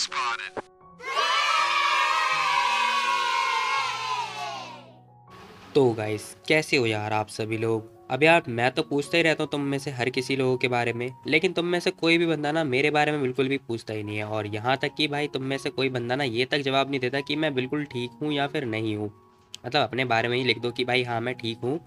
spotted. तो guys कैसे हो यार आप सभी लोग? अब यार, मैं तो पूछता ही रहता हूँ तुम में से हर किसी लोगों के बारे में, लेकिन तुम में से कोई भी बंदा ना मेरे बारे में बिल्कुल भी पूछता ही नहीं है। और यहाँ तक कि भाई, तुम में से कोई बंदा ना ये तक जवाब नहीं देता कि मैं बिल्कुल ठीक हूँ या फिर नहीं हूँ। मतलब अपने बारे में ही लिख दो कि भाई हाँ मैं ठीक हूँ।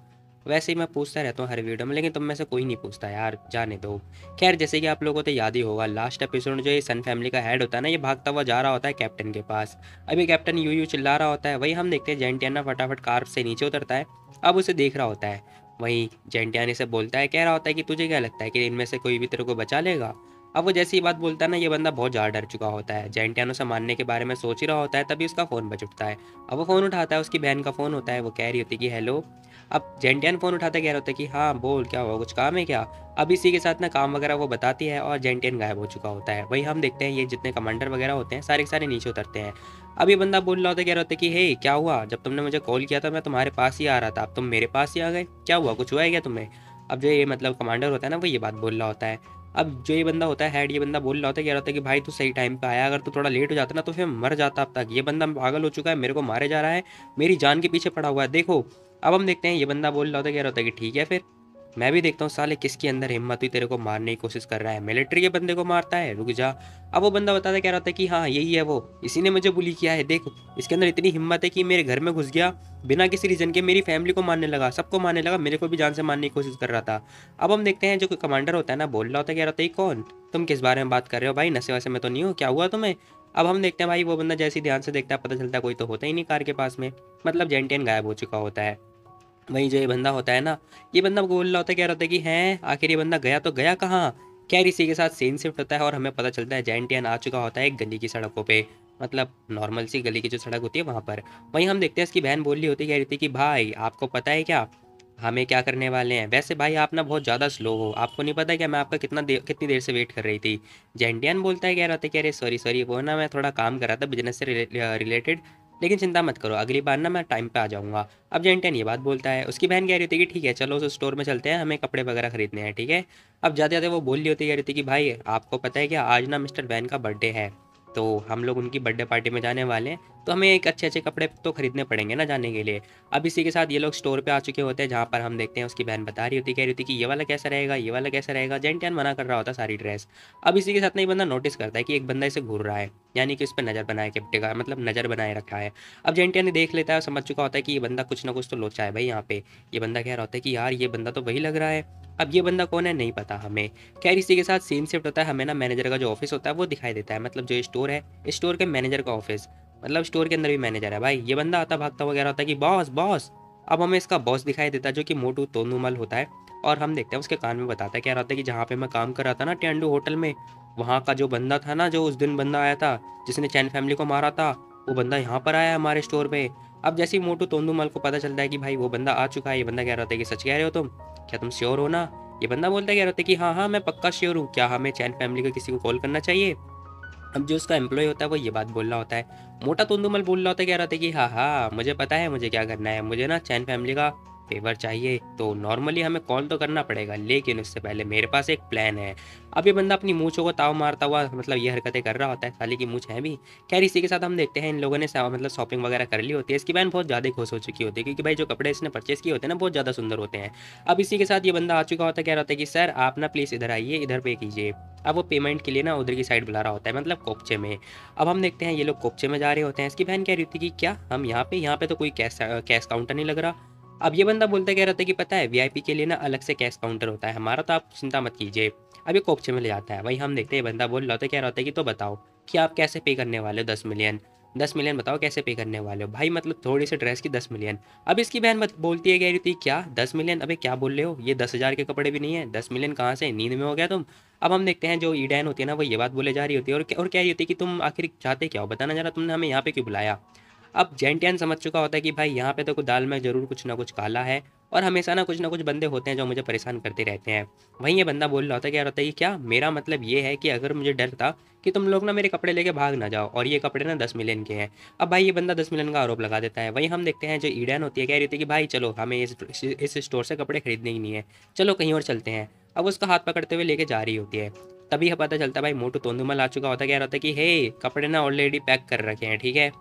वैसे ही मैं पूछता रहता हूँ हर वीडियो में, लेकिन तुम में से कोई नहीं पूछता यार, जाने दो। खैर, जैसे कि आप लोगों को तो याद ही होगा लास्ट एपिसोड जो ये सन फैमिली का हेड होता है ना, ये भागता हुआ जा रहा होता है कैप्टन के पास। अभी कैप्टन यू यू चिल्ला रहा होता है, वही हम देखते हैं जेंटियाना फटाफट कार से नीचे उतरता है, अब उसे देख रहा होता है। वहीं जेंटियानी से बोलता है, कह रहा होता है कि तुझे क्या लगता है कि इनमें से कोई भी तेरे को बचा लेगा? अब वो जैसी बात बोलता है ना, ये बंदा बहुत ज़्यादा डर चुका होता है। जेंटियानो से मारने के बारे में सोच ही रहा होता है, तभी उसका फ़ोन बज उठता है। अब वो फ़ोन उठाता है, उसकी बहन का फ़ोन होता है, वो कह रही होती है कि हेलो अब जेंटियन फ़ोन उठाते कह रहा होता है कि हाँ बोल, क्या हुआ, कुछ काम है क्या? अब इसी के साथ ना काम वगैरह वो बताती है और जेंटियन गायब हो चुका होता है। वही हम देखते हैं ये जितने कमांडर वगैरह होते हैं, सारे के सारे नीचे उतरते हैं। अब ये बंदा बोल रहा होता है, कह रहा होता है कि, हे, क्या हुआ? जब तुमने मुझे कॉल किया था, मैं तुम्हारे पास ही आ रहा था। अब तुम मेरे पास ही आ गए? क्या हुआ, कुछ हुआ है क्या तुम्हें? अब जो ये मतलब कमांडर होता है ना, वो ये बात बोल रहा होता है। अब जो ये बंदा होता है, हेड, ये बंदा बोल रहा होता है, कह रहा होता है कि, भाई, तू सही टाइम पे आया। अगर तू थोड़ा लेट हो जाता ना तो फिर मर जाता अब तक। ये बंदा पागल हो चुका है, मेरे को मारे जा रहा है। मेरी जान के पीछे पड़ा हुआ है। देखो अब हम देखते हैं, ये बंदा बोल रहा होता है, कह रहा होता है कि ठीक है फिर। मैं भी देखता हूँ, साले, किसके अंदर हिम्मत हुई तेरे को मारने की कोशिश कर रहा है? मिलिट्री के बंदे को मारता है, रुक जा। अब वो बंदा बताता कह रहा था कि हाँ यही है वो। इसी ने मुझे बुली किया है, देख। इसके अंदर इतनी हिम्मत है कि मेरे घर में घुस गया। बिना किसी रीजन के मेरी फैमिली को मारने लगा, सबको मारने लगा, मेरे को भी जान से मारने की कोशिश कर रहा था। अब हम देखते हैं, जो कमांडर होता है ना, बोल रहा होता है, कह रहा था कौन? तुम किस बारे में बात कर रहे हो भाई? नशे वैसे में तो नहीं हो? क्या हुआ तुम्हें? अब हम देखते हैं, भाई, वो बंदा जैसे ध्यान से देखता है, पता चलता है, कोई तो होता ही नहीं कार के पास में। मतलब जेंटियन गायब हो चुका होता है। वहीं जो ये बंदा होता है ना, ये बंदा बोल रहा होता है, कह रहा होता है कि हैं, आखिर ये बंदा गया तो गया कहाँ? खैर इसी के साथ सीन शिफ्ट होता है और हमें पता चलता है जैंटियन आ चुका होता है एक गली की सड़कों पे मतलब नॉर्मल सी गली की जो सड़क होती है वहाँ पर। वहीं हम देखते हैं इसकी बहन बोल रही होती कह रही थी कि, भाई, आपको पता है क्या? हमें क्या करने वाले हैं? वैसे भाई, आप ना बहुत ज़्यादा स्लो हो। आपको नहीं पता क्या मैं आपका कितना देर कितनी देर से वेट कर रही थी? जेंटियन बोलता है, कह रहा था कह अरे सॉरी सॉरी वो ना मैं थोड़ा काम कर रहा था बिज़नेस से रिलेटेड लेकिन चिंता मत करो, अगली बार ना मैं टाइम पे आ जाऊँगा। अब जेंटन ये बात बोलता है, उसकी बहन कह रही थी कि ठीक है, चलो उस स्टोर में चलते हैं, हमें कपड़े वगैरह खरीदने हैं, ठीक है? अब जाते जाते वो बोल रही होती कह रही थी कि भाई, आपको पता है कि आज ना मिस्टर वैन का बर्थडे है तो हम लोग उनकी बर्थडे पार्टी में जाने वाले हैं। तो हमें एक अच्छे अच्छे कपड़े तो खरीदने पड़ेंगे ना जाने के लिए। अब इसी के साथ ये लोग स्टोर पे आ चुके होते हैं, जहाँ पर हम देखते हैं उसकी बहन बता रही होती कह रही होती कि ये वाला कैसा रहेगा, ये वाला कैसा रहेगा। जेंटियन मना कर रहा होता सारी ड्रेस अब इसी के साथ नहीं बंदा नोटिस करता है कि एक बंदा इसे घूर रहा है, यानी कि उस पर नज़र बनाए कैप्टे का मतलब नज़र बनाए रखा है। अब जेंटियन देख लेता है समझ चुका होता है कि ये बंदा कुछ ना कुछ तो लोचा है भाई यहाँ पे। ये बंदा कह रहा होता है कि यार ये बंदा तो वही लग रहा है। अब ये बंदा कौन है? नहीं पता हमें। खैर इसी के साथ सीन शिफ्ट होता है। हमें ना मैनेजर का जो ऑफ़िस होता है, वो दिखाई देता है। मतलब जो स्टोर है स्टोर के मैनेजर का ऑफ़िस मतलब स्टोर के अंदर भी मैनेजर है भाई। ये बंदा आता, भागता वगैरह होता है कि, बॉस बॉस, अब हमें इसका बॉस दिखाई देता है जो कि मोटू तोनुमल होता है और हम देखते हैं, उसके कान में बताता है क्या रहता है कि जहाँ पे मैं काम कर रहा था ना टेंडू होटल में, वहाँ का जो बंदा था ना, जो उस दिन बंदा आया था, जिसने चैन फैमिली को मारा था, वो बंदा यहाँ पर आया हमारे स्टोर पे। अब जैसे ही मोटू तोंदूमल को पता चलता है कि भाई वो बंदा आ चुका है, ये बंदा कह रहा था कि, सच कह रहे हो तुम? क्या तुम श्योर हो ना? ये बंदा बोलता है, कह रहा था कि हाँ हाँ मैं पक्का श्योर हूँ। क्या हमें चैन फैमिली को किसी को कॉल करना चाहिए? अब जो उसका एम्प्लॉय होता है, वो ये बात बोल रहा होता है। मोटा तुंदुमल बोल रहा होता है कह रहा था कि हाँ हाँ मुझे पता है, मुझे क्या करना है। मुझे ना चैन फैमिली का फेवर चाहिए तो नॉर्मली हमें कॉल तो करना पड़ेगा, लेकिन उससे पहले मेरे पास एक प्लान है। अब ये बंदा अपनी मूछों को ताव मारता हुआ मतलब ये हरकतें कर रहा होता है साली की मूछ है भी। खैर, इसी के साथ हम देखते हैं, इन लोगों ने मतलब शॉपिंग वगैरह कर ली होती है। इसकी बहन बहुत ज़्यादा खुश हो चुकी होती है, क्योंकि भाई जो कपड़े इसने परचेस किए होते हैं ना, बहुत ज़्यादा सुंदर होते हैं। अब इसी के साथ ये बंदा आ चुका होता है, कह रहा होता है कि, सर, आप ना प्लीज़ इधर आइए, इधर पे कीजिए। अब वो पेमेंट के लिए ना उधर की साइड बुला रहा होता है मतलब कोपचे में। अब हम देखते हैं, ये लोग कोपचे में जा रहे होते हैं। इसकी बहन कह रही थी कि, क्या, हम यहाँ पे यहाँ पे तो कोई कैश कैश काउंटर नहीं लग रहा? अब ये बंदा बोलता कह रहा था कि पता है वीआईपी के लिए ना अलग से कैश काउंटर होता है हमारा तो आप चिंता मत कीजिए। अब ये कोपचे में ले जाता है, वही हम देखते हैं बंदा बोल रहा होता कह रहा होता है कि तो बताओ कि आप कैसे पे करने वाले हो दस मिलियन दस मिलियन बताओ कैसे पे करने वाले हो? भाई मतलब थोड़ी सी ड्रेस की दस मिलियन अब इसकी बहन बोलती है, कह रही थी, क्या? दस मिलियन अबे क्या बोल रहे हो? ये दस हज़ार के कपड़े भी नहीं है। दस मिलियन कहाँ से? नींद में हो गया तुम? अब हम देखते हैं, जो ईडैन होती है ना, वो ये बात बोले जा रही होती है और और कह रही होती है कि तुम आखिर चाहते क्या हो? बताना जरा तुमने हमें यहाँ पे क्यों बुलाया? अब जेंटियन समझ चुका होता है कि भाई यहाँ पे तो दाल में ज़रूर कुछ ना कुछ काला है और हमेशा ना कुछ ना कुछ बंदे होते हैं जो मुझे परेशान करते रहते हैं। वहीं ये बंदा बोल रहा होता है क्या होता है क्या? मेरा मतलब ये है कि अगर मुझे डर था कि तुम लोग ना मेरे कपड़े लेके भाग ना जाओ और ये कपड़े ना दस मिलियन के हैं। अब भाई ये बंदा दस मिलियन का आरोप लगा देता है। वहीं हम देखते हैं जो ईडन होती है कह रही थी कि भाई चलो हमें इस इस स्टोर से कपड़े खरीदने ही नहीं है। चलो कहीं और चलते हैं। अब उसका हाथ पकड़ते हुए लेके जा रही होती है। तभी पता चलता है भाई मोटू तोंदुमल आ चुका होता है कह रहा होता है कि, हे, कपड़े ना ऑलरेडी पैक कर रखे हैं, ठीक है?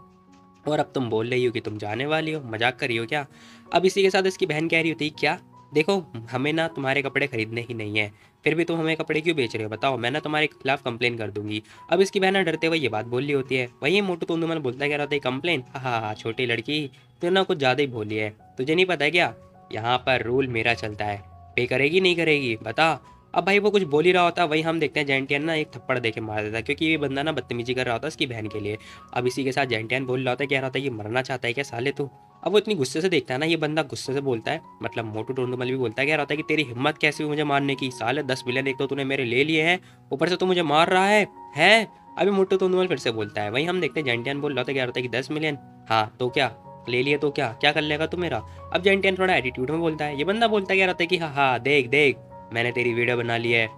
और अब तुम बोल रही हो कि तुम जाने वाली हो, मज़ाक कर रही हो क्या? अब इसी के साथ इसकी बहन कह रही होती, क्या? देखो, हमें ना तुम्हारे कपड़े खरीदने ही नहीं है। फिर भी तुम हमें कपड़े क्यों बेच रहे हो? बताओ, मैं ना तुम्हारे खिलाफ कंप्लेन कर दूँगी। अब इसकी बहन डरते हुए ये बात बोल रही होती है, वही मोटू तुम बोलता क्या रहता है कंप्लेन हाँ हाँ छोटी लड़की तो ना कुछ ज़्यादा ही बोली है। तुझे नहीं पता है क्या? यहाँ पर रूल मेरा चलता है। पे करेगी, नहीं करेगी? बता अब भाई वो कुछ बोल ही रहा होता, वही हम देखते हैं जेंटियन ना एक थप्पड़ देके मार देता है, क्योंकि ये बंदा ना बदतमीजी कर रहा होता उसकी बहन के लिए। अब इसी के साथ जेंटियन बोल रहा होता है, कह रहा था ये मरना चाहता है क्या साले तू? अब वो इतनी गुस्से से देखता है ना, ये बंदा गुस्से से बोलता है मतलब मोटू टोंडुमल भी बोलता है, कह रहा था कि तेरी हिम्मत कैसी हुई मुझे मारने की? साले दस मिलियन एक तो तूने मेरे ले लिए हैं, ऊपर से तू मुझे मार रहा है है? अभी मोटू टोंडुमल फिर से बोलता है, वही हम देखते हैं जेंटियन बोल रहा था कह रहा था कि दस मिलियन हाँ तो क्या? ले लिए तो क्या? क्या कर लेगा तू मेरा? अब जेंटियन थोड़ा एटीट्यूड में बोलता है, ये बंदा बोलता है, कह रहा था कि हाँ हाँ देख देख। मैंने तेरी वीडियो बना ली है।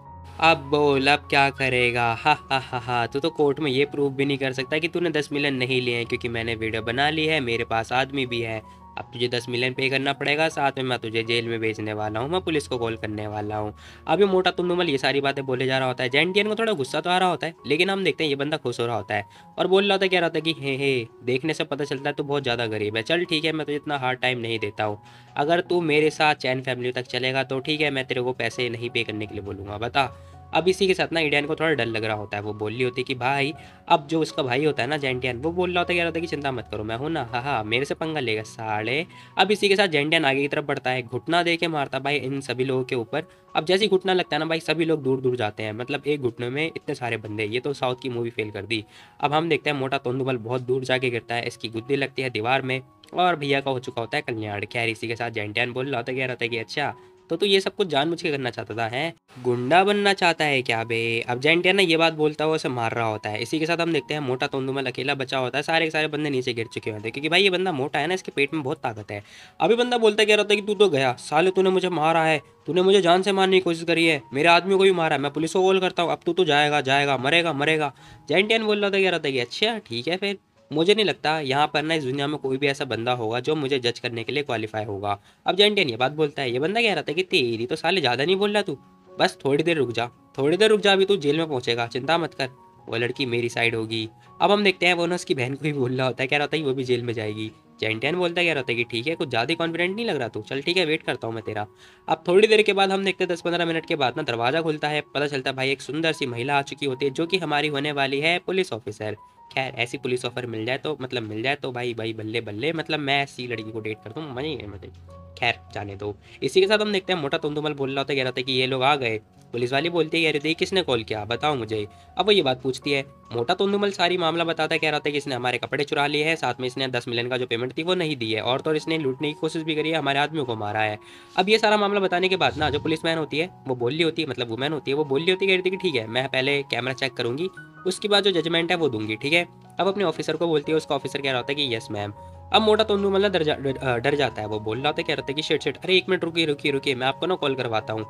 अब बोल, अब क्या करेगा? हा हा हा हा। तू तो कोर्ट में ये प्रूफ भी नहीं कर सकता कि तूने दस मिलियन नहीं लिए हैं, क्योंकि मैंने वीडियो बना ली है, मेरे पास आदमी भी है। अब तुझे दस मिलियन पे करना पड़ेगा, साथ में मैं तुझे जेल में भेजने वाला हूँ, मैं पुलिस को कॉल करने वाला हूँ। अभी मोटा तुमनुमल ये सारी बातें बोले जा रहा होता है। जेंटियन को थोड़ा गुस्सा तो आ रहा होता है, लेकिन हम देखते हैं ये बंदा खुश हो रहा होता है। और बोल रहा होता है क्या रहता है कि, हे हे, देखने से पता चलता है तो बहुत ज़्यादा गरीब है। चल ठीक है, मैं तुझे इतना हार्ड टाइम नहीं देता हूँ। अगर तू मेरे साथ चैन फैमिली तक चलेगा तो ठीक है, मैं तेरे को पैसे नहीं पे करने के लिए बोलूँगा, बता। अब इसी के साथ ना इंडियन को थोड़ा डर लग रहा होता है, वो बोल रही होती है कि भाई, अब जो उसका भाई होता है ना जेंटियन वो बोल रहा होता है क्या होता है कि चिंता मत करो, मैं हूँ ना हाँ मेरे से पंगा लेगा साढ़े अब इसी के साथ जेंटियन आगे की तरफ़ बढ़ता है, घुटना दे के मारता भाई, इन सभी लोगों के ऊपर। अब जैसे घुटना लगता है ना भाई, सभी लोग दूर दूर जाते हैं मतलब एक घुटने में इतने सारे बंदे, ये तो साउथ की मूवी फेल कर दी। अब हम देखते हैं मोटा तोंदुबल बहुत दूर जाके गिरता है, इसकी गुद्दी लगती है दीवार में, और भैया का हो चुका होता है कल्याण। खैर, इसी के साथ जेंटियन बोल रहा होता है कह रहा था कि अच्छा तो तू ये सब कुछ जान के करना चाहता था, है? गुंडा बनना चाहता है क्या बे? अब जेंटिया ना ये बात बोलता हुआ उसे मार रहा होता है। इसी के साथ हम देखते हैं मोटा तोंदुमल अकेला बचा होता है। सारे के सारे बंदे नीचे गिर चुके होते हैं, क्योंकि भाई ये बंदा मोटा है ना, इसके पेट में बहुत ताकत है। अभी बंदा बोलता क्या रहता है कि तू तो गया। साले, तूने मुझे मारा है। तूने मुझे जान से मारने की कोशिश करी है। मेरे आदमी को भी मारा मैं पुलिस को कॉल करता हूँ। अब तू तो जाएगा जाएगा, मरेगा मरेगा। जेंटियन बोल रहा था कह रहा है कि अच्छा ठीक है फिर। मुझे नहीं लगता यहाँ पर ना इस दुनिया में कोई भी ऐसा बंदा होगा जो मुझे जज करने के लिए क्वालिफाई होगा। अब जेंटियन ये बात बोलता है, ये बंदा कह रहा था कि तेरी तो साले ज़्यादा नहीं बोल रहा तू। बस थोड़ी देर रुक जा, थोड़ी देर रुक जा, अभी तू जेल में पहुंचेगा, चिंता मत कर। वो लड़की मेरी साइड होगी। अब हम देखते हैं, वो ना उसकी बहन को भी बोल रहा होता है, कह रहा था वो भी जेल में जाएगी। जेंटियन बोलता कह रहा था कि ठीक है, कुछ ज़्यादा कॉन्फिडेंट नहीं लग रहा तू। चल ठीक है वेट करता हूँ मैं तेरा। अब थोड़ी देर के बाद हम देखते हैं दस पंद्रह मिनट के बाद ना दरवाज़ा खुलता है। पता चलता है, भाई एक सुंदर सी महिला आ चुकी होती है, जो कि हमारी होने वाली है, पुलिस ऑफिसर खैर, ऐसी पुलिस ऑफ़र मिल जाए तो मतलब मिल जाए तो भाई भाई बल्ले बल्ले मतलब मैं ऐसी लड़की को डेट कर दूँ, मज़े मतलब खैर, जाने दो। इसी के साथ हम देखते हैं, मोटा तुंदुमल बोल रहा होता कह रहा था कि ये लोग आ गए। पुलिस वाली बोलती है अरे किसने कॉल किया? बताओ मुझे। अब वो ये बात पूछती है, मोटा तुंदुमल सारी मामला बताता कह रहा था कि इसने हमारे कपड़े चुरा लिए हैं, साथ में इसने दस मिलियन का जो पेमेंट थी वो नहीं दी है, और तो इसने लूटने की कोशिश भी करी है, हमारे आदमियों को मारा है। अब ये सारा मामला बताने के बाद ना, जो पुलिस मैन होती है, वो बोल रही होती है मतलब वुमेन होती है, वो बोल रही होती है कहती कि ठीक है, मैं पहले कैमरा चेक करूँगी, उसके बाद जो जजमेंट है वो दूँगी, ठीक है? अब अपने ऑफिसर को बोलती है, उसका ऑफिसर कह रहा होता है कि यस मैम अब मोटा तोंदू मतलब डर जा, डर जाता है। वो बोल रहा होता है, कह रहा था कि, शेट शेट, अरे, एक मिनट रुकिए रुकिए रुकिए, मैं आपको ना कॉल करवाता हूँ।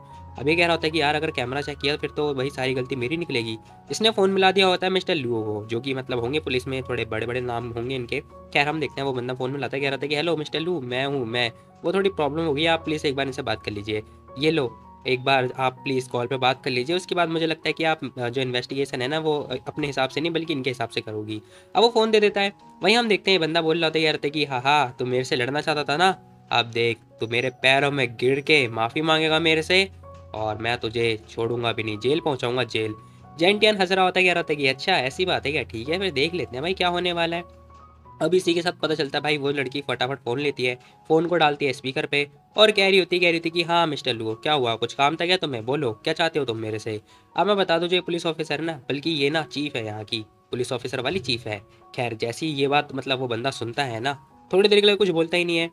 ये कह रहा होता है कि, यार, अगर कैमरा चेक किया, फिर तो वही सारी गलती मेरी निकलेगी। इसने फ़ोन मिला दिया होता है मिस्टर लुओ को, जो कि मतलब होंगे पुलिस में, थोड़े बड़े बड़े नाम होंगे इनके। खैर, हम देखते हैं, वो बंदा फ़ोन मिलाता है, कह रहा था कि, हेलो, मिस्टर लू मैं हूँ, मैं, वो थोड़ी प्रॉब्लम होगी आप प्लीज़ एक बार इनसे बात कर लीजिए। ये लो एक बार आप प्लीज़ कॉल पे बात कर लीजिए। उसके बाद मुझे लगता है कि आप जो इन्वेस्टिगेशन है ना, वो अपने हिसाब से नहीं, बल्कि इनके हिसाब से करोगी। अब वो फ़ोन दे देता है। वहीं हम देखते हैं बंदा बोल रहा होता है, यार कि हाँ हाँ तू मेरे से लड़ना चाहता था ना? अब देख, तू मेरे पैरों में गिर के माफ़ी मांगेगा मेरे से, और मैं तुझे छोड़ूँगा भी नहीं, जेल पहुंचाऊँगा, जेल। जेंटियन हंस रहा होता है कह रहा था कि अच्छा ऐसी बात है क्या? ठीक है, फिर देख लेते हैं भाई, क्या होने वाला है? अब इसी के साथ पता चलता है भाई वो लड़की फटाफट फ़ोन लेती है, फ़ोन को डालती है स्पीकर पे और कह रही होती, कह रही होती कि हाँ मिस्टर लुओ, क्या हुआ? कुछ काम था क्या तुम्हें? बोलो, क्या चाहते हो तुम मेरे से? अब मैं बता दूँ, जो पुलिस ऑफिसर ना, बल्कि ये ना चीफ है यहाँ की पुलिस ऑफिसर वाली चीफ है। खैर, जैसी ये बात मतलब वो बंदा सुनता है ना, थोड़ी देर के लिए कुछ बोलता ही नहीं है।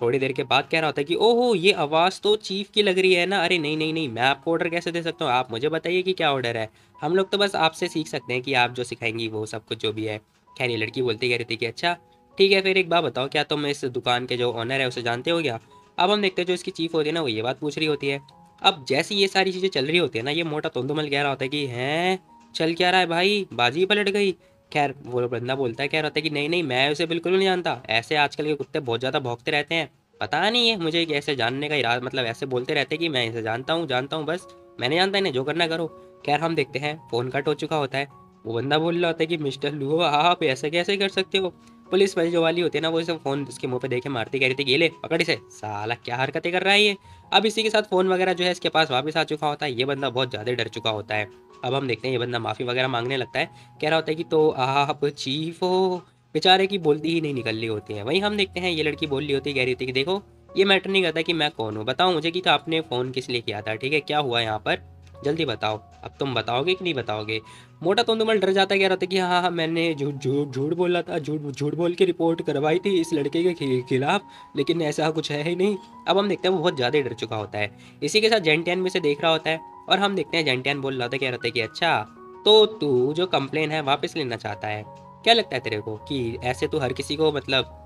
थोड़ी देर के बाद कह रहा होता है कि, ओहो, ये आवाज़ तो चीफ की लग रही है ना? अरे, नहीं नहीं नहीं, मैं आपको ऑर्डर कैसे दे सकता हूँ? आप मुझे बताइए कि क्या ऑर्डर है। हम लोग तो बस आपसे सीख सकते हैं कि आप जो सिखाएँगी वो सब कुछ जो भी है। खैर ये लड़की बोलती कह रही थी कि अच्छा ठीक है, फिर एक बात बताओ, क्या तुम तो इस दुकान के जो ऑनर है, उसे जानते हो क्या? अब हम देखते हैं, जो इसकी चीफ होती है ना, वो ये बात पूछ रही होती है। अब जैसी ये सारी चीज़ें चल रही होती है ना, ये मोटा तुंदुमल कह रहा होता है कि, हैं, चल क्या रहा है भाई? बाजी पलट गई। खैर, वो बंदा बोलता है, कह रहा होता है कि, नहीं नहीं, मैं उसे बिल्कुल नहीं जानता। ऐसे आजकल के कुत्ते बहुत ज़्यादा भोंकते रहते हैं। पता नहीं है, मुझे ऐसे जानने का इरादा मतलब ऐसे बोलते रहते कि, मैं इसे जानता हूँ जानता हूँ, बस मैंने जानता इन्हें, जो करना करो। खैर, हम देखते हैं, फ़ोन कट हो चुका होता है। वो बंदा बोल रहा होता है कि, मिस्टर लुओ आप ऐसा कैसे कर सकते हो? पुलिस वाली जो वाली होती है ना, वो इसे फ़ोन उसके मुँह पे देखे मारती कह रही थी, ये ले, पकड़ इसे। साला, क्या हरकतें कर रहा है ये? अब इसी के साथ फ़ोन वगैरह जो है, इसके पास वापस आ चुका होता है। ये बंदा बहुत ज़्यादा डर चुका होता है। अब हम देखते हैं, ये बंदा माफ़ी वगैरह मांगने लगता है। कह रहा होता है कि तो आप चीफ हो? बेचारे की बोलती ही नहीं निकल रही होती है। वहीं हम देखते हैं, ये लड़की बोल रही होती है, कह रही होती कि, देखो, ये मैटर नहीं करता कि मैं कौन हूँ। बताओ मुझे कि आपने फ़ोन किस लिए किया था? ठीक है, क्या हुआ यहाँ पर? जल्दी बताओ। अब तुम बताओगे कि नहीं बताओगे? मोटा तो तुमल डर जाता कह रहा था कि हाँ हाँ मैंने झूठ झूठ झूठ बोला था, झूठ झूठ बोल के रिपोर्ट करवाई थी इस लड़के के खिलाफ, लेकिन ऐसा कुछ है ही नहीं। अब हम देखते हैं वो बहुत ज़्यादा डर चुका होता है। इसी के साथ जेंटियन में से देख रहा होता है और हम देखते हैं जेंटियन बोल रहा था कह रहा था कि अच्छा तो तू जो कंप्लेन है वापस लेना चाहता है। क्या लगता है तेरे को कि ऐसे तो हर किसी को मतलब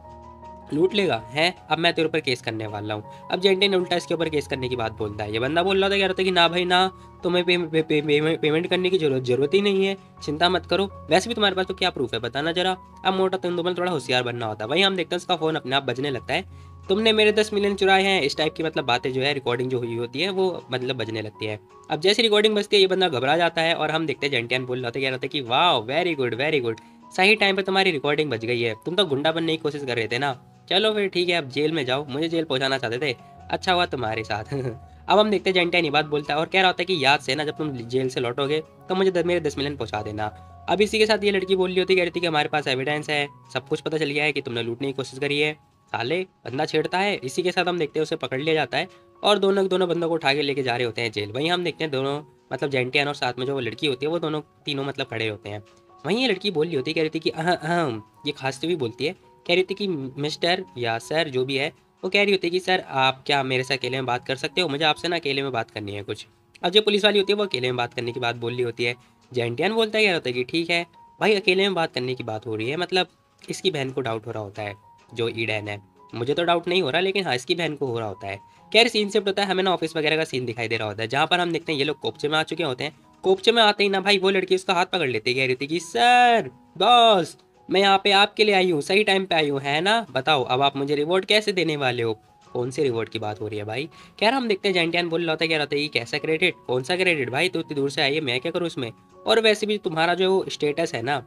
लूट लेगा है? अब मैं तेरे ऊपर केस करने वाला हूँ। अब जेंटे ने उल्टा इसके ऊपर केस करने की बात बोलता है। ये बंदा बोल रहा था कह रहा था कि ना भाई ना तुम्हें पे, पे, पे, पे, पेमेंट करने की ज़रूरत ज़रूरत ही नहीं है। चिंता मत करो। वैसे भी तुम्हारे पास तो क्या प्रूफ है बताना जरा? अब मोटा तेंदुलकर थोड़ा होशियार बनना होता है। वही हम देखते हैं उसका फ़ोन अपने आप बजने लगता है। तुमने मेरे दस मिलियन चुराए हैं इस टाइप की मतलब बातें जो है रिकॉर्डिंग जो हुई होती है वो मतलब बजने लगती है। अब जैसी रिकॉर्डिंग बजती है ये बंदा घबरा जाता है और हम देखते हैं जेंटियन बोल रहा था कह रहा था कि वाह वेरी गुड वेरी गुड सही टाइम पर तुम्हारी रिकॉर्डिंग बज गई है। तुम तो गुंडा बनने की कोशिश कर रहे थे ना? चलो फिर ठीक है, अब जेल में जाओ। मुझे जेल पहुंचाना चाहते थे। अच्छा हुआ तुम्हारे साथ। अब हम देखते हैं जेंटिया बात बोलता है। और कह रहा होता है कि याद से ना, जब तुम जेल से लौटोगे तो मुझे दस, मेरे दस मिलियन पहुँचा देना। अब इसी के साथ ये लड़की बोल रही होती कह रही थी कि हमारे पास एविडेंस है। सब कुछ पता चल गया है कि तुमने लूटने की कोशिश करी है। साले, बंदा छेड़ता है। इसी के साथ हम देखते हैं, उसे पकड़ लिया जाता है। और दोनों दोनों बंदों को उठा के लेके जा रहे होते हैं जेल। वहीं हम देखते हैं, दोनों मतलब जेंटियन और साथ में जो वो लड़की होती है, वो दोनों, तीनों मतलब खड़े होते हैं। वहीं ये लड़की बोल रही होती है, कह रही थी कि अहम ये खांसते हुए बोलती है कह रही थी कि मिस्टर या सर जो भी है, वो कह रही होती है कि, सर, आप क्या मेरे से अकेले में बात कर सकते हो? मुझे आपसे ना अकेले में बात करनी है कुछ। अब जो पुलिस वाली होती है, वो अकेले में बात करने की बात बोल रही होती है। जेंटियन बोलता है, कह होता है कि, ठीक है, भाई, अकेले में बात करने की बात हो रही है मतलब इसकी बहन को डाउट हो रहा होता है, जो ईडैन है। मुझे तो डाउट नहीं हो रहा, लेकिन हाँ इसकी बहन को हो रहा होता है। खैर सीन शिफ्ट होता है, हमें ना ऑफ़िस वगैरह का सीन दिखाई दे रहा होता है, जहाँ पर हम देखते हैं, ये लोग कोपचे में आ चुके होते हैं। कोपचे में आते ही ना भाई, वो लड़की उसका हाथ पकड़ लेती है, कह रही थी कि, सर, बॉस मैं यहाँ पे आपके लिए आई हूँ, सही टाइम पे आई हूँ, है ना? बताओ, अब आप मुझे रिवॉर्ड कैसे देने वाले हो? कौन से रिवॉर्ड की बात हो रही है भाई? क्या हम देखते हैं जेंटियान बोल रहा था क्या रहता है ये कैसा क्रेडिट कौन सा क्रेडिट भाई तो इतनी दूर से आइए मैं क्या करूँ इसमें? और वैसे भी तुम्हारा जो स्टेटस है ना,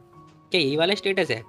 क्या यही वाला स्टेटस है?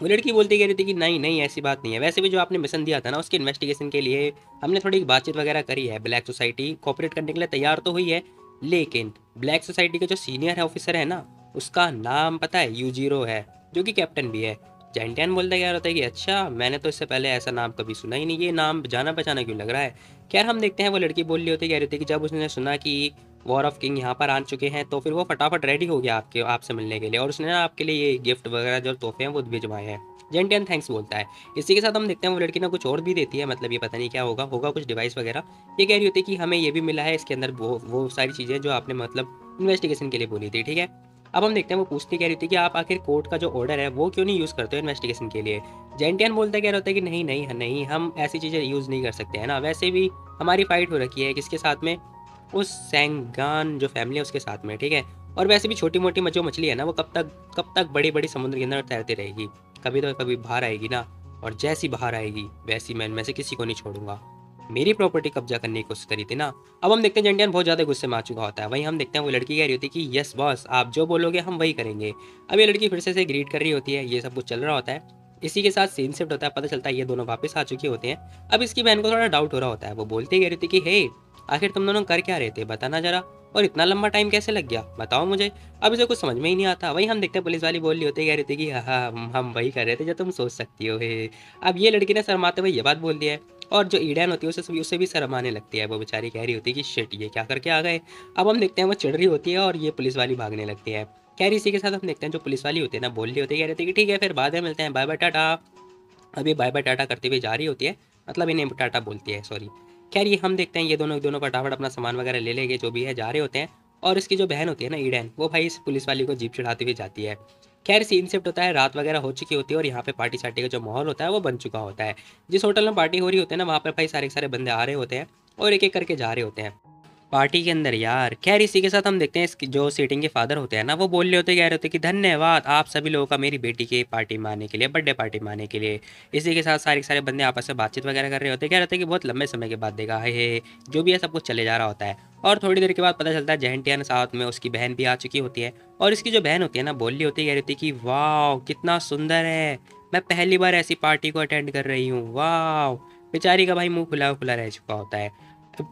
वो लड़की बोलती, कह रही थी कि, नहीं नहीं, ऐसी बात नहीं है। वैसे भी जो आपने मिशन दिया था ना, उसके इन्वेस्टिगेशन के लिए हमने थोड़ी बातचीत वगैरह करी है। ब्लैक सोसाइटी कॉपरेट करने के लिए तैयार तो हुई है, लेकिन ब्लैक सोसाइटी का जो सीनियर है ऑफिसर है ना, उसका नाम पता है? यू ज़ीरो है। जो कि कैप्टन भी है। जैंटियन बोलता क्या होता है कि अच्छा मैंने तो इससे पहले ऐसा नाम कभी सुना ही नहीं ये नाम जाना पहचाना क्यों लग रहा है? खैर हम देखते हैं, वो लड़की बोल रही होती कह रही थी कि जब उसने सुना कि वॉर ऑफ़ किंग यहाँ पर आ चुके हैं तो फिर वो फटाफट रेडी हो गया आपके, आपसे मिलने के लिए और उसने ना आपके लिए ये गिफ्ट वगैरह जो तोहफे हैं, वो भिजवाए हैं। जेंटियन थैंक्स बोलता है। इसी के साथ हम देखते हैं, वो लड़की ना कुछ और भी देती है मतलब ये पता नहीं क्या होगा होगा कुछ डिवाइस वगैरह। ये कह रही होती है कि हमें ये भी मिला है, इसके अंदर वो वो सारी चीज़ें जो आपने मतलब इन्वेस्टिगेशन के लिए बोली थी, ठीक है? अब हम देखते हैं वो पूछती कह रही थी कि आप आखिर कोर्ट का जो ऑर्डर है, वो क्यों नहीं यूज़ करते हो इन्वेस्टिगेशन के लिए? जेंटियन बोलते कह रहे होते हैं कि नहीं नहीं नहीं, हम ऐसी चीज़ें यूज़ नहीं कर सकते, हैं ना? वैसे भी हमारी फाइट हो रखी है किसके साथ में? उस सेंगान जो फैमिली है उसके साथ में, ठीक है? और वैसे भी छोटी मोटी जो मछली है ना, वो कब तक कब तक बड़ी बड़ी समुद्र के अंदर तैरती रहेगी? कभी तो कभी बाहर आएगी ना, और जैसी बाहर आएगी, वैसी मैं इनमें से किसी को नहीं छोड़ूँगा। मेरी प्रॉपर्टी कब्जा करने की कोशिश करी थी ना। अब हम देखते हैं जेंडियन बहुत ज़्यादा गुस्से में आ चुका होता है। वहीं हम देखते हैं वो लड़की कह रही होती है कि यस बॉस आप जो बोलोगे हम वही करेंगे। अब ये लड़की फिर से से ग्रीट कर रही होती है, ये सब कुछ चल रहा होता है। इसी के साथ सीन शिफ्ट होता है, पता चलता है ये दोनों वापस आ चुके होते हैं। अब इसकी बहन को थोड़ा डाउट हो रहा होता है। वो बोलती कह रही थी कि हे आखिर तुम दोनों कर क्या रहे थे? बताना जरा। और इतना लंबा टाइम कैसे लग गया? बताओ मुझे। अब इसे कुछ समझ में ही नहीं आता। वही हम देखते हैं पुलिस वाली बोल रही होती कह रही थी कि हाँ हम हम वही कर रहे थे जो तुम सोच सकती हो। हे अब ये लड़की ने शर्माते हुए ये बात बोल दिया है। और जो ईडैन होती है, उसे भी उसे भी शर्म आने लगती है। वो बेचारी कह रही होती है कि शिट ये क्या करके आ गए? अब हम देखते हैं, वो चढ़ रही होती है और ये पुलिस वाली भागने लगती है। खैर इसी के साथ हम देखते हैं, जो पुलिस वाली होती है ना, बोल रही होती है, कह रही थी कि, ठीक है, फिर बाद में मिलते हैं। Bye bye tata. अभी बाय बाय टाटा करते हुए जा रही होती है। मतलब इन्हें टाटा बोलती है सॉरी खैर ये हम देखते हैं, ये दोनों दोनों फटाफट अपना सामान वगैरह ले लेंगे, जो भी है, जा रहे होते हैं। और इसकी जो बहन होती है ना ईडैन वो भाई इस पुलिस वाली को जीप चढ़ाते हुए जाती है। खैर सीन शिफ्ट होता है? रात वगैरह हो चुकी होती है और यहाँ पे पार्टी शार्टी का जो माहौल होता है, वो बन चुका होता है। जिस होटल में पार्टी हो रही होती है ना, वहाँ पर भाई सारे सारे बंदे आ रहे होते हैं और एक एक करके जा रहे होते हैं। पार्टी के अंदर यार। खैर, इसी के साथ हम देखते हैं जो सीटिंग के फादर होते हैं ना, वो बोल रहे होते कह रहे होते कि धन्यवाद आप सभी लोगों का मेरी बेटी की पार्टी मारने के लिए बर्थडे पार्टी मारने के लिए। इसी के साथ सारे सारे बंदे आपस में बातचीत वगैरह कर रहे होते कह रहे थे कि बहुत लंबे समय के बाद देखा है, जो भी है सब कुछ चले जा रहा होता है। और थोड़ी देर के बाद पता चलता है जहनटियान साथ में उसकी बहन भी आ चुकी होती है। और इसकी जो बहन होती है ना, बोल रही होती है, कह रही होती कि वाह कितना सुंदर है, मैं पहली बार ऐसी पार्टी को अटेंड कर रही हूँ वाह बेचारी का भाई मुँह खुला खुला रह चुका होता है।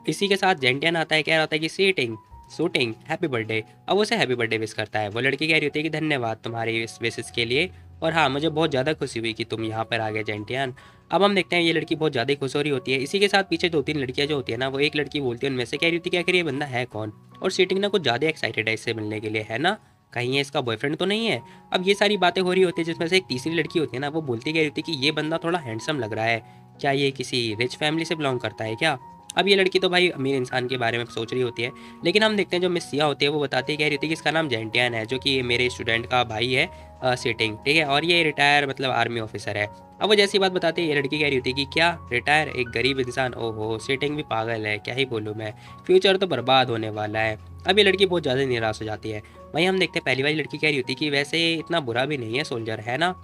इसी के साथ जेंटियन आता है, कह रहा होता है कि सीटिंग शूटिंग हैप्पी बर्थडे अब उसे हैप्पी बर्थडे विश करता है। वो लड़की कह रही होती है कि धन्यवाद तुम्हारी इस विशेष के लिए। और हाँ मुझे बहुत ज़्यादा खुशी हुई कि तुम यहाँ पर आ गए, जेंटियन। अब हम देखते हैं, ये लड़की बहुत ज़्यादा खुश हो रही होती है। इसी के साथ पीछे दो तीन लड़कियाँ जो होती है ना, वो एक लड़की बोलती है उनमें से, कह रही होती है कि आखिर ये बंदा है कौन? और सीटिंग ना कुछ ज़्यादा एक्साइटेड है इससे मिलने के लिए, है ना? कहीं ये इसका बॉयफ्रेंड तो नहीं है? अब ये सारी बातें हो रही होती है, जिसमें से एक तीसरी लड़की होती है ना, वो बोलती कह रही होती है कि ये बंदा थोड़ा हैंडसम लग रहा है। क्या ये किसी रिच फैमिली से बिलोंग करता है क्या? अब ये लड़की तो भाई अमीर इंसान के बारे में सोच रही होती है, लेकिन हम देखते हैं जो मिस सिया होती है, वो बताती है कह रही थी कि इसका नाम जेंटियन है, जो कि मेरे स्टूडेंट का भाई है सीटिंग ठीक है? और ये रिटायर मतलब आर्मी ऑफिसर है। अब वो जैसी बात बताती है, ये लड़की कह रही होती है कि क्या रिटायर एक गरीब इंसान? ओहो सीटिंग भी पागल है, क्या ही बोलूँ मैं? फ्यूचर तो बर्बाद होने वाला है। अब ये लड़की बहुत ज़्यादा निराश हो जाती है। वहीं हम देखते हैं, पहली वाली लड़की कह रही होती है कि वैसे इतना बुरा भी नहीं है सोल्जर है ना?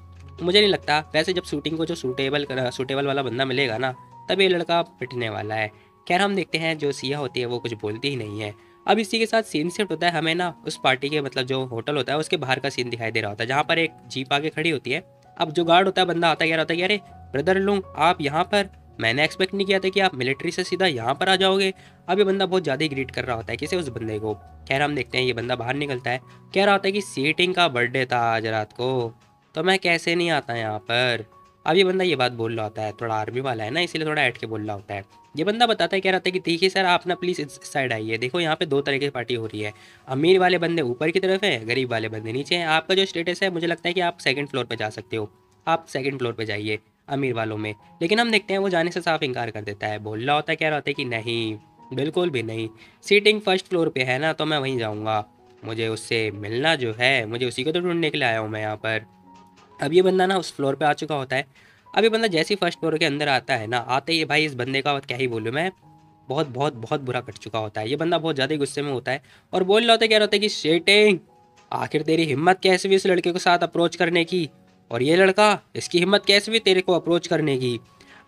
मुझे नहीं लगता, वैसे जब शूटिंग को जो सूटेबल सूटेबल वाला बंदा मिलेगा ना, तब ये लड़का पिटने वाला है। खैर, हम देखते हैं, जो सिया होती है, वो कुछ बोलती ही नहीं है। अब इसी के साथ सीन शिफ्ट होता है। हमें ना, उस पार्टी के मतलब जो होटल होता है, उसके बाहर का सीन दिखाई दे रहा होता है, जहाँ पर एक जीप आगे खड़ी होती है। अब जो गार्ड होता है, बंदा आता है होता है अरे ब्रदर लूँ, आप यहाँ पर मैंने एक्सपेक्ट नहीं किया था कि आप मिलिट्री से सीधा यहाँ पर आ जाओगे। अब ये बंदा बहुत ज़्यादा ग्रीट कर रहा होता है, किसे उस बंदे को। खैर, हम देखते हैं, ये बंदा बाहर निकलता है। कह रहा होता है कि सीटिंग का बर्थडे था आज रात को। तो मैं कैसे नहीं आता यहाँ पर? अब ये बंदा ये बात बोल रहा होता है, थोड़ा आर्मी वाला है ना, इसलिए थोड़ा ऐड के बोल रहा होता है। ये बंदा बताता है, कह रहा था कि देखिए सर, आप ना प्लीज़ इस साइड आइए। देखो यहाँ पे दो तरह की पार्टी हो रही है। अमीर वाले बंदे ऊपर की तरफ़ है, गरीब वाले बंदे नीचे हैं। आपका जो स्टेटस है, मुझे लगता है कि आप सेकंड फ्लोर पर जा सकते हो। आप सेकंड फ्लोर पर जाइए, अमीर वालों में। लेकिन हम देखते हैं, वो जाने से साफ़ इनकार कर देता है। बोल रहा होता है, कह रहा होता है कि नहीं, बिल्कुल भी नहीं। सीटिंग फ़र्स्ट फ्लोर पर है ना तो मैं वहीं जाऊँगा। मुझे उससे मिलना जो है, मुझे उसी को तो ढूँढने के लिए आया हूँ मैं यहाँ पर। अब ये बंदा ना उस फ्लोर पे आ चुका होता है। अब ये बंदा जैसे ही फ़र्स्ट फ्लोर के अंदर आता है ना, आते ही भाई इस बंदे का क्या ही बोलूँ मैं, बहुत बहुत बहुत बुरा कट चुका होता है। ये बंदा बहुत ज़्यादा गुस्से में होता है और बोल रहा होता है क्या होता है कि, शेटिंग, आखिर तेरी हिम्मत कैसे भी इस लड़के के साथ अप्रोच करने की? और ये लड़का, इसकी हिम्मत कैसे भी तेरे को अप्रोच करने की?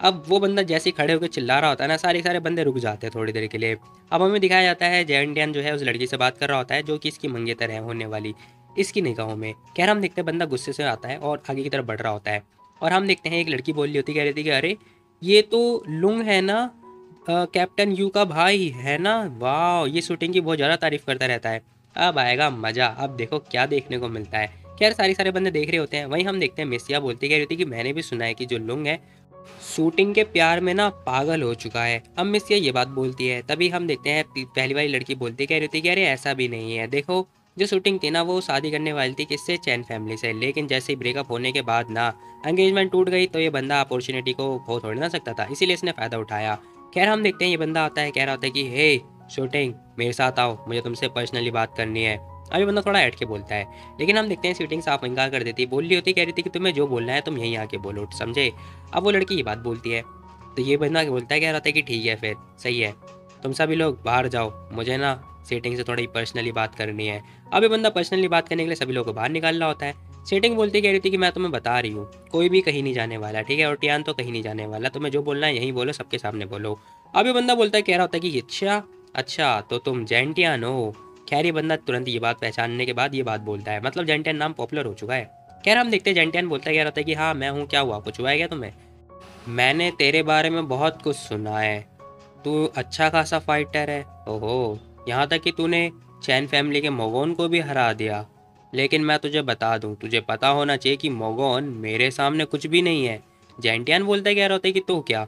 अब वो बंदा जैसे ही खड़े होकर चिल्ला रहा होता है ना, सारे सारे बंदे रुक जाते हैं थोड़ी देर के लिए। अब हमें दिखाया जाता है, जय इंडियन जो है उस लड़की से बात कर रहा होता है, जो कि इसकी मंगेतर है, होने वाली। इसकी निगाहों में। रहा, हम देखते हैं, बंदा गुस्से से आता है और आगे की तरफ़ बढ़ रहा होता है। और हम देखते हैं, एक लड़की बोल रही होती कह रही थी कि, अरे, ये तो लुंग है ना कैप्टन यू का भाई, है ना? वाह ये शूटिंग की बहुत ज़्यादा तारीफ़ करता रहता है। अब आएगा मज़ा, अब देखो क्या देखने को मिलता है। खैर सारे सारे बंदे देख रहे होते हैं, वहीं हम देखते हैं, मेसिया बोलती कह रही थी कि, मैंने भी सुना है कि जो लुंग है, शूटिंग के प्यार में ना पागल हो चुका है। अब मिसिया ये बात बोलती है, तभी हम देखते हैं, पहली वाली लड़की बोलती कह रही थी कि, अरे, ऐसा भी नहीं है, देखो जो शूटिंग थी ना, वो शादी करने वाली थी किससे? चैन फैमिली से। लेकिन जैसे ही ब्रेकअप होने के बाद ना एंगेजमेंट टूट गई तो ये बंदा अपॉर्चुनिटी को खो थोड़ी ना सकता था। इसीलिए इसने फ़ायदा उठाया। खैर, हम देखते हैं ये बंदा आता है, कह रहा होता है कि, हे शूटिंग मेरे साथ आओ, मुझे तुमसे पर्सनली बात करनी है। अभी बंदा थोड़ा हट के बोलता है। लेकिन हम देखते हैं शूटिंग साफ़ इनकार कर देती, बोल रही होती, कह रही थी कि, तुम्हें जो बोलना है, तुम यहीं आके बोलो, समझे? अब वो लड़की ये बात बोलती है। तो ये बंदा बोलता है, कह रहा था कि, ठीक है फिर, सही है। तुम सभी लोग बाहर जाओ, मुझे ना सेटिंग से थोड़ी पर्सनली बात करनी है। अभी बंदा पर्सनली बात करने के लिए सभी लोगों को बाहर निकालना होता है। सेटिंग बोलती कह रही थी कि मैं तुम्हें बता रही हूँ। कोई भी कहीं नहीं जाने वाला, ठीक है? और टियान तो कहीं नहीं जाने वाला। तुम्हें जो बोलना है यहीं बोलो, सबके सामने बोलो। अभी बंदा बोलता है, कह रहा होता है कि अच्छा अच्छा तो तुम जेंटियान हो। खैर, ये बंदा तुरंत ये बात पहचानने के बाद ये बात बोलता है। मतलब जेंटियान नाम पॉपुलर हो चुका है। खैर, हम देखते हैं जेंटियान बोलता है, कह रहा है कि हाँ मैं हूँ, क्या हुआ? कुछ हुआ है क्या तुम्हें? मैंने तेरे बारे में बहुत कुछ सुना है। तू अच्छा खासा फाइटर है। ओहो, यहाँ तक कि तूने चैन फैमिली के मोगोन को भी हरा दिया। लेकिन मैं तुझे बता दूँ, तुझे पता होना चाहिए कि मोगोन मेरे सामने कुछ भी नहीं है। जेंटियान बोलता कह क्या होता है कि तू क्या?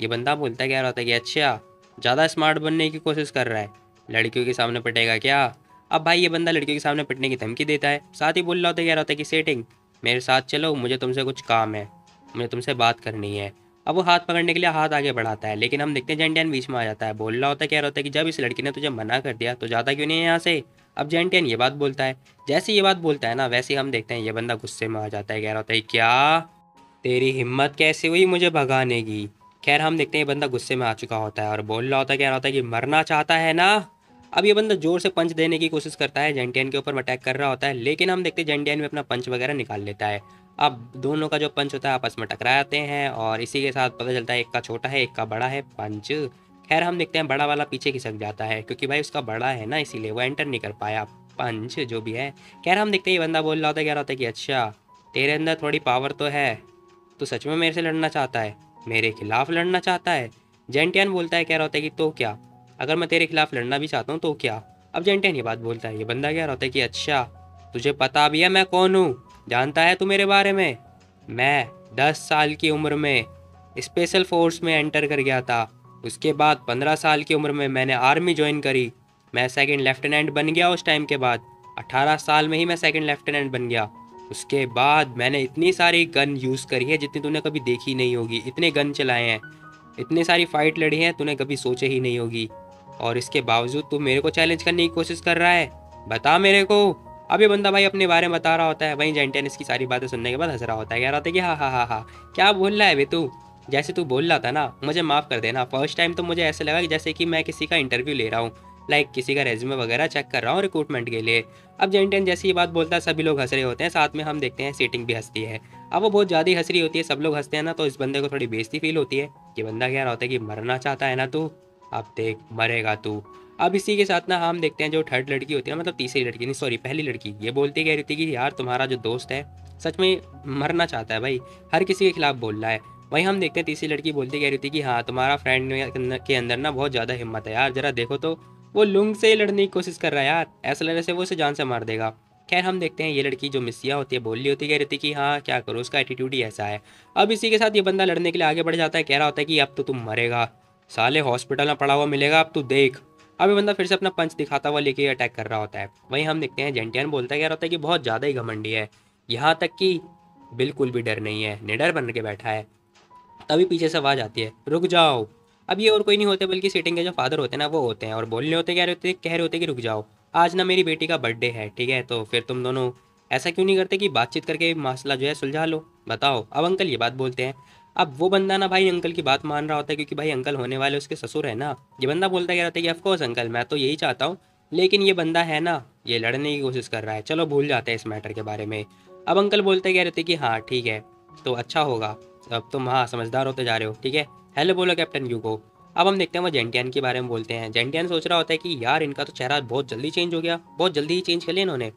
ये बंदा बोलता कह रहा होता है कि अच्छा ज़्यादा स्मार्ट बनने की कोशिश कर रहा है। लड़कियों के सामने पटेगा क्या? अब भाई ये बंदा लड़कियों के सामने पटने की धमकी देता है। साथ ही बोल रहा होता है क्या होता है कि सेटिंग मेरे साथ चलो, मुझे तुमसे कुछ काम है। मुझे तुमसे बात करनी है। अब वो हाथ पकड़ने के लिए हाथ आगे बढ़ाता है, लेकिन हम देखते हैं जेंटियन बीच में आ जाता है। बोल रहा होता है, कह रहा होता है कि जब इस लड़की ने तुझे मना कर दिया तो जाता क्यों नहीं है यहाँ से? अब जेंटियन ये बात बोलता है, जैसे ये बात बोलता है ना, वैसे हम देखते हैं ये बंदा गुस्से में आ जाता है, कह रहा होता है, क्या? तेरी हिम्मत कैसे हुई मुझे भगाने की? खैर, हम देखते हैं ये बंदा गुस्से में आ चुका होता है और बोल रहा होता है, कह रहा होता है कि मरना चाहता है ना? अब ये बंदा ज़ोर से पंच देने की कोशिश करता है जेंटियन के ऊपर अटैक कर रहा होता है, लेकिन हम देखते हैं जेंटियन में अपना पंच वगैरह निकाल लेता है। अब दोनों का जो पंच होता है, आपस में टकराते हैं, और इसी के साथ पता चलता है एक का छोटा है, एक का बड़ा है, पंच। खैर, हम देखते हैं बड़ा वाला पीछे खिसक जाता है, क्योंकि भाई उसका बड़ा है ना, इसीलिए वो एंटर नहीं कर पाया। पंच जो भी है। खैर, हम देखते हैं ये बंदा बोल रहा होता है, कह रहा होता है कि अच्छा तेरे अंदर थोड़ी पावर तो है तो सच में मेरे से लड़ना चाहता है? मेरे खिलाफ लड़ना चाहता है? जेंटियन बोलता है, कह रहा होता है कि तो क्या? अगर मैं तेरे खिलाफ लड़ना भी चाहता हूँ तो क्या? अब जेंटियन ये बात बोलता है, ये बंदा कह रहा होता है कि अच्छा तुझे पता भी है मैं कौन हूँ? जानता है तू मेरे बारे में? मैं दस साल की उम्र में स्पेशल फोर्स में एंटर कर गया था। उसके बाद पंद्रह साल की उम्र में मैंने आर्मी ज्वाइन करी। मैं सेकंड लेफ्टिनेंट बन गया उस टाइम के बाद। अठारह साल में ही मैं सेकंड लेफ्टिनेंट बन गया। उसके बाद मैंने इतनी सारी गन यूज़ करी है जितनी तूने कभी देखी नहीं होगी। इतने गन चलाए हैं। इतनी सारी फाइट लड़ी हैं तूने कभी सोचे ही नहीं होगी। और इसके बावजूद तू मेरे को चैलेंज करने की कोशिश कर रहा है। बता मेरे को। अब ये बंदा भाई अपने बारे में बता रहा होता है, वहीं जेंटेन इसकी सारी बातें सुनने के बाद हंस रहा होता है, कह रहा है कि हाँ हाँ हाँ हाँ क्या बोल रहा है वे तू? जैसे तू बोल रहा था ना, मुझे माफ़ कर देना। फ़र्स्ट टाइम तो मुझे ऐसे लगा कि जैसे कि मैं किसी का इंटरव्यू ले रहा हूँ लाइक किसी का रेज्यूमे वगैरह चेक कर रहा हूँ रिक्रूटमेंट के लिए। अब जेंटेन जैसी ये बात बोलता है, सभी लोग हंस रहे होते हैं, साथ में हम देखते हैं सीटिंग भी हंसती है। अब वो बहुत ज़्यादा हंस रही होती है, सब लोग हँसते हैं ना तो इस बंदे को थोड़ी बेजती फील होती है। कि बंदा कह रहा होता है कि मरना चाहता है ना तू? अब देख, मरेगा तू। अब इसी के साथ ना हम देखते हैं जो थर्ड लड़की होती है ना मतलब तीसरी लड़की नहीं सॉरी पहली लड़की। ये बोलती कह रही थी कि यार तुम्हारा जो दोस्त है, सच में मरना चाहता है भाई, हर किसी के खिलाफ बोल रहा है। वहीं हम देखते हैं तीसरी लड़की बोलती कह रही थी कि हाँ तुम्हारा फ्रेंड के अंदर ना बहुत ज़्यादा हिम्मत है यार, ज़रा देखो तो। वो लुंग से लड़ने की कोशिश कर रहा है यार, ऐसा लड़ने से वो उसे जान से मार देगा। खैर, हम देखते हैं ये लड़की जो मिसिया होती है, बोल रही होती कह रही थी कि हाँ क्या करो, उसका एटीट्यूड ही ऐसा है। अब इसी के साथ ये बंदा लड़ने के लिए आगे बढ़ जाता है, कह रहा होता है कि अब तो तुम मरेगा। साले हॉस्पिटल में पड़ा हुआ मिलेगा, अब तू देख। ये बंदा फिर से अपना पंच दिखाता हुआ लेके अटैक कर रहा होता है। वहीं हम देखते हैं, जेंटियन बोलता है कह रहा होता है कि बहुत ज़्यादा ही घमंडी है। यहाँ तक कि बिल्कुल भी डर नहीं है, निडर बन के बैठा है। तभी पीछे से आवाज़ आती है, रुक जाओ। अब ये और कोई नहीं होते, बल्कि सीटिंग के जो फादर होते हैं ना, वो होते हैं। और बोलने होते कह रहे होते, कह रहे होते कि रुक जाओ। आज ना मेरी बेटी का बर्थडे है, ठीक है? तो फिर तुम दोनों ऐसा क्यों नहीं करते कि बातचीत करके मसला जो है सुलझा लो? बताओ। अब अंकल ये बात बोलते हैं अब वो बंदा ना भाई अंकल की बात मान रहा होता है क्योंकि भाई अंकल होने वाले उसके ससुर है ना। ये बंदा बोलता कह रहा है कि ऑफकोर्स अंकल मैं तो यही चाहता हूँ। लेकिन ये बंदा है ना, ये लड़ने की कोशिश कर रहा है। चलो भूल जाते हैं इस मैटर के बारे में। अब अंकल बोलते कह रहे थे कि हाँ ठीक है तो अच्छा होगा। अब तुम हाँ समझदार होते जा रहे हो, ठीक है? हेलो बोलो कैप्टन यू को अब हम देखते हैं वो जेंटियन के बारे में बोलते हैं। जेंटियन सोच रहा होता है कि यार, इनका तो चेहरा बहुत जल्दी चेंज हो गया, बहुत जल्दी ही चेंज कर लिया इन्होंने।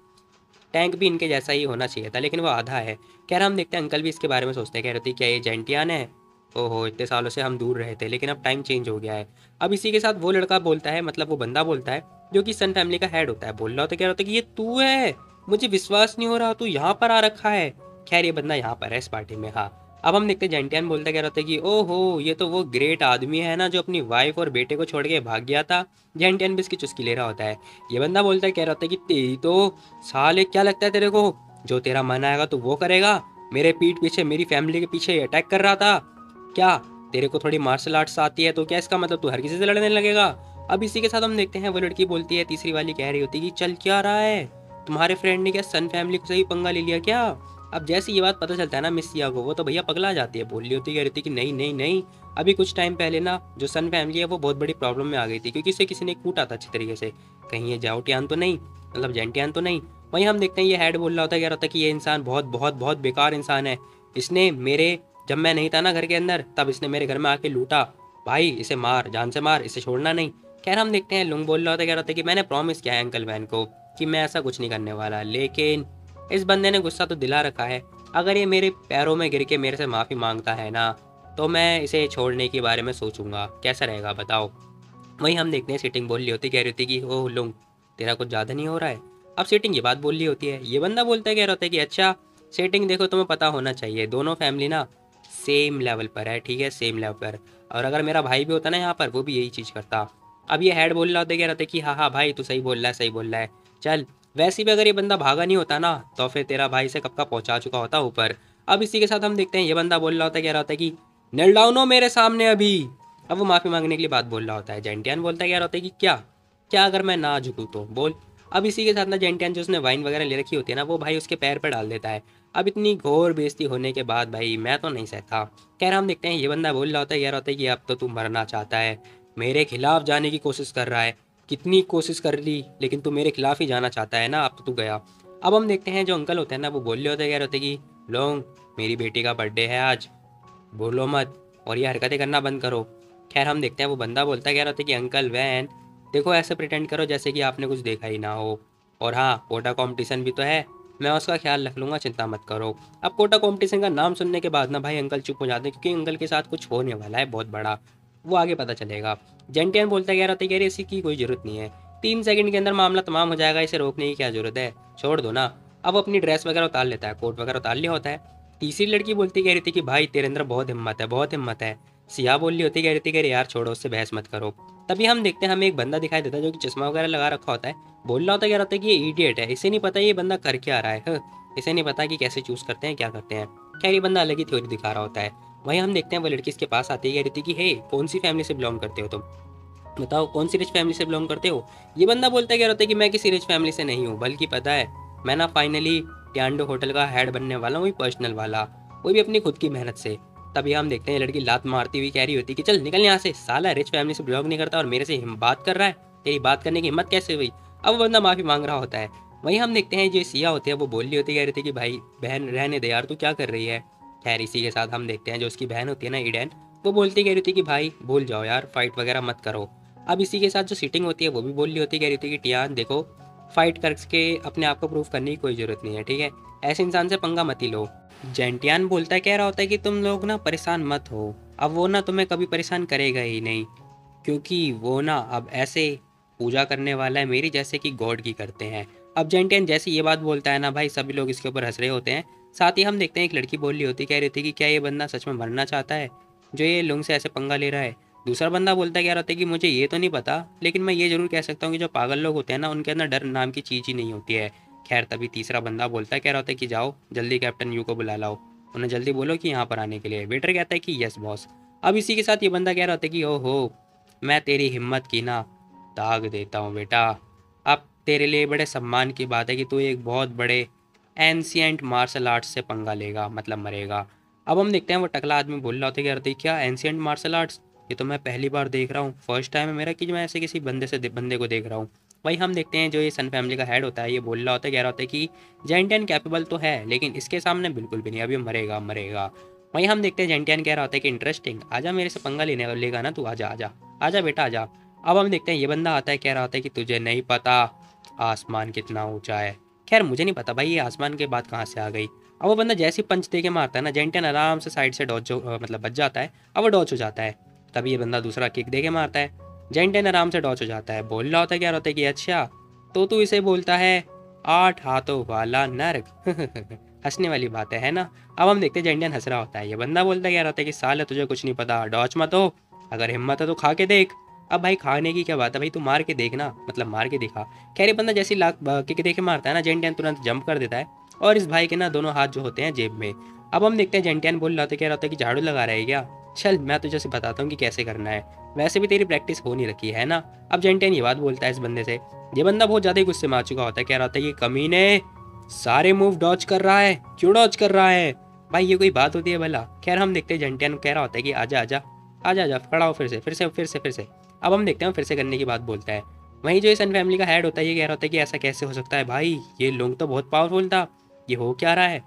टैंक भी इनके जैसा ही होना चाहिए था, लेकिन वो आधा है। रहा हम देखते हैं, अंकल भी इसके बारे में सोचते हैं। कह रहे थे क्या ये जेंटियान है। ओहो, इतने सालों से हम दूर रहे थे, लेकिन अब टाइम चेंज हो गया है। अब इसी के साथ वो लड़का बोलता है मतलब वो बंदा बोलता है, जो कि सन फैमिली का हेड होता है, बोल रहा होता है, कह रहा होता है कि ये तू है, मुझे विश्वास नहीं हो रहा, तू यहाँ पर आ रखा है। खैर, ये बंदा यहाँ पर है इस पार्टी में हाँ। अब हम देखते जेंटियन बोलता कह रहा था कि, ओहो, ये तो वो ग्रेट आदमी है ना जो अपनी वाइफ और बेटे को छोड़ के भाग गया था। जेंटियन भी इसकी चुस्की ले रहा होता है। ये बंदा बोलता है कह रहा था कि, तेरी तो साले क्या लगता है तेरे को? जो तेरा मन आएगा तो वो करेगा। मेरे पीठ पीछे, मेरी फैमिली के पीछे अटैक कर रहा था। क्या तेरे को थोड़ी मार्शल आर्ट्स आती है तो क्या इसका मतलब तू हर किसी से लड़ने लगेगा? अब इसी के साथ हम देखते हैं, वो लड़की बोलती है, तीसरी वाली कह रही होती है कि, चल क्या रहा है? तुम्हारे फ्रेंड ने क्या सन फैमिली को सही पंगा ले लिया क्या? अब जैसे ये बात पता चलता है ना, मिस सिया को वो तो भैया पगला जाती है, बोल रही होती कह रही थी कि नहीं नहीं नहीं। अभी कुछ टाइम पहले ना, जो सन फैमिली है, वो बहुत बड़ी प्रॉब्लम में आ गई थी, क्योंकि इसे किसी ने कूटा था अच्छी तरीके से। कहीं ये जाउटियान तो नहीं मतलब जेंटियान तो नहीं। वहीं हम देखते हैं, ये हेड बोल रहा होता कह रहा था कि ये इंसान बहुत बहुत बहुत बेकार इंसान है। इसने मेरे, जब मैं नहीं था ना घर के अंदर, तब इसने मेरे घर में आके लूटा। भाई, इसे मार, जान से मार, इसे छोड़ना नहीं। खैर, हम देखते हैं, लुंग बोल रहा होता कह रहा था कि मैंने प्रॉमिस किया है अंकल वैन को, कि मैं ऐसा कुछ नहीं करने वाला। लेकिन इस बंदे ने गुस्सा तो दिला रखा है। अगर ये मेरे पैरों में गिर के मेरे से माफ़ी माँगता है ना तो मैं इसे छोड़ने के बारे में सोचूँगा। कैसा रहेगा बताओ? वहीं हम देखते हैं सीटिंग बोल रही होती, कह रही होती कि, ओह, लुंग, तेरा कुछ ज़्यादा नहीं हो रहा है? अब सीटिंग ये बात बोल रही होती है। ये बंदा बोलता है, कह रहा होता है कि अच्छा सेटिंग देखो तुम्हें पता होना चाहिए, दोनों फैमिली ना सेम लेवल पर है, ठीक है सेम लेवल पर। और अगर मेरा भाई भी होता ना यहाँ पर, वो भी यही चीज़ करता। अब ये हेड बोल रहा होता कह रहा था कि हाँ हाँ भाई, तू सही बोल रहा है, सही बोल रहा है। चल वैसे भी अगर ये बंदा भागा नहीं होता ना तो फिर तेरा भाई से कब का पहुँचा चुका होता ऊपर। अब इसी के साथ हम देखते हैं, ये बंदा बोल रहा होता है, कह रहा होता है कि, नल डाउनो मेरे सामने अभी। अब वो माफ़ी मांगने के लिए बात बोल रहा होता है। जेंटियन बोलता है, कह रहा होता है कि, क्या? क्या अगर मैं ना झुकूँ तो? बोल। अब इसी के साथ ना जेंटियान जो उसने वाइन वगैरह ले रखी होती है ना, वो भाई उसके पैर पर डाल देता है। अब इतनी घोर बेइज्जती होने के बाद भाई मैं तो नहीं सहता। कह रहा, हम देखते हैं, ये बंदा बोल रहा होता है, कह रहा होता है कि, अब तो तू मरना चाहता है। मेरे खिलाफ जाने की कोशिश कर रहा है। कितनी कोशिश कर ली, लेकिन तू मेरे खिलाफ ही जाना चाहता है ना, अब तो तू गया। अब हम देखते हैं जो अंकल होते हैं ना, वो बोल रहे होते हैं यार होते कि, लोग, मेरी बेटी का बर्थडे है आज। बोलो मत, और ये हरकतें करना बंद करो। खैर, हम देखते हैं, वो बंदा बोलता कह रहा था कि, अंकल वैन देखो, ऐसे प्रिटेंड करो जैसे कि आपने कुछ देखा ही ना हो। और हाँ कोटा कॉम्पिटिशन भी तो है। मैं उसका ख्याल रख लूँगा, चिंता मत करो। अब कोटा कॉम्पिटिशन का नाम सुनने के बाद ना, भाई, अंकल चुप हो जाते क्योंकि अंकल के साथ कुछ होने वाला है, बहुत बड़ा। वो आगे पता चलेगा। जेंटियन बोलता कह रहा था, कह रही इसी की कोई ज़रूरत नहीं है। तीन सेकंड के अंदर मामला तमाम हो जाएगा, इसे रोकने की क्या ज़रूरत है? छोड़ दो ना। अब अपनी ड्रेस वगैरह उतार लेता है, कोट वगैरह उतार लिया होता है। तीसरी लड़की बोलती, कह रही थी कि भाई, तेरे अंदर बहुत हिम्मत है, बहुत हिम्मत है। सिया बोल रही होती, कह रही थी कि यार, छोड़ो, उससे बहस मत करो। तभी हम देखते हैं, हमें एक बंदा दिखाई देता है जो कि चश्मा वगैरह लगा रखा होता है। बोल रहा होता क्या रहता है कि ये इडियट है, इसे नहीं पता ये बंदा कर क्या रहा है। इसे नहीं पता कि कैसे चूज़ करते हैं, क्या करते हैं। क्या ये बंदा अलग ही थ्योरी दिखा रहा होता है। वहीं हम देखते हैं वो लड़की इसके पास आती है थी कि, हे, कौन सी फैमिली से बिलोंग करते हो तुम? बताओ, कौन सी रिच फैमिली से बिलोंग करते हो? ये बंदा बोलता क्या रहता है कि मैं किसी रिच फैमिली से नहीं हूँ, बल्कि पता है, मैं ना फाइनली ट्यांडो होटल का हेड बनने वाला हूँ पर्सनल वाला वो भी अपनी खुद की मेहनत से। तभी हम देखते हैं लड़की लात मारती हुई कह रही होती कि, चल, निकल यहाँ से। साला रिच फैमिली से बिलोंग नहीं करता और मेरे से बात कर रहा है। तेरी बात करने की हिम्मत कैसे हुई? अब बंदा माफ़ी मांग रहा होता है। वहीं हम देखते हैं जो सिया होते हैं, वो बोल रही होती कह रही थी कि, भाई, बहन, रहने दे यार, तू क्या कर रही है? खैर इसी के साथ हम देखते हैं, जो उसकी बहन होती है ना ईडन वो बोलती कह रही थी कि, भाई, भूल जाओ यार फाइट वगैरह मत करो। अब इसी के साथ जो सीटिंग होती है, वो भी बोल रही होती कह रही थी कि, टियान, देखो फाइट करके अपने आप को प्रूव करने की कोई ज़रूरत नहीं है, ठीक है? ऐसे इंसान से पंगा मत ही लो। जेंटियान बोलता कह रहा होता है कि, तुम लोग ना परेशान मत हो। अब वो ना तुम्हें कभी परेशान करेगा ही नहीं, क्योंकि वो ना अब ऐसे पूजा करने वाला है, मेरी जैसे कि गॉड की करते हैं। अब जेंटियन जैसे ये बात बोलता है ना, भाई, सभी लोग इसके ऊपर हंस रहे होते हैं साथ ही हम देखते हैं एक लड़की बोल रही होती, कह रही थी कि क्या ये बंदा सच में मरना चाहता है? जो ये लुंग से ऐसे पंगा ले रहा है। दूसरा बंदा बोलता है क्या रहता है कि मुझे ये तो नहीं पता, लेकिन मैं ये ज़रूर कह सकता हूँ कि जो पागल लोग होते हैं ना, उनके अंदर डर नाम की चीज़ ही नहीं होती है। खैर, तभी तीसरा बंदा बोलता है कह रहा होता है कि जाओ, जल्दी कैप्टन यू को बुला लाओ। उन्हें जल्दी बोलो कि यहाँ पर आने के लिए। वेटर कहता है कि यस बॉस अब इसी के साथ ये बंदा कह रहा होता है कि ओहो, मैं तेरी हिम्मत की ना, दाग देता हूँ बेटा। अब तेरे लिए बड़े सम्मान की बात है कि तू एक बहुत बड़े एंशियंट मार्शल आर्ट्स से पंगा लेगा मतलब मरेगा। अब हम देखते हैं, वो टकला आदमी बोल रहा होता है कि क्या एंशियंट मार्शल आर्ट्स? ये तो मैं पहली बार देख रहा हूँ। फ़र्स्ट टाइम है मेरा कि मैं ऐसे किसी बंदे से बंदे को देख रहा हूँ। वही हम देखते हैं, जो ये सन फैमिली का हेड होता है, ये बोल रहा होता है, कह रहा होता है कि जेंटियन कैपेबल तो है, लेकिन इसके सामने बिल्कुल भी नहीं, अभी मरेगा मरेगा। वहीं हम देखते हैं जेंटियन कह रहा होता है कि इंटरेस्टिंग आजा मेरे से पंगा लेने लेगा ना तू? आजा आजा आजा बेटा, आजा। अब हम देखते हैं, ये बंदा आता है, कह रहा होता है कि, तुझे नहीं पता, आसमान कितना ऊँचा है। खैर, मुझे नहीं पता भाई, ये आसमान के बाद कहाँ से आ गई। अब वो बंदा जैसे पंच दे के मारता है ना जेंटियन आराम से साइड से डॉच मतलब बच जाता है, अब वो डॉच हो जाता है। तभी ये बंदा दूसरा किक दे के मारता है। जेंटेन आराम से डॉच हो जाता है। बोल रहा होता है क्या होता है कि अच्छा तो तू इसे बोलता है, आठ हाथों वाला नर्क। हंसने वाली बात है ना? अब हम देखते हैं जेंडियन हंस रहा होता है। ये बंदा बोलता क्या रहता है कि साल, तुझे कुछ नहीं पता डॉच मत हो। अगर हिम्मत है तो खा के देख। अब भाई खाने की क्या बात है? भाई तू मार के देखना मतलब मार के दिखा। खैर ये बंदा जैसी लाख किक देखे मारता है ना जेंटियन तुरंत जंप कर देता है। और इस भाई के ना दोनों हाथ जो होते हैं जेब में। अब हम देखते हैं जेंटियन बोल रहा होता है क्या रहता है कि झाड़ू लगा रहा क्या? चल, मैं तुझे से बताता हूँ कि कैसे करना है। वैसे भी तेरी प्रैक्टिस हो नहीं रखी, है ना? अब जेंटेन ये बात बोलता है इस बंदे से। ये बंदा बहुत ज़्यादा ही गुस्से में आ चुका होता है, कह रहा होता है कि कमीने सारे मूव डॉच कर रहा है। क्यों डॉच कर रहा है? भाई ये कोई बात होती है भला। खैर, हम देखते हैं जेंटियन कह रहा होता है कि आजा आजा। आजा आजा, खड़ा हो फिर से फिर से फिर से फिर से। अब हम देखते हैं फिर से करने की बात बोलता है। वहीं जो इस फैमिली का हेड होता है, ये कह रहा होता है कि ऐसा कैसे हो सकता है? भाई, ये लोग तो बहुत पावरफुल था। ये हो क्या रहा है?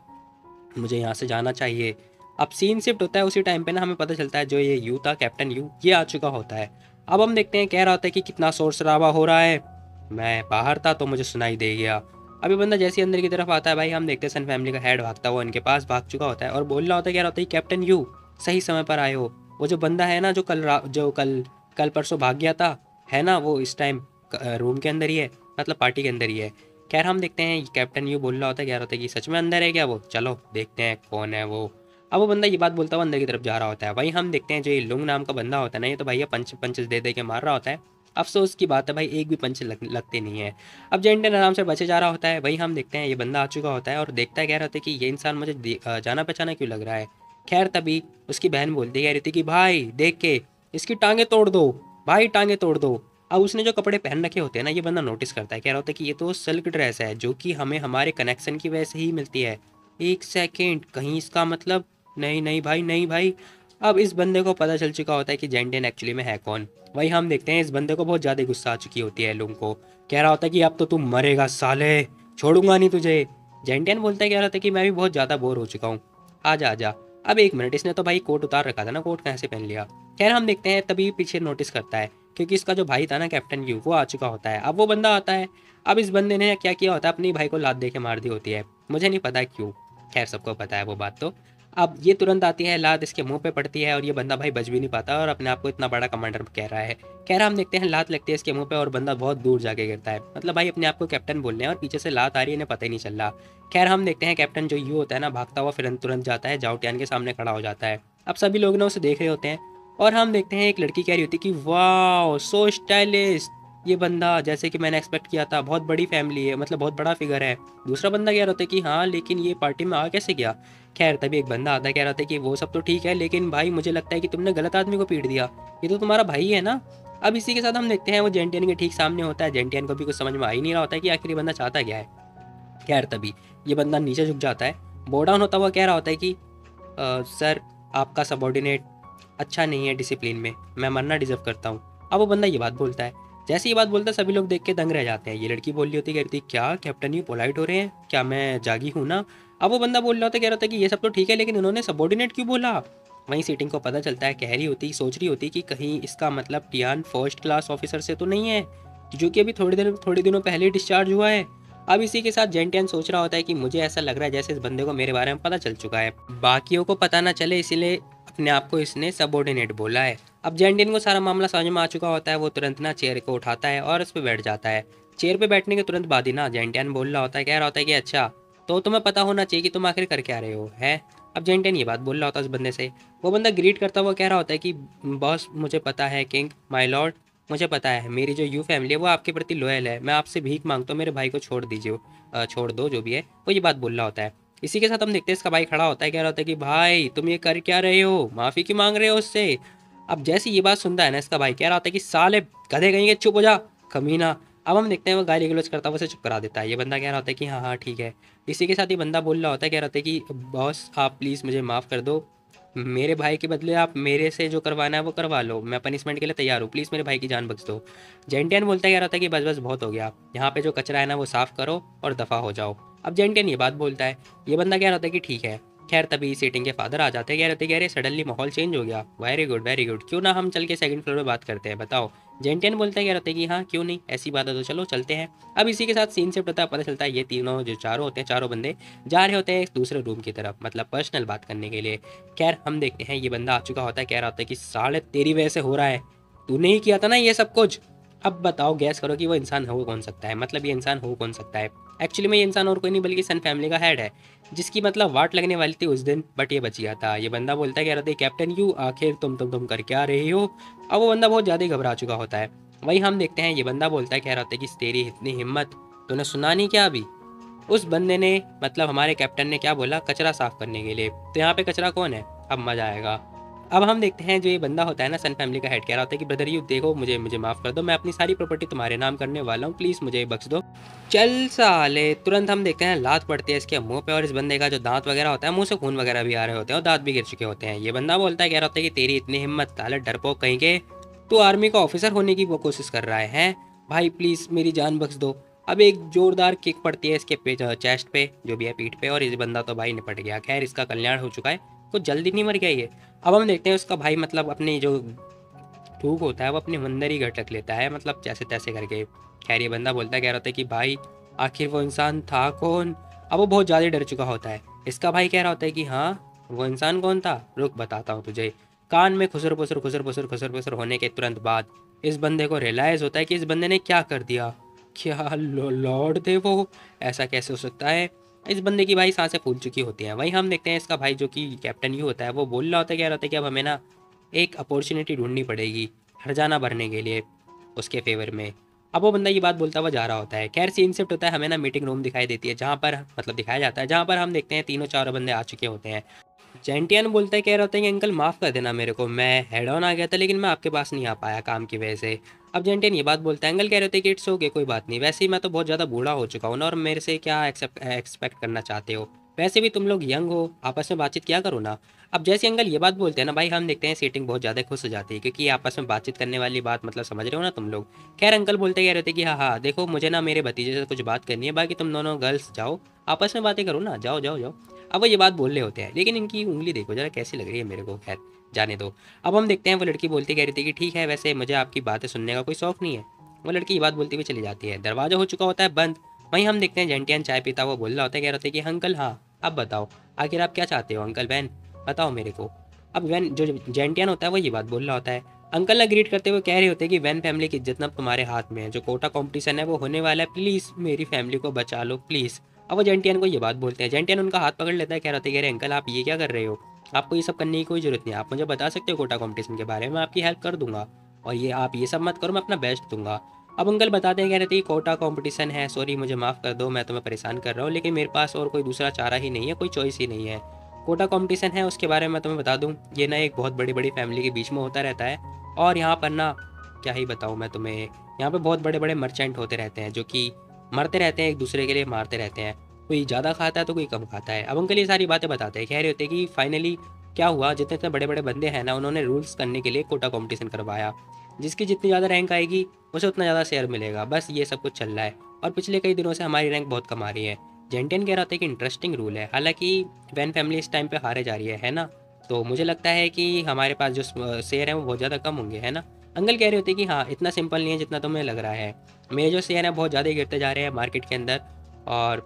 मुझे यहाँ से जाना चाहिए। अब सीन शिफ्ट होता है, उसी टाइम पे ना हमें पता चलता है, जो ये यू था कैप्टन यू ये आ चुका होता है। अब हम देखते हैं, कह रहा होता है कि कितना शोर शराबा हो रहा है। मैं बाहर था तो मुझे सुनाई दे गया। अभी बंदा जैसे अंदर की तरफ़ आता है, भाई, हम देखते हैं सन फैमिली का हेड भागता हुआ, इनके पास भाग चुका होता है और बोल रहा होता है, कह रहा होता है कैप्टन यू सही समय पर आए हो। वो जो बंदा है ना, जो कल जो कल कल परसों भाग गया था है ना? वो इस टाइम रूम के अंदर ही है मतलब पार्टी के अंदर ही है। खैर हम देखते हैं कैप्टन यू बोल रहा होता है कह रहा होता है कि सच में अंदर है क्या वो? चलो देखते हैं कौन है वो। अब वो बंदा ये बात बोलता हुआ अंदर की तरफ़ जा रहा होता है। वहीं हम देखते हैं जो ये लुंग नाम का बंदा होता है ना ये तो भैया पंच पंच दे दे के मार रहा होता है। अफसोस की बात है भाई एक भी पंच लग, लगते नहीं है। अब जेंटन आराम से बचे जा रहा होता है। वही हम देखते हैं ये बंदा आ चुका होता है और देखता है कह रहा होता है कि ये इंसान मुझे जाना पहचाना क्यों लग रहा है? खैर तभी उसकी बहन बोलती कह रही थी कि भाई देख के इसकी टांगे तोड़ दो, भाई टांगे तोड़ दो। अब उसने जो कपड़े पहन रखे होते हैं ना, ये बंदा नोटिस करता है, कह रहा होता है कि ये तो सिल्क ड्रेस है, जो कि हमें हमारे कनेक्शन की वजह से ही मिलती है। एक सेकेंड कहीं इसका मतलब? नहीं नहीं भाई नहीं भाई। अब इस बंदे को पता चल चुका होता है कि जेंटेन एक्चुअली में है कौन। वही हम देखते हैं, इस बंदे को बहुत ज़्यादा गुस्सा आ चुकी होती है लोगों को। कह रहा होता है कि अब तो तुम मरेगा, साले, छोड़ूँगा नहीं तुझे। जेंटेन बोलता है, कह रहा था कि मैं भी बहुत ज़्यादा बोर हो चुका हूँ। आ जा अब एक मिनट, इसने तो भाई कोट उतार रखा था ना, कोट कहाँ से पहन लिया? खैर, हम देखते हैं, तभी पीछे नोटिस करता है, क्योंकि इसका जो भाई था ना कैप्टन यू वो आ चुका होता है। अब वो बंदा आता है। अब इस बंदे ने क्या किया होता है, अपने भाई को लाद दे के मार दी होती है। मुझे नहीं पता क्यों। खैर, सबको पता है वो बात तो। अब ये तुरंत आती है लात इसके मुँह पे पड़ती है और ये बंदा भाई बच भी नहीं पाता और अपने आप को इतना बड़ा कमांडर कह रहा है। कह रहा हम देखते हैं लात लगती है इसके मुँह पे और बंदा बहुत दूर जाके गिरता है। मतलब भाई अपने आप को कैप्टन बोलने हैं और पीछे से लात आ रही है, इन्हें पता ही नहीं चल रहा। खैर हम देखते हैं कैप्टन जो यू होता है ना, भागता हुआ फिर तुरंत जाता है जाउटियान के सामने खड़ा हो जाता है। अब सभी लोग ना उसे देख रहे होते हैं और हम देखते हैं एक लड़की कह रही होती है कि वाह सो स्टाइलिश ये बंदा, जैसे कि मैंने एक्सपेक्ट किया था, बहुत बड़ी फैमिली है मतलब बहुत बड़ा फिगर है। दूसरा बंदा कह रहा था कि हाँ लेकिन ये पार्टी में आ कैसे गया? खैर, तभी एक बंदा आता कह रहा था कि वो सब तो ठीक है, लेकिन भाई मुझे लगता है कि तुमने गलत आदमी को पीट दिया। ये तो तुम्हारा भाई है ना? अब इसी के साथ हम देखते हैं, वो जेंटियन के ठीक सामने होता है। जेंटियन को भी कुछ समझ में आ ही नहीं रहा होता है कि आखिर ये बंदा चाहता क्या है। खैर, तभी ये बंदा नीचे झुक जाता है। बोडाउन होता हुआ कह रहा होता है कि सर, आपका सबॉर्डिनेट अच्छा नहीं है डिसिप्लिन में। मैं मरना डिजर्व करता हूँ। अब वो बंदा ये बात बोलता है। जैसे ये बात बोलता है, सभी लोग देख के दंग रह जाते हैं। ये लड़की बोल रही होती कहती क्या कैप्टन यू पोलाइट हो रहे हैं? क्या मैं जागी हूँ ना? अब वो बंदा बोल रहा होता कह रहा था कि ये सब तो ठीक है, लेकिन उन्होंने सबॉर्डिनेट क्यों बोला? वहीं सीटिंग को पता चलता है, कह रही होती, सोच रही होती कि कहीं इसका मतलब टियान फ़र्स्ट क्लास ऑफिसर से तो नहीं है, जो कि अभी थोड़ी देर थोड़ी दिनों पहले डिस्चार्ज हुआ है। अब इसी के साथ जेंटियन सोच रहा होता है कि मुझे ऐसा लग रहा है जैसे इस बंदे को मेरे बारे में पता चल चुका है। बाकियों को पता ना चले, इसीलिए अपने आप को इसने सबॉर्डिनेट बोला है। अब जेंटियन को सारा मामला समझ में आ चुका होता है, वो तुरंत ना चेयर को उठाता है और उस पर बैठ जाता है। चेयर पे बैठने के तुरंत बाद ही ना जेंटियन बोल रहा होता है, कह रहा होता है कि अच्छा तो तुम्हें पता होना चाहिए कि तुम आखिर कर क्या रहे हो, है? अब जेंटेन ये बात बोल रहा होता है उस बंदे से, वो बंदा ग्रीट करता हुआ कह रहा होता है कि, बॉस, मुझे पता है, किंग माई लॉर्ड मुझे पता है, मेरी जो यू फैमिली है, वो आपके प्रति लॉयल है, मैं आपसे भीख माँगता हूँ, मेरे भाई को छोड़ दीजिए छोड़ दो, जो भी है, वो ये बात बोल रहा होता है। इसी के साथ हम देखते हैं, इसका भाई खड़ा होता है, कह रहा होता है कि, भाई, तुम ये कर क्या रहे हो? माफ़ी क्यों मांग रहे हो उससे? अब जैसे ये बात सुनता है ना, इसका भाई कह रहा होता है कि, साले गधे कहेंगे चुप हो जा, कमीना अब हम देखते हैं वो गाली गलोच करता है उसे चुप करा देता है। ये बंदा कह रहा होता है कि हाँ हाँ ठीक है। इसी के साथ ये बंदा बोल रहा होता है, कह रहा होता है कि, बॉस, आप प्लीज़ मुझे माफ़ कर दो। मेरे भाई के बदले आप मेरे से जो करवाना है, वो करवा लो। मैं पनिशमेंट के लिए तैयार हूँ। प्लीज़ मेरे भाई की जान बख्श दो। जेंटियन बोलता कह रहा था कि, बस बस, बहुत हो गया। यहाँ पे जो कचरा है ना, वो साफ़ करो और दफ़ा हो जाओ। अब जेंटियन ये बात बोलता है। ये बंदा कह रहा था कि, ठीक है। खैर, तभी सीटिंग के फादर आ जाते हैं। कह रहे थे कह रहे सडनली माहौल चेंज हो गया। वेरी गुड वेरी गुड क्यों ना हम चल के सेकंड फ्लोर में बात करते हैं? बताओ। जेंटियन बोलते है, कह रहे है कि हाँ क्यों नहीं? ऐसी बात है तो चलो, चलते हैं। अब इसी के साथ सीन से पता पता चलता है ये तीनों जो चारों होते हैं, चारों बंदे जा रहे होते हैं एक दूसरे रूम की तरफ़ मतलब पर्सनल बात करने के लिए। खैर, हम देखते हैं, ये बंदा आ चुका होता है, कह रहा होता है कि साढ़े तेरी वजह से हो रहा है। तूने ही किया था ना ये सब कुछ? अब बताओ गैस करो कि वो इंसान हो कौन सकता है? मतलब ये इंसान हो कौन सकता है? एक्चुअली में ये इंसान और कोई नहीं, बल्कि सन फैमिली का हेड है, जिसकी मतलब वाट लगने वाली थी उस दिन बट ये बच गया था। ये बंदा बोलता है कह रहा था कैप्टन यू आखिर तुम तुम तुम कर क्या रहे हो? अब वो बंदा बहुत ज़्यादा घबरा चुका होता है। वही हम देखते हैं, ये बंदा बोलता है, कह रहा था कि, तेरी इतनी हिम्मत, तूने सुना नहीं क्या अभी? उस बंदे ने मतलब हमारे कैप्टन ने क्या बोला? कचरा साफ़ करने के लिए। तो यहाँ पे कचरा कौन है? अब मज़ा आएगा। अब हम देखते हैं जो ये बंदा होता है ना सन फैमिली का हेड कह रहा होता है कि, ब्रदर यू देखो, मुझे मुझे माफ़ कर दो, मैं अपनी सारी प्रॉपर्टी तुम्हारे नाम करने वाला हूँ प्लीज़ मुझे बख्श दो। चल साले, तुरंत हम देखते हैं लात पड़ती है इसके मुँह पे और इस बंदे का जो दांत वगैरह होता है, मुँह से खून वगैरह भी आ रहे होते हैं और दांत भी गिर चुके होते हैं। ये बंदा बोलता है, कह रहा होता है कि, तेरी इतनी हिम्मत ताले डरपोक कहीं के, तू आर्मी का ऑफिसर होने की वो कोशिश कर रहा है भाई प्लीज़ मेरी जान बख्श दो। अब एक जोरदार किक पड़ती है इसके चेस्ट पे, जो भी है पीठ पे, और इस बंदा तो भाई निपट गया। खैर, इसका कल्याण हो चुका है। कुछ जल्दी नहीं मर गया ये। अब हम देखते हैं उसका भाई मतलब अपनी जो ठूक होता है, वो अपने मंदिर ही घटक लेता है मतलब जैसे तैसे करके। खैर, ये बंदा बोलता कह रहा है कि भाई, आखिर वो इंसान था कौन? अब वो बहुत ज़्यादा डर चुका होता है। इसका भाई कह रहा होता है कि हाँ वो इंसान कौन था? रुक, बताता हूँ तुझे। कान में खुसर पुसर खुसर पुसर खुसर पुसर होने के तुरंत बाद इस बंदे को रियलाइज़ होता है कि इस बंदे ने क्या कर दिया। क्या लॉर्ड थे वो? ऐसा कैसे हो सकता है? इस बंदे की भाई साँसें फूल चुकी होती हैं। वहीं हम देखते हैं इसका भाई जो कि कैप्टन यू होता है, वो बोल रहा होता है कह रहा होता है कि अब हमें ना एक अपॉर्चुनिटी ढूंढनी पड़ेगी हरजाना भरने के लिए उसके फेवर में। अब वो बंदा ये बात बोलता हुआ जा रहा होता है, खैर सीन शिफ्ट होता है, हमें ना मीटिंग रूम दिखाई देती है, जहाँ पर मतलब दिखाया जाता है, जहाँ पर हम देखते हैं तीनों चारों बंदे आ चुके होते हैं। जेंटियन बोलता कह रहा है कि, अंकल, माफ़ कर देना मेरे को, मैं हेड ऑन आ गया था, लेकिन मैं आपके पास नहीं आ पाया काम की वजह से। अब जेंटियन ये बात बोलता है, अंकल, कह रहे होते कि इट्स ओके कोई बात नहीं। वैसे ही मैं तो बहुत ज़्यादा बूढ़ा हो चुका हूँ ना, और मेरे से क्या एक्सपेक्ट करना चाहते हो? वैसे भी तुम लोग यंग हो, आपस में बातचीत क्या करो ना? अब जैसे अंकल ये बात बोलते हैं ना, भाई, हम देखते हैं सीटिंग बहुत ज़्यादा खुश हो जाती है, क्योंकि आपस में बातचीत करने वाली बात मतलब समझ रहे हो ना तुम लोग? खैर, अंकल बोलते कह रहे थे कि हाँ हाँ देखो, मुझे ना मेरे भतीजे से कुछ बात करनी है, बाकी तुम दोनों गर्ल्स जाओ, आपस में बातें करो ना, जाओ जाओ जाओ। अब वो ये बात बोल रहे होते हैं। लेकिन इनकी उंगली देखो, जरा कैसी लग रही है मेरे को? खैर, जाने दो। अब हम देखते हैं, वो लड़की बोलती कह रही थी कि ठीक है, वैसे मुझे आपकी बातें सुनने का कोई शौक नहीं है। वो लड़की ये बात बोलती हुई चली जाती है। दरवाज़ा हो चुका होता है बंद। वहीं हम देखते हैं, जेंटियन चाय पीता हुआ बोल रहा होता है, कह रहे होते कि अंकल हाँ अब बताओ, आखिर आप क्या चाहते हो, अंकल वैन बताओ मेरे को। अब वैन जो जेंटियन होता है, वो ये बात बोल रहा होता है। अंकल ने ग्रीट करते हुए कह रहे होते हैं कि वैन फैमिली की इज़्ज़त ना तुम्हारे हाथ में है। जो कोटा कॉम्पिटिशन है, वो होने वाला है। प्लीज़ मेरी फैमिली को बचा लो, प्लीज़। अब वो जेंटियन को ये बात बोलते हैं। जेंटियन उनका हाथ पकड़ लेता है, कह रहे कह रहे अंकल, आप ये क्या कर रहे हो? आपको ये सब करने की कोई ज़रूरत नहीं। आप मुझे बता सकते हो कोटा कॉम्पिटिशन के बारे में? आपकी हेल्प कर दूँगा। और ये, आप ये सब मत करो, मैं अपना बेस्ट दूँगा। अब अंकल बताते हैं, कह रहे थे कोटा कॉम्पिटिशन है सॉरी मुझे माफ़ कर दो, मैं तुम्हें परेशान कर रहा हूँ, लेकिन मेरे पास और कोई दूसरा चारा ही नहीं है, कोई चॉइस ही नहीं है। कोटा कॉम्पिटिशन है, उसके बारे में मैं तुम्हें बता दूँ, ये ना एक बहुत बड़ी बड़ी फैमिली के बीच में होता रहता है। और यहाँ पर ना, क्या ही बताऊँ मैं तुम्हें, यहाँ पर बहुत बड़े बड़े मर्चेंट होते रहते हैं, जो कि मरते रहते हैं, एक दूसरे के लिए मारते रहते हैं। कोई ज़्यादा खाता है तो कोई कम खाता है। अब अंकल ये सारी बातें बताते हैं। कह रहे होते हैं कि फाइनली क्या हुआ? जितने इतने बड़े बड़े बंदे हैं ना, उन्होंने रूल्स करने के लिए कोटा कंपटीशन करवाया। जिसकी जितनी ज़्यादा रैंक आएगी, उसे उतना ज़्यादा शेयर मिलेगा। बस ये सब कुछ चल रहा है। और पिछले कई दिनों से हमारी रैंक बहुत कम आ रही है। जेंटियन कह रहा था कि इंटरेस्टिंग रूल है। हालाँकि वैन फैमिली इस टाइम पे हारे जा रही है है ना? तो मुझे लगता है कि हमारे पास जो शेयर है, वो बहुत ज़्यादा कम होंगे, है ना? अंकल कह रहे होते कि हाँ इतना सिंपल नहीं है जितना तुम्हें लग रहा है। मेरे जो शेयर है बहुत ज़्यादा गिरते जा रहे हैं मार्केट के अंदर और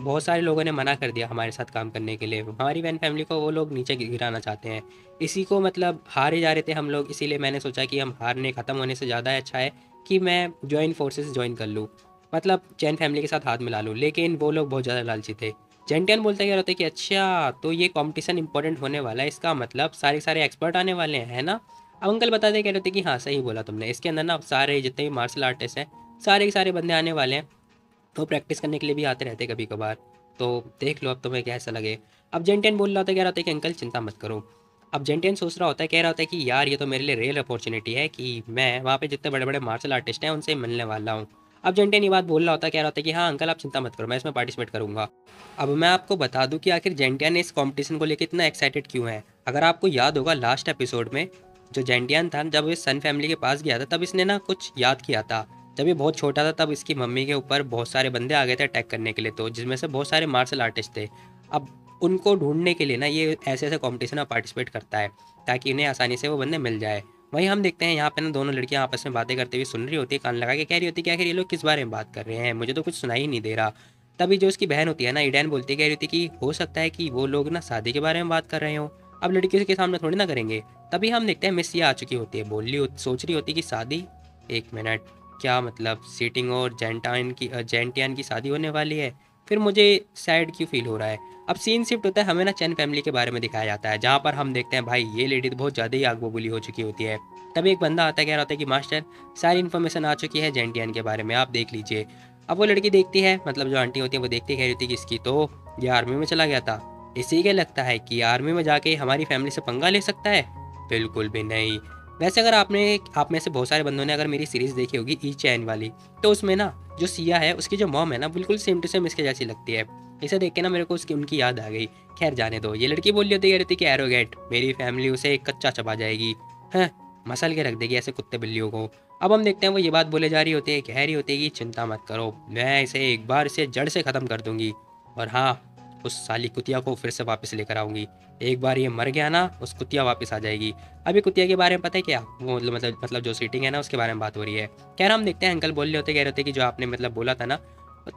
बहुत सारे लोगों ने मना कर दिया हमारे साथ काम करने के लिए। हमारी वैन फैमिली को वो लोग नीचे गिराना चाहते हैं। इसी को मतलब हारे जा रहे थे हम लोग, इसीलिए मैंने सोचा कि हम हारने, ख़त्म होने से ज़्यादा अच्छा है कि मैं ज्वाइन फोर्सेस ज्वाइन कर लूँ। मतलब चैन फैमिली के साथ हाथ मिला लूँ, लेकिन वो लोग बहुत ज़्यादा लालची थे। जेंटियन बोलते क्या रहते कि अच्छा तो ये कॉम्पिटिशन इंपॉर्टेंट होने वाला है, इसका मतलब सारे सारे एक्सपर्ट आने वाले हैं, है ना? अब अंकल बताते कह रहे थे कि हाँ सही बोला तुमने। इसके अंदर ना सारे जितने भी मार्शल आर्टिस्ट हैं सारे के सारे बंदे आने वाले हैं। तो प्रैक्टिस करने के लिए भी आते रहते कभी कभार तो देख लो अब तुम्हें कैसा लगे। अब जेंटियन बोल रहा होता कह रहा होता है कि अंकल, चिंता मत करो। अब जेंटियन सोच रहा होता है, कह रहा होता है कि यार, ये तो मेरे लिए रियल अपॉर्चुनिटी है कि मैं वहाँ पे जितने बड़े बड़े मार्शल आर्टिस्ट हैं, उनसे मिलने वाला हूँ। अब जेंटियन ये बात बोल रहा होता है, कह रहा होता है कि हाँ अंकल, आप चिंता मत करो, मैं इसमें पार्टिसिपेट करूँगा। अब मैं आपको बता दूँ कि आखिर जेंटियन इस कॉम्पिटिशन को लेकर इतना एक्साइटेड क्यों है? अगर आपको याद होगा लास्ट एपिसोड में, जो जेंटियन था, जब इस सन फैमिली के पास गया था, तब इसने ना कुछ याद किया था। जब ये बहुत छोटा था, तब इसकी मम्मी के ऊपर बहुत सारे बंदे आ गए थे अटैक करने के लिए तो जिसमें से बहुत सारे मार्शल आर्टिस्ट थे। अब उनको ढूँढने के लिए ना, ये ऐसे ऐसे कॉम्पिटिशन में पार्टिसिपेट करता है, ताकि इन्हें आसानी से वो बंदे मिल जाए। वहीं हम देखते हैं, यहाँ पे ना दोनों लड़कियाँ आपस में बातें करते हुए सुन रही होती है, कान लगा के कह रही होती है कि आखिर ये लोग किस बारे में बात कर रहे हैं? मुझे तो कुछ सुनाई ही नहीं दे रहा। तभी जो उसकी बहन होती है ना ईडैन बोलती कह रही थी कि हो सकता है कि वो लोग ना शादी के बारे में बात कर रहे हो। अब लड़की के सामने थोड़ी ना करेंगे। तभी हम देखते हैं, मिस ये आ चुकी होती है, बोल रही सोच रही होती कि शादी, एक मिनट। क्या मतलब सीटिंग और जेंटाइन की जेंटियन की शादी होने वाली है? फिर मुझे सैड क्यों फील हो रहा है? अब सीन शिफ्ट होता है, हमें ना चैन फैमिली के बारे में दिखाया जाता है, जहाँ पर हम देखते हैं, भाई, ये लेडी तो बहुत ज़्यादा ही आग बबूली हो चुकी होती है। तभी एक बंदा आता है, कह रहा होता है कि, मास्टर, सारी इन्फॉर्मेशन आ चुकी है जेंटियन के बारे में, आप देख लीजिए। अब वो लड़की देखती है मतलब जो आंटी होती है, वो देखती कह रही थी कि इसकी तो ये आर्मी में चला गया था। इसी के लगता है कि आर्मी में जाके हमारी फैमिली से पंगा ले सकता है? बिल्कुल भी नहीं। वैसे अगर आपने, आप में से बहुत सारे बंदों ने अगर मेरी सीरीज़ देखी होगी ई चैन वाली तो उसमें ना, जो सिया है, उसकी जो मॉम है ना, बिल्कुल सेम टू सेम इसके जैसी लगती है। इसे देख के ना मेरे को उसकी, उनकी याद आ गई। खैर, जाने दो। ये लड़की बोल रही होती कह रही थी कि एरोगेट मेरी फैमिली उसे एक कच्चा चबा जाएगी। हैं, मसल के रख देगी ऐसे कुत्ते बिल्लियों को। अब हम देखते हैं, वो ये बात बोले जा रही होती है, कह रही होती है कि चिंता मत करो, मैं इसे एक बार इसे जड़ से ख़त्म कर दूँगी। और हाँ उस साली कुतिया को फिर से वापस लेकर आऊँगी। एक बार ये मर गया ना, उस कुतिया वापस आ जाएगी। अभी कुतिया के बारे में पता है क्या? वो मतलब मतलब जो सीटिंग है ना, उसके बारे में बात हो रही है। क्या हम देखते हैं अंकल बोल रहे होते, कह रहे होते कि जो आपने मतलब बोला था ना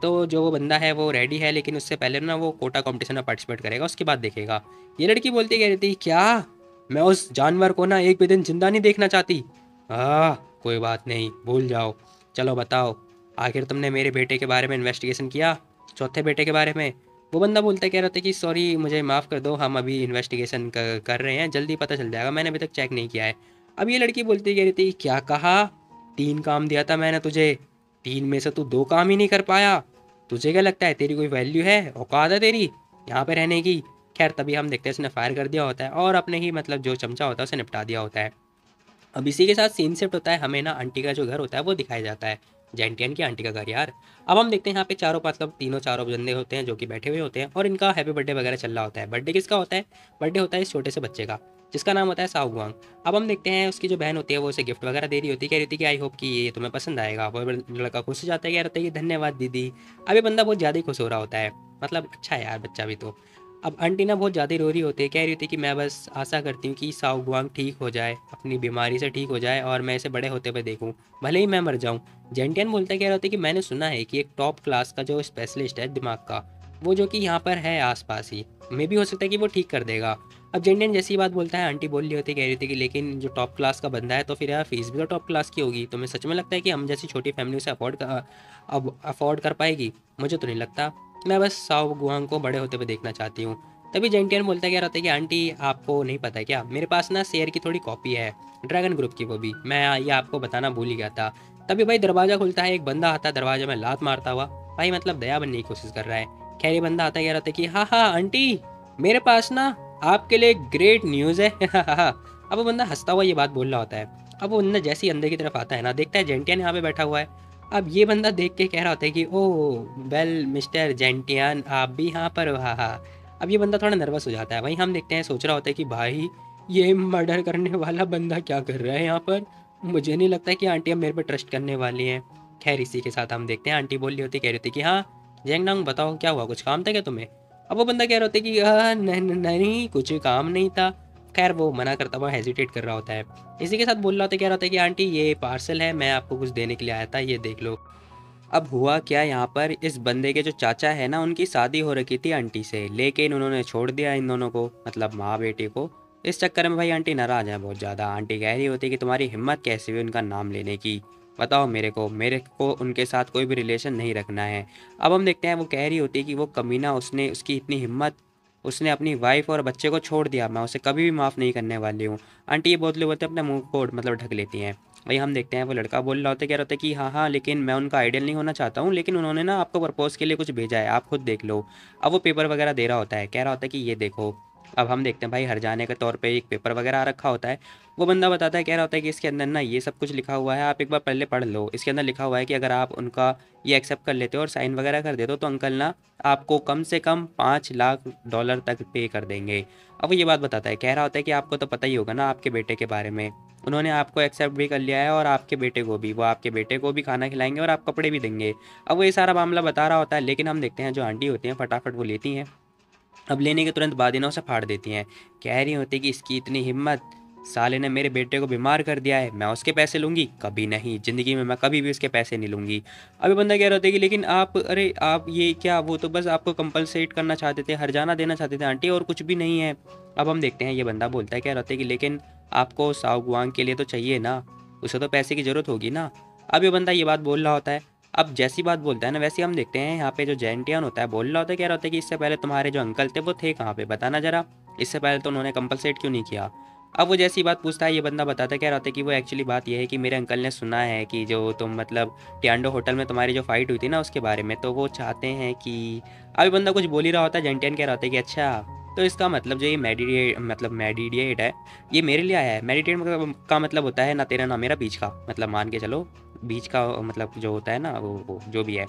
तो जो वो बंदा है, वो रेडी है, लेकिन उससे पहले ना वो कोटा कॉम्पिटिशन में पार्टिसिपेट करेगा, उसके बाद देखेगा। ये लड़की बोलती, कह रही थी, क्या? मैं उस जानवर को ना एक भी दिन ज़िंदा नहीं देखना चाहती। हाँ कोई बात नहीं, भूल जाओ। चलो बताओ, आखिर तुमने मेरे बेटे के बारे में इन्वेस्टिगेशन किया? चौथे बेटे के बारे में? वो बंदा बोलता कह रहा था कि सॉरी मुझे माफ़ कर दो हम अभी इन्वेस्टिगेशन कर, रहे हैं जल्दी पता चल जाएगा मैंने अभी तक चेक नहीं किया है। अब ये लड़की बोलती कह रही थी क्या कहा? तीन काम दिया था मैंने तुझे तीन में से तू दो काम ही नहीं कर पाया। तुझे क्या लगता है तेरी कोई वैल्यू है? औकात है तेरी यहाँ पे रहने की? खैर तभी हम देखते हैं उसने फायर कर दिया होता है और अपने ही मतलब जो चमचा होता है उसे निपटा दिया होता है। अब इसी के साथ सीन शिफ्ट होता है हमें ना आंटी का जो घर होता है वो दिखाया जाता है। जेंटियन की आंटी का घर यार। अब हम देखते हैं यहाँ पे चारों मतलब तीनों चारों बंदे होते हैं जो कि बैठे हुए होते हैं और इनका हैप्पी बर्थडे वगैरह चल रहा होता है। बर्थडे किसका होता है? बर्थडे होता है इस छोटे से बच्चे का, जिसका नाम होता है साउगवांग अब हम देखते हैं उसकी जो बहन होती है, वो उसे गिफ्ट वगैरह दे रही होती है। कह रही थी कि आई होप कि ये तुम्हें पसंद आएगा। वो लड़का खुश हो जाता है कह रहा है कि धन्यवाद दीदी। अभी बंदा बहुत ज़्यादा ही खुश हो रहा होता है। मतलब अच्छा है यार बच्चा भी तो। अब आंटी ना बहुत ज़्यादा रो रही होती है। कह रही होती है कि मैं बस आशा करती हूँ कि साउ गुआंग ठीक हो जाए, अपनी बीमारी से ठीक हो जाए और मैं इसे बड़े होते हुए देखूँ। भले ही मैं मर जाऊँ। जेंटियन बोलता कह रहा होता है कि मैंने सुना है कि एक टॉप क्लास का जो स्पेशलिस्ट है दिमाग का, वो जो कि यहाँ पर है आसपास ही, मे भी हो सकता है कि वो ठीक कर देगा। अब जेंटियन जैसी बात बोलता है, आंटी बोल रही होती कह रही थी कि लेकिन जो टॉप क्लास का बंदा है तो फिर यार फ़ीस भी तो टॉप क्लास की होगी। तो मैं सच में लगता है कि हम जैसी छोटी फैमिली उसे अफोर्ड अब अफोर्ड कर पाएगी? मुझे तो नहीं लगता। मैं बस साउ गुआंग को बड़े होते हुए देखना चाहती हूँ। तभी जेंटियन बोलता क्या रहता है कि आंटी, आपको नहीं पता क्या? मेरे पास ना शेयर की थोड़ी कॉपी है ड्रैगन ग्रुप की वो भी। मैं ये आपको बताना भूल ही गया था। तभी भाई दरवाज़ा खुलता है, एक बंदा आता है दरवाजे में लात मारता हुआ। भाई मतलब दया बनने की कोशिश कर रहा है। खैर ये बंदा आता कह रहा था कि हाँ हाँ आंटी, मेरे पास ना आपके लिए ग्रेट न्यूज़ है। अब वो बंदा हंसता हुआ ये बात बोल रहा होता है। अब वो बंदा जैसे ही अंदर की तरफ़ आता है ना, देखता है जेंटियन यहाँ पे बैठा हुआ है। अब ये बंदा देख के कह रहा होता है कि ओ वेल मिस्टर जेंटियन, आप भी यहाँ पर हाँ हाँ अब ये बंदा थोड़ा नर्वस हो जाता है। वहीं हम देखते हैं, सोच रहा होता है कि, भाई, ये मर्डर करने वाला बंदा क्या कर रहा है यहाँ पर? मुझे नहीं लगता कि आंटी अब मेरे पर ट्रस्ट करने वाली हैं। खैर, इसी के साथ हम देखते हैं, आंटी बोल रही होती, कह रही थी कि हाँ जेंगनांग बताओ, क्या हुआ? कुछ काम था क्या तुम्हें? अब वो बंदा कह रहा होता है कि नहीं, नहीं कुछ काम नहीं था। खैर वो मना करता हुआ हेजिटेट कर रहा होता है। इसी के साथ बोल रहा होता है कह रहा होता है कि आंटी ये पार्सल है मैं आपको कुछ देने के लिए आया था ये देख लो। अब हुआ क्या यहाँ पर? इस बंदे के जो चाचा है ना उनकी शादी हो रखी थी आंटी से लेकिन उन्होंने छोड़ दिया इन दोनों को मतलब माँ बेटे को। इस चक्कर में भाई आंटी नाराज़ है बहुत ज़्यादा। आंटी कह रही होती कि तुम्हारी हिम्मत कैसी हुई उनका नाम लेने की? बताओ मेरे को मेरे को, उनके साथ कोई भी रिलेशन नहीं रखना है। अब हम देखते हैं, वो कह रही होती है कि वो कमीना, उसने, उसकी इतनी हिम्मत, उसने अपनी वाइफ और बच्चे को छोड़ दिया। मैं उसे कभी भी माफ़ नहीं करने वाली हूँ। आंटी ये बोलते बोलते अपने मुँह को मतलब ढक लेती हैं। भाई हम देखते हैं, वो लड़का बोल रहा होता है, कह रहा है कि हाँ हाँ लेकिन मैं उनका आइडियल नहीं होना चाहता हूँ, लेकिन उन्होंने ना आपको प्रपोज़ के लिए कुछ भेजा है, आप खुद देख लो। अब वो पेपर वगैरह दे रहा होता है, कह रहा होता है कि ये देखो। अब हम देखते हैं भाई, हर जाने के तौर पे एक पेपर वगैरह रखा होता है। वो बंदा बताता है, कह रहा होता है कि इसके अंदर ना ये सब कुछ लिखा हुआ है, आप एक बार पहले पढ़ लो। इसके अंदर लिखा हुआ है कि अगर आप उनका ये एक्सेप्ट कर लेते हो और साइन वगैरह कर देते हो तो अंकल ना आपको कम से कम पाँच लाख डॉलर तक पे कर देंगे। अब वो ये बात बताता है, कह रहा होता है कि आपको तो पता ही होगा ना आपके बेटे के बारे में। उन्होंने आपको एक्सेप्ट भी कर लिया है और आपके बेटे को भी, वो आपके बेटे को भी खाना खिलाएँगे और आप कपड़े भी देंगे। अब वो ये सारा मामला बता रहा होता है, लेकिन हम देखते हैं जो आंटी होती हैं, फटाफट वो लेती हैं। अब लेने के तुरंत बाद ही ना उसे फाड़ देती हैं। कह रही होती कि इसकी इतनी हिम्मत, साले ने मेरे बेटे को बीमार कर दिया है, मैं उसके पैसे लूँगी? कभी नहीं, ज़िंदगी में मैं कभी भी उसके पैसे नहीं लूँगी। अभी बंदा कह रहा था कि लेकिन आप, अरे आप ये क्या, वो तो बस आपको कंपलसेट करना चाहते थे हर जाना देना चाहते थे, आंटी और कुछ भी नहीं है। अब हम देखते हैं, ये बंदा बोलता है, कह रहा था कि लेकिन आपको सागवान के लिए तो चाहिए ना, उसे तो पैसे की ज़रूरत होगी ना। अब ये बंदा ये बात बोल रहा होता है अब जैसी बात बोलता है ना, वैसे हम देखते हैं यहाँ पे जो जैंटियन होता है, बोल रहा होता है, कह रहा होता है कि इससे पहले तुम्हारे जो अंकल थे वो थे कहाँ पे? बताना जरा। इससे पहले तो उन्होंने कंपलसेट क्यों नहीं किया? अब वो जैसी बात पूछता है, ये बंदा बताता कह रहा था कि वो एक्चुअली बात ये है कि मेरे अंकल ने सुना है कि जो तुम मतलब टियांडो होटल में तुम्हारी जो फाइट हुई थी ना उसके बारे में तो वो चाहते हैं कि अभी बंदा कुछ बोल ही रहा होता है जेंटियन कह रहा था कि अच्छा तो इसका मतलब जो ये मेडिडेट मतलब मेडिडेट है, ये मेरे लिए आया है। मेडिटेट का मतलब होता है ना तेरा, ना मेरा, बीच का मतलब मान के चलो। बीच का मतलब जो होता है ना वो, वो जो भी है।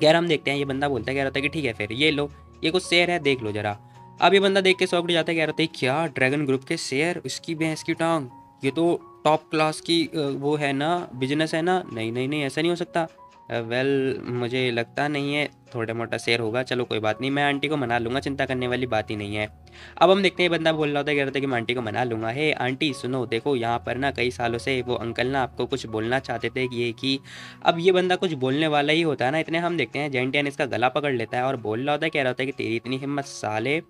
कह हम देखते हैं ये बंदा बोलता है कह रहा था कि ठीक है फिर ये लो ये कुछ शेयर है देख लो जरा। अब ये बंदा देख के सौंप जाता है कह रहा था क्या ड्रैगन ग्रुप के शेयर उसकी भैंस की टांग? ये तो टॉप क्लास की वो है ना बिज़नेस है ना? नहीं नहीं नहीं ऐसा नहीं हो सकता। वेल मुझे लगता नहीं है थोड़ा मोटा शेयर होगा, चलो कोई बात नहीं, मैं आंटी को मना लूँगा, चिंता करने वाली बात ही नहीं है। अब हम देखते हैं, बंदा बोल रहा था कह रहा था कि मैं आंटी को मना लूँगा। हे, आंटी, सुनो, देखो, यहाँ पर ना कई सालों से वो अंकल ना आपको कुछ बोलना चाहते थे कि ये कि, अब ये बंदा कुछ बोलने वाला ही होता है ना, इतने हम देखते हैं जेंटियन इसका गला पकड़ लेता है और बोल रहा होता है, कह रहा होता है कि तेरी इतनी हिम्मत साले।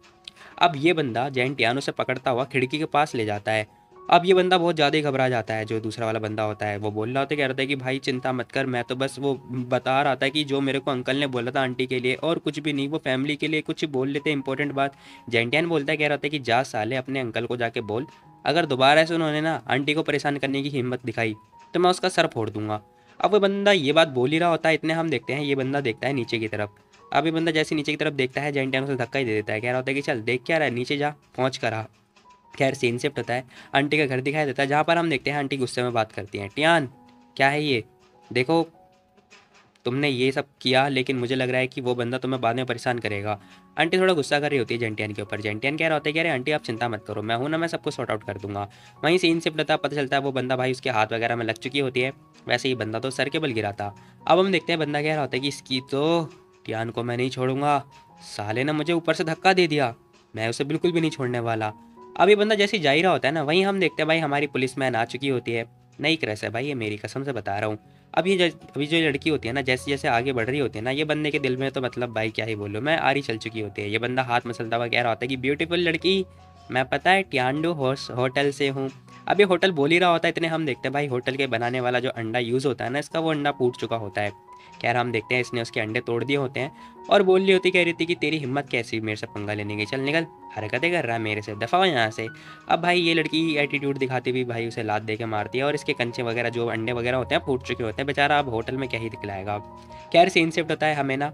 अब ये बंदा जेंटियानो से पकड़ता हुआ खिड़की के पास ले जाता है। अब ये बंदा बहुत ज़्यादा ही घबरा जाता है, जो दूसरा वाला बंदा होता है। वो बोल रहा होता है, कह रहा था कि, भाई, चिंता मत कर, मैं तो बस वो बता रहा था कि जो मेरे को अंकल ने बोला था आंटी के लिए और कुछ भी नहीं, वो फैमिली के लिए कुछ बोल लेते इंपॉर्टेंट बात। जेंटियन बोलता है, कह रहा था कि, जा साले, अपने अंकल को जाके बोल। अगर दोबारा ऐसे उन्होंने ना आंटी को परेशान करने की हिम्मत दिखाई तो मैं उसका सर फोड़ दूँगा। अब वो बंदा ये बात बोल ही रहा होता है, इतने हम देखते हैं, ये बंदा देखता है नीचे की तरफ़। अभी बंदा जैसे नीचे की तरफ़ देखता है, जेंटियान उसे धक्का ही दे देता है, कह रहा होता है कि, चल, देख क्या रहा है, नीचे जा, पहुँच कर आ। खैर सीन शिफ्ट होता है। आंटी का घर दिखाई देता है, जहाँ पर हम देखते हैं, आंटी गुस्से में बात करती हैं। टियान, क्या है ये? देखो, तुमने ये सब किया, लेकिन मुझे लग रहा है कि वो बंदा तुम्हें बाद में परेशान करेगा। आंटी थोड़ा गुस्सा कर रही होती है जेंटियन के ऊपर। जेंटियन कह रहा होता है कि, अरे, आंटी, आप चिंता मत करो, मैं हूँ ना, मैं सबको सॉर्ट आउट कर दूँगा। वहीं सीन होता है, पता चलता है वो बंदा भाई उसके हाथ वगैरह में लग चुकी होती है। वैसे ही बंदा तो सर के बल गिरा था। अब हम देखते हैं, बंदा कह रहा होता है कि, इसकी तो टियान को मैं नहीं छोड़ूँगा। साले ने मुझे ऊपर से धक्का दे दिया। मैं उसे बिल्कुल भी नहीं छोड़ने वाला। अब ये बंदा जैसे जा ही रहा होता है ना, वहीं हम देखते हैं, भाई हमारी पुलिस मैन आ चुकी होती है। नई क्रैस है भाई, ये मेरी कसम से बता रहा हूँ। अब ये अभी जो लड़की होती है ना, जैसे जैसे आगे बढ़ रही होती है ना, ये बंदे के दिल में तो मतलब भाई क्या ही बोलो, मैं आरी चल चुकी होती है। ये बंदा हाथ मसलता हुआ कह रहा होता है कि ब्यूटीफुल लड़की, मैं पता है ट्यान्डो होटल से हूँ। अब ये होटल बोल ही रहा होता है, इतने हम देखते हैं, भाई होटल के बनाने वाला जो अंडा यूज़ होता है ना, इसका वो अंडा फूट चुका होता है। खैर हम देखते हैं, इसने उसके अंडे तोड़ दिए होते हैं। और बोल रही होती, कह रही थी कि तेरी हिम्मत कैसी? मेरे से पंगा लेने की, चल निकल। हरकतें कर रहा है मेरे से, दफ़ा यहाँ से। अब भाई ये लड़की एटीट्यूड दिखाती हुई भाई उसे लाद दे के मारती है और इसके कंचे वगैरह, जो अंडे वगैरह होते हैं, फूट चुके होते हैं। बेचारा अब होटल में क्या ही दिखलाएगा अब। खैर सीन शिफ्ट होता है हमें ना?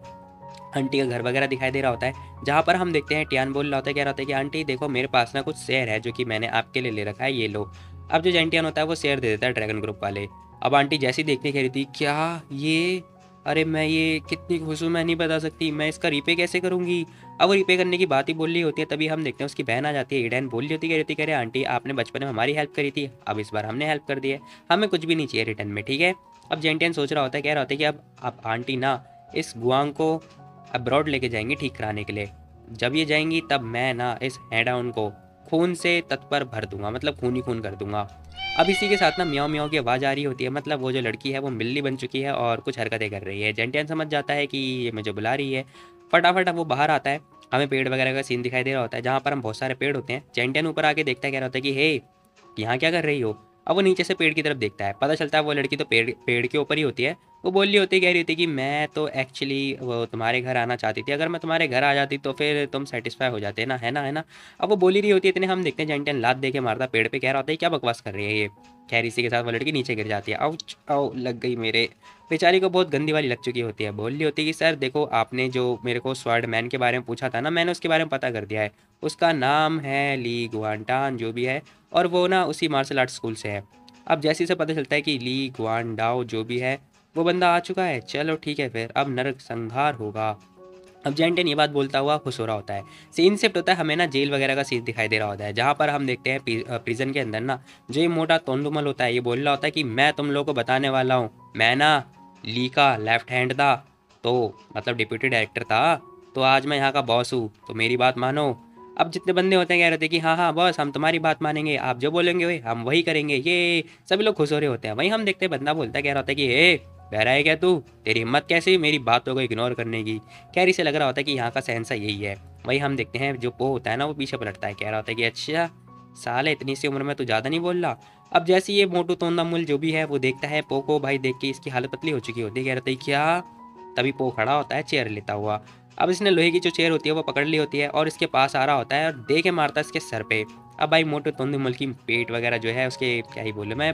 आंटी का घर वगैरह दिखाई दे रहा होता है, जहाँ पर हम देखते हैं, टियान बोल रहा होता है, कह रहा होता है कि, आंटी, देखो, मेरे पास ना कुछ शेयर है, जो कि मैंने आपके लिए ले रखा है, ये लो। अब जो जेंटियन होता है, वो शेयर दे देता है ड्रैगन ग्रुप वाले। अब आंटी जैसी देखने कह रही थी, क्या ये अरे मैं ये कितनी खुश हूँ, मैं नहीं बता सकती। मैं इसका रीपे कैसे करूँगी? अब वो रीपे करने की बात ही बोल रही होती है, तभी हम देखते हैं उसकी बहन आ जाती है। ईडैन बोल रही होती कह रही कह रहे आंटी, आपने बचपन में हमारी हेल्प करी थी, अब इस बार हमने हेल्प कर दी है। हमें कुछ भी नहीं चाहिए रिटर्न में, ठीक है? अब जेंटियन सोच रहा होता है, कह रहा होता है कि अब आप आंटी ना, इस गुआंग को अब्रॉड लेके जाएँगी ठीक कराने के लिए। जब ये जाएँगी, तब मैं ना इस हैडाउन को खून से तत्पर भर दूँगा मतलब खून ही खून कर दूँगा। अब इसी के साथ ना म्याओ म्याओ की आवाज़ आ रही होती है। मतलब वो जो लड़की है, वो मिल्ली बन चुकी है और कुछ हरकतें कर रही है। जेंटियन समझ जाता है कि ये मुझे बुला रही है। फटाफट अब वो बाहर आता है। हमें पेड़ वगैरह का सीन दिखाई दे रहा होता है, जहाँ पर हम बहुत सारे पेड़ होते हैं। जेंटियन ऊपर आके देखता कह रहा होता है कि, हे, यहाँ क्या कर रही हो? अब वो नीचे से पेड़ की तरफ़ देखता है। पता चलता है वो लड़की तो पेड़ पेड़ के ऊपर ही होती है। वो बोल रही होती, कह रही थी कि मैं तो एक्चुअली वो तुम्हारे घर आना चाहती थी। अगर मैं तुम्हारे घर आ जाती तो फिर तुम सेटिस्फाई हो जाते ना? है ना? है ना? अब वो बोली रही होती है इतने हम देखते हैं जेंटन लात दे के मारता, पेड़ पे कह रहा होता है क्या बकवास कर रही है ये? खैर, इसी के साथ वो लड़की नीचे गिर जाती है। आओ आओ, लग गई मेरे। बेचारी को बहुत गंदी वाली लग चुकी होती है। बोल रही होती है कि, सर, देखो, आपने जो मेरे को स्वर्ड मैन के बारे में पूछा था ना, मैंने उसके बारे में पता कर दिया है। उसका नाम है ली गुआनटान जो भी है, और वो ना उसी मार्शल आर्ट स्कूल से है। अब जैसे से पता चलता है कि ली गुआन डाओ जो भी है वो बंदा आ चुका है। चलो ठीक है फिर, अब नरक संहार होगा। अब जेंटन ये बात बोलता हुआ खुश हो रहा होता है। सीन शिफ्ट होता है, हमें ना जेल वगैरह का सीन दिखाई दे रहा होता है, जहाँ पर हम देखते हैं प्रिजन के अंदर ना, जो ये मोटा तोंडुमल होता है, ये बोल रहा होता है कि मैं तुम लोगों को बताने वाला हूँ, मैं ना ली का लेफ़्ट हैंड था तो मतलब डिप्यूटी डायरेक्टर था तो आज मैं यहाँ का बॉस हूँ तो मेरी बात मानो। अब जितने बंदे होते हैं, कह रहे थे कि हाँ हाँ बॉस हम तुम्हारी बात मानेंगे, आप जो बोलेंगे वही, हम वही करेंगे, ये, सभी लोग खुश हो रहे होते हैं। वही हम देखते हैं, बंदा बोलता है, कह रहा होता है कि हे बहरा है क्या तू? तेरी हिम्मत कैसी मेरी बातों को इग्नोर करने की? कैरी से लग रहा होता है कि यहाँ का सहनसा यही है। वही हम देखते हैं, जो पो होता है ना, वो पीछे पलटता है। कह रहा होता है कि अच्छा साल है, इतनी सी उम्र में तो ज़्यादा नहीं बोल रहा? अब जैसे ये मोटू तोंदा मूल जो भी है, वो देखता है, पो को भाई देख के इसकी हालत पतली हो चुकी होती है। कह रहा था क्या? तभी पो खड़ा होता है, चेयर लेता हुआ। अब इसने लोहे की जो चेयर होती है, वो पकड़ ली होती है और इसके पास आ रहा होता है और दे के मारता है इसके सर पे। अब भाई मोटू तोंदे मुल की पेट वगैरह जो है, उसके, क्या ही बोले मैं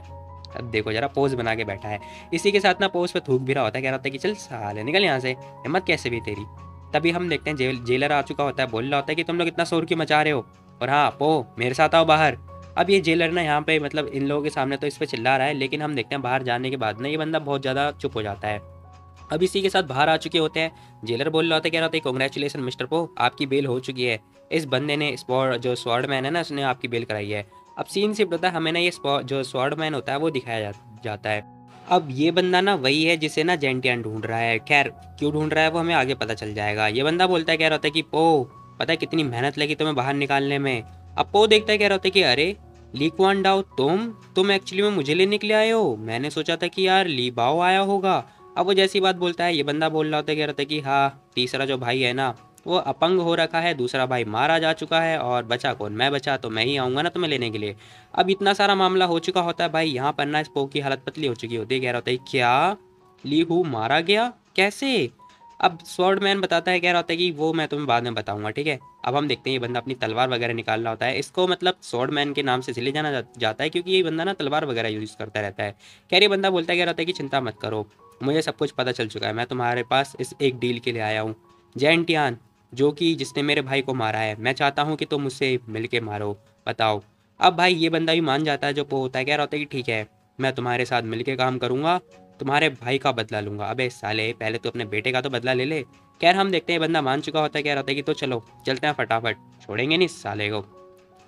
अब देखो जरा, पोज बना के बैठा है। इसी के साथ ना पोज पे थूक भी रहा होता है, कह रहा है कि चल, साले निकल यहाँ से। हिम्मत कैसे भी तेरी। तभी हम देखते हैं, जेल, जेलर आ चुका होता है, बोल रहा होता है कि तुम लोग इतना शोर क्यों मचा रहे हो? और हाँ पो, मेरे साथ आओ बाहर। अब ये जेलर ना यहाँ पे मतलब इन लोगों के सामने तो इस पर चिल्ला रहा है, लेकिन हम देखते हैं बाहर जाने के बाद ना ये बंदा बहुत ज़्यादा चुप हो जाता है। अब इसी के साथ बाहर आ चुके होते हैं। जेलर बोल रहा होता है, कह रहा है कॉन्ग्रेचुलेसन मिस्टर पो, आपकी बेल हो चुकी है। इस बंदे ने स्पॉट जो स्वॉर्ड मैन है ना, उसने आपकी बेल कराई है। अब सीन शिफ्ट होता है हमें ना ये जो स्वॉर्ड मैन होता है वो दिखाया जा, जाता है। अब ये बंदा ना वही है जिसे ना जेंटियन ढूंढ रहा है। खैर क्यों ढूंढ रहा है वो हमें आगे पता चल जाएगा। ये बंदा बोलता है कह रहा होता है कि पो पता है कितनी मेहनत लगी तुम्हें बाहर निकालने में? अब पो देखता है कह रहा होता है कि अरे लीकवान डाओ तुम तुम एक्चुअली में मुझे लेने के लिए आए हो? मैंने सोचा था कि यार ली बाओ आया होगा। अब वो जैसी बात बोलता है ये बंदा बोल रहा होता है कह रहा था कि हाँ तीसरा जो भाई है ना वो अपंग हो रखा है दूसरा भाई मारा जा चुका है और बचा कौन? मैं बचा तो मैं ही आऊँगा ना तुम्हें लेने के लिए। अब इतना सारा मामला हो चुका होता है भाई यहाँ पर ना इस पो की हालत पतली हो चुकी होती है कह रहा होता है क्या ली हु मारा गया? कैसे? अब स्वॉर्ड मैन बताता है कह रहा होता है कि वो मैं तुम्हें बाद में बताऊँगा ठीक है? अब हम देखते हैं ये बंदा अपनी तलवार वगैरह निकाल रहा होता है। इसको मतलब स्वॉर्ड मैन के नाम से इसलिए जाना जा, जाता है क्योंकि ये बंदा ना तलवार वगैरह यूज़ करता रहता है। कह रही बंदा बोलता है कह रहा होता है कि चिंता मत करो मुझे सब कुछ पता चल चुका है मैं तुम्हारे पास इस एक डील के लिए आया हूँ। जैंटियान जो कि जिसने मेरे भाई को मारा है। मैं चाहता हूँ कि तुम मुझसे मिल के मारो। बताओ। अब भाई ये बंदा भी मान जाता है, जो होता है, कह रहा होता है कि ठीक है, मैं तुम्हारे साथ मिल के काम करूँगा, तुम्हारे भाई का बदला लूँगा। अबे साले, पहले तो अपने बेटे का तो बदला ले ले। खैर, हम देखते हैं बंदा मान चुका होता है, कह रहा होता है कि तो चलो, चलते हैं फटाफट। छोड़ेंगे नहीं साले को।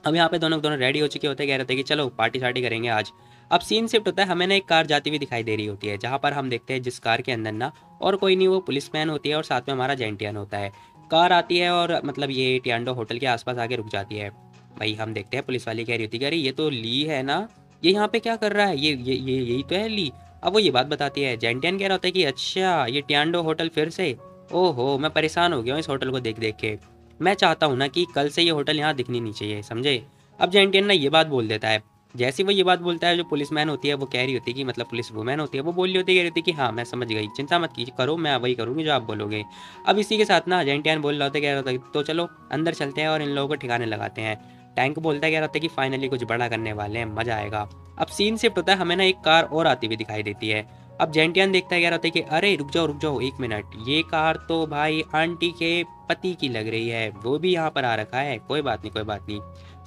अब यहाँ पे दोनों दोनों रेडी हो चुके होते हैं, कह रहे थे कि चलो पार्टी शार्टी करेंगे आज। अब सीन शिफ्ट होता है, हमें ना एक कार जाती हुई दिखाई दे रही होती है, जहाँ पर हम देखते हैं जिस कार के अंदर ना और कोई नहीं, वो पुलिस मैन होती है और साथ में हमारा जेंटियन होता है। कार आती है और मतलब ये टियांडो होटल के आसपास आके रुक जाती है। भाई, हम देखते हैं, पुलिस वाली कह रही होती है अरे, ये तो ली है ना? ये यहाँ पे क्या कर रहा है? ये ये ये, यही तो है ली। अब वो ये बात बताती है। जेंटियन कह रहा होता है कि अच्छा ये टियांडो होटल फिर से? ओहो, मैं परेशान हो गया हूँ इस होटल को देख देख के। मैं चाहता हूँ ना कि कल से ये होटल यहाँ दिखनी नहीं चाहिए, समझे? अब जेंटियन ना ये बात बोल देता है। जैसे वो ये बात बोलता है, जो पुलिस मैन होती है, वो कह रही होती है कि मतलब पुलिस वुमेन होती है, वो बोल रही होती है, कह रही होती है कि हाँ मैं समझ गई, चिंता मत कीजिए, करो, मैं वही करूँगी जो आप बोलोगे। अब इसी के साथ ना जेंटियन बोल रहा होता है, कह रहा होता तो चलो, अंदर चलते हैं और इन लोगों को ठिकाने लगाते हैं। टैंक बोलता कह रहा है कि फाइनली कुछ बड़ा करने वाले हैं, मज़ा आएगा। अब सीन शिफ्ट होता है, हमें ना एक कार और आती हुई दिखाई देती है। अब जेंटियन देखता कह रहा होता है कि अरे, रुक जाओ रुक जाओ, एक मिनट, ये कार तो भाई आंटी के पति की लग रही है, वो भी यहाँ पर आ रखा है, कोई बात नहीं, कोई बात नहीं।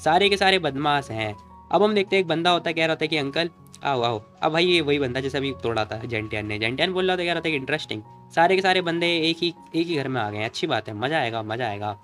सारे के सारे बदमाश हैं। अब हम देखते हैं, एक बंदा होता है, कह रहा होता है कि, अंकल, आओ आओ। अब भाई ये वही बंदा जैसे अभी तोड़ा था जेंटियन ने। जेंटियन बोल रहा था, कह रहा था कि इंटरेस्टिंग सारे के सारे बंदे एक ही एक ही घर में आ गए अच्छी बात है, मज़ा आएगा मज़ा आएगा।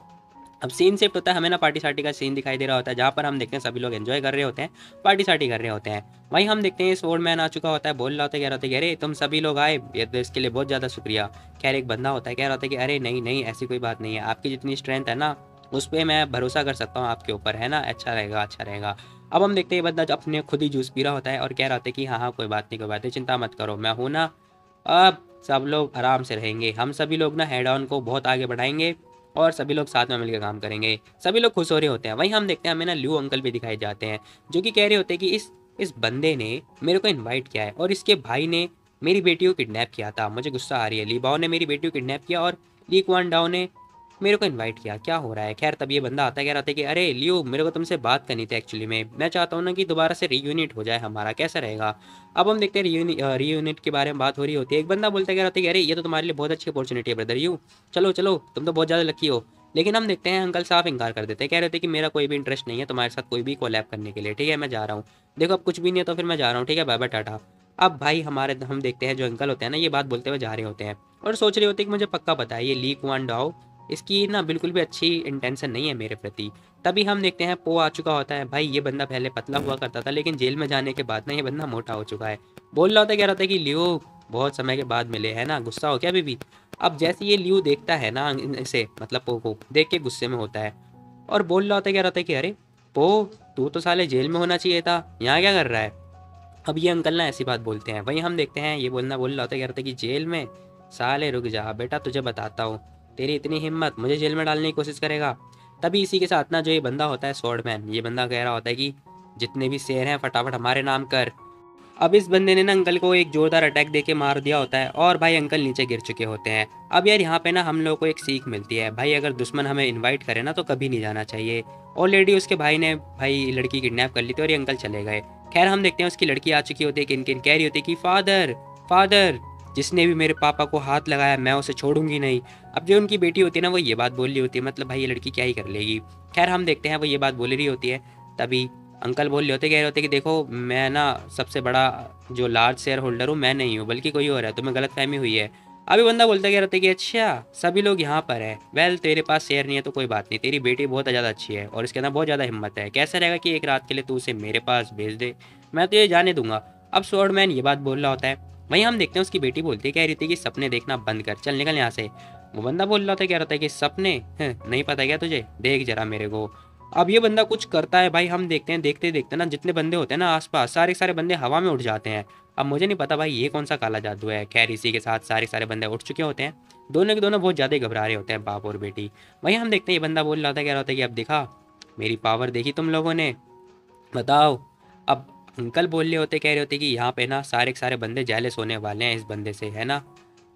अब सीन शिफ्ट होता है, हमें ना पार्टी सार्टी का सीन दिखाई दे रहा होता है, जहाँ पर हम देखते हैं, सभी लोग एंजॉय कर रहे होते हैं पार्टी सार्टी कर रहे होते हैं। वहीं हम देखते हैं स्पोर्ट मैन आ चुका होता है, बोल रहा होता है, कह रहा होता है अरे, तुम सभी लोग आए, ये तो इसके लिए बहुत ज़्यादा शुक्रिया। खैर, एक बंदा होता है, कह रहा होता है कि, अरे, नहीं नहीं, ऐसी कोई बात नहीं है, आपकी जितनी स्ट्रेंथ है ना, उस पर मैं भरोसा कर सकता हूँ आपके ऊपर, है ना? अच्छा रहेगा अच्छा रहेगा। अब हम देखते हैं ये बंदा अपने खुद ही जूस पी रहा होता है और कह रहा होता है कि हाँ हाँ कोई बात नहीं, कोई बात नहीं, चिंता मत करो, मैं हूँ ना। अब सब लोग आराम से रहेंगे। हम सभी लोग ना हेड ऑन को बहुत आगे बढ़ाएँगे और सभी लोग साथ में मिलकर काम करेंगे। सभी लोग खुश हो रहे होते हैं। वहीं हम देखते हैं हमें ना ल्यू अंकल भी दिखाई जाते हैं, जो कि कह रहे होते हैं कि इस इस बंदे ने मेरे को इनवाइट किया है और इसके भाई ने मेरी बेटी को किडनैप किया था। मुझे गुस्सा आ रही है। लीबाओ ने मेरी बेटी को किडनैप किया और ली क्वान डाओ ने मेरे को इनवाइट किया, क्या हो रहा है? खैर, तब ये बंदा आता कह रहा था कि, अरे, लियो, मेरे को तुमसे बात करनी थी एक्चुअली में। मैं चाहता हूँ ना कि दोबारा से रीयूनिट हो जाए हमारा, कैसा रहेगा? अब हम देखते हैं रीयूनिट के बारे में बात हो रही होती है। एक बंदा बोलता कह रहा था कि, अरे, ये तो तुम्हारे लिए बहुत अच्छी अपॉर्चुनिटी है ब्रदर यू चलो चलो, तुम तो बहुत ज़्यादा लकी हो। लेकिन हम देखते हैं अंकल साफ़ इनकार कर देते हैं। कह रहे थे कि, मेरा कोई भी इंटरेस्ट नहीं है तुम्हारे साथ कोई भी कोलैब करने के लिए, ठीक है? मैं जा रहा हूँ। देखो, अब कुछ भी नहीं है तो फिर मैं जा रहा हूँ, ठीक है? Bye bye tata. अब भाई, हमारे, हम देखते हैं जो अंकल होते हैं ना, ये बात बोलते हुए जा रहे होते हैं। और सोच रहे होते हैं कि मुझे पक्का पता है, ये ली कुआन डाओ इसकी ना बिल्कुल भी अच्छी इंटेंशन नहीं है मेरे प्रति। तभी हम देखते हैं, पो आ चुका होता है। भाई, ये बंदा पहले पतला हुआ करता था, लेकिन जेल में जाने के बाद ना ये बंदा मोटा हो चुका है। बोल रहा होता कह रहा था कि, लियो, बहुत समय के बाद मिले, है ना? गुस्सा हो क्या बीबी अब जैसे ये लियो देखता है ना, इसे मतलब पो को, देख के गुस्से में होता है। और बोल रहा होता कह रहा था कि, अरे, पो, तू तो साले जेल में होना चाहिए था, यहाँ क्या कर रहा है? अब ये अंकल ना ऐसी बात बोलते हैं। वहीं हम देखते हैं, ये बोलना बोल रहा होता है, कह रहा था कि, जेल में? साले रुक जा, बेटा, तुझे बताता हूँ। तेरी इतनी हिम्मत मुझे जेल में डालने की कोशिश करेगा। तभी इसी के साथ ना जो ये बंदा होता है स्वॉर्डमैन ये बंदा कह रहा होता है कि जितने भी शेर हैं, फटाफट हमारे नाम कर। अब इस बंदे ने ना अंकल को एक जोरदार अटैक देके मार दिया होता है और भाई अंकल नीचे गिर चुके होते हैं। अब यार यहाँ पे ना हम लोग को एक सीख मिलती है। भाई अगर दुश्मन हमें इनवाइट करे ना तो कभी नहीं जाना चाहिए। ऑलरेडी उसके भाई ने भाई लड़की किडनैप कर ली थी और ये अंकल चले गए। खैर हम देखते हैं उसकी लड़की आ चुकी होती है किन किन कह रही होती है कि, फादर फादर जिसने भी मेरे पापा को हाथ लगाया, मैं उसे छोड़ूँगी नहीं। अब जो उनकी बेटी होती है ना, वो ये बात बोल रही होती है मतलब भाई ये लड़की क्या ही कर लेगी। खैर, हम देखते हैं, वो ये बात बोल रही होती है। तभी अंकल बोल रहे होते, कह रहे होते कि देखो, मैं ना सबसे बड़ा जो लार्ज शेयर होल्डर हूँ, मैं नहीं हूँ, बल्कि कोई और है, तुम्हें गलत फहमी हुई है। अभी बंदा बोलता कह रहे थे कि अच्छा सभी लोग यहाँ पर है। वेल तेरे पास शेयर नहीं है तो कोई बात नहीं, तेरी बेटी बहुत ज़्यादा अच्छी है और इसके अंदर बहुत ज़्यादा हिम्मत है। कैसा रहेगा कि एक रात के लिए तू उसे मेरे पास भेज दे? मैं तो ये जाने दूँगा। अब स्वॉर्ड मैन ये बात बोल रहा होता है। वहीं हम देखते हैं, उसकी बेटी बोलती है, कह रही थी कि सपने देखना बंद कर, चल निकल यहाँ से। वो बंदा बोल रहा था, कह रहा था कि सपने? नहीं पता क्या तुझे? देख जरा मेरे को। अब ये बंदा कुछ करता है भाई, हम देखते हैं, देखते देखते ना, जितने बंदे होते हैं ना आसपास, सारे सारे बंदे हवा में उठ जाते हैं। अब मुझे नहीं पता भाई, ये कौन सा काला जादू है? खैर, इसी के साथ सारे सारे बंदे उठ चुके होते हैं। दोनों के दोनों बहुत ज़्यादा घबरा रहे होते हैं, बाप और बेटी। वहीं हम देखते हैं, ये बंदा बोल रहा था, कह रहा था कि अब दिखा, मेरी पावर देखी तुम लोगों ने। बताओ, अब अंकल बोल रहे होते, कह रहे होते कि यहाँ पे ना सारे के सारे बंदे जेलस होने वाले हैं इस बंदे से, है ना?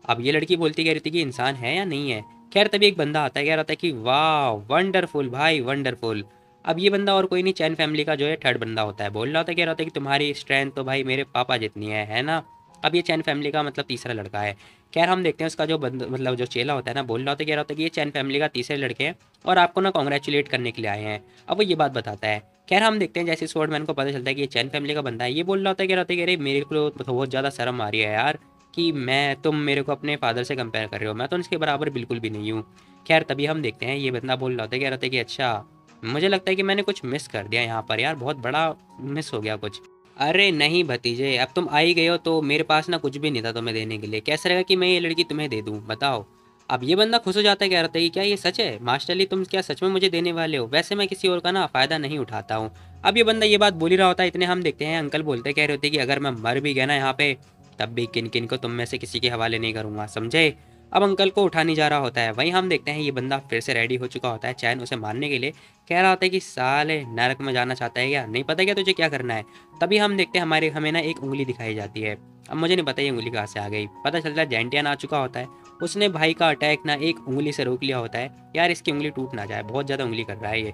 अब ये लड़की बोलती, कह रही थी कि इंसान है या नहीं है? खैर, तभी एक बंदा आता है, कह रहा था कि वाह वंडरफुल भाई वंडरफुल अब ये बंदा और कोई नहीं, चैन फैमिली का जो है थर्ड बंदा होता है। बोल रहा था, कह रहा था कि तुम्हारी स्ट्रेंथ तो भाई मेरे पापा जितनी है है ना? अब ये चैन फैमिली का मतलब तीसरा लड़का है। खैर, हम देखते हैं उसका जो बंद मतलब जो चेला होता है ना, बोल रहा होता कह रहा होता है कि ये चैन फैमिली का तीसरे लड़के हैं और आपको ना कॉन्ग्रेचुलेट करने के लिए आए हैं। अब वो ये बात बताता है खैर, हम देखते हैं, जैसे स्वॉर्डमैन को पता चलता है कि ये चैन फैमिली का बंदा है। ये बोल रहा होता है, कह रहा होता है कि अरे, मेरे को तो बहुत ज़्यादा शर्म आ रही है यार कि मैं, तुम मेरे को अपने फादर से कंपेयर कर रहे हो। मैं तो इसके बराबर बिल्कुल भी नहीं हूँ। खैर, तभी हम देखते हैं, ये बंदा बोल रहा होता है, कह रहा है कि अच्छा मुझे लगता है कि मैंने कुछ मिस कर दिया यहाँ पर यार, बहुत बड़ा मिस हो गया कुछ। अरे नहीं भतीजे, अब तुम आई गए हो तो मेरे पास ना कुछ भी नहीं था तुम्हें देने के लिए। कैसे रहेगा कि मैं ये लड़की तुम्हें दे दूँ? बताओ। अब ये बंदा खुश हो जाता है, कह रहा था कि क्या ये सच है? मास्टर अली, तुम क्या सच में मुझे देने वाले हो? वैसे मैं किसी और का ना फ़ायदा नहीं उठाता हूँ। अब ये बंदा ये बात बोल रहा होता है, इतने हम देखते हैं, अंकल बोलते कह रहे होते कि अगर मैं मर भी गया ना यहाँ पे, तब भी किन किन को तुम में से किसी के हवाले नहीं करूँगा, समझे? अब अंकल को उठा नहीं जा रहा होता है, वहीं हम देखते हैं ये बंदा फिर से रेडी हो चुका होता है चैन उसे मारने के लिए। कह रहा होता है कि साले, नरक में जाना चाहता है क्या? नहीं पता क्या तुझे क्या करना है? तभी हम देखते हैं हमारे, हमें ना एक उंगली दिखाई जाती है। अब मुझे नहीं पता ये उंगली कहाँ से आ गई। पता चलता है जेंटियन आ चुका होता है। उसने भाई का अटैक ना एक उंगली से रोक लिया होता है। यार, इसकी उंगली टूट ना जाए, बहुत ज़्यादा उंगली कर रहा है ये।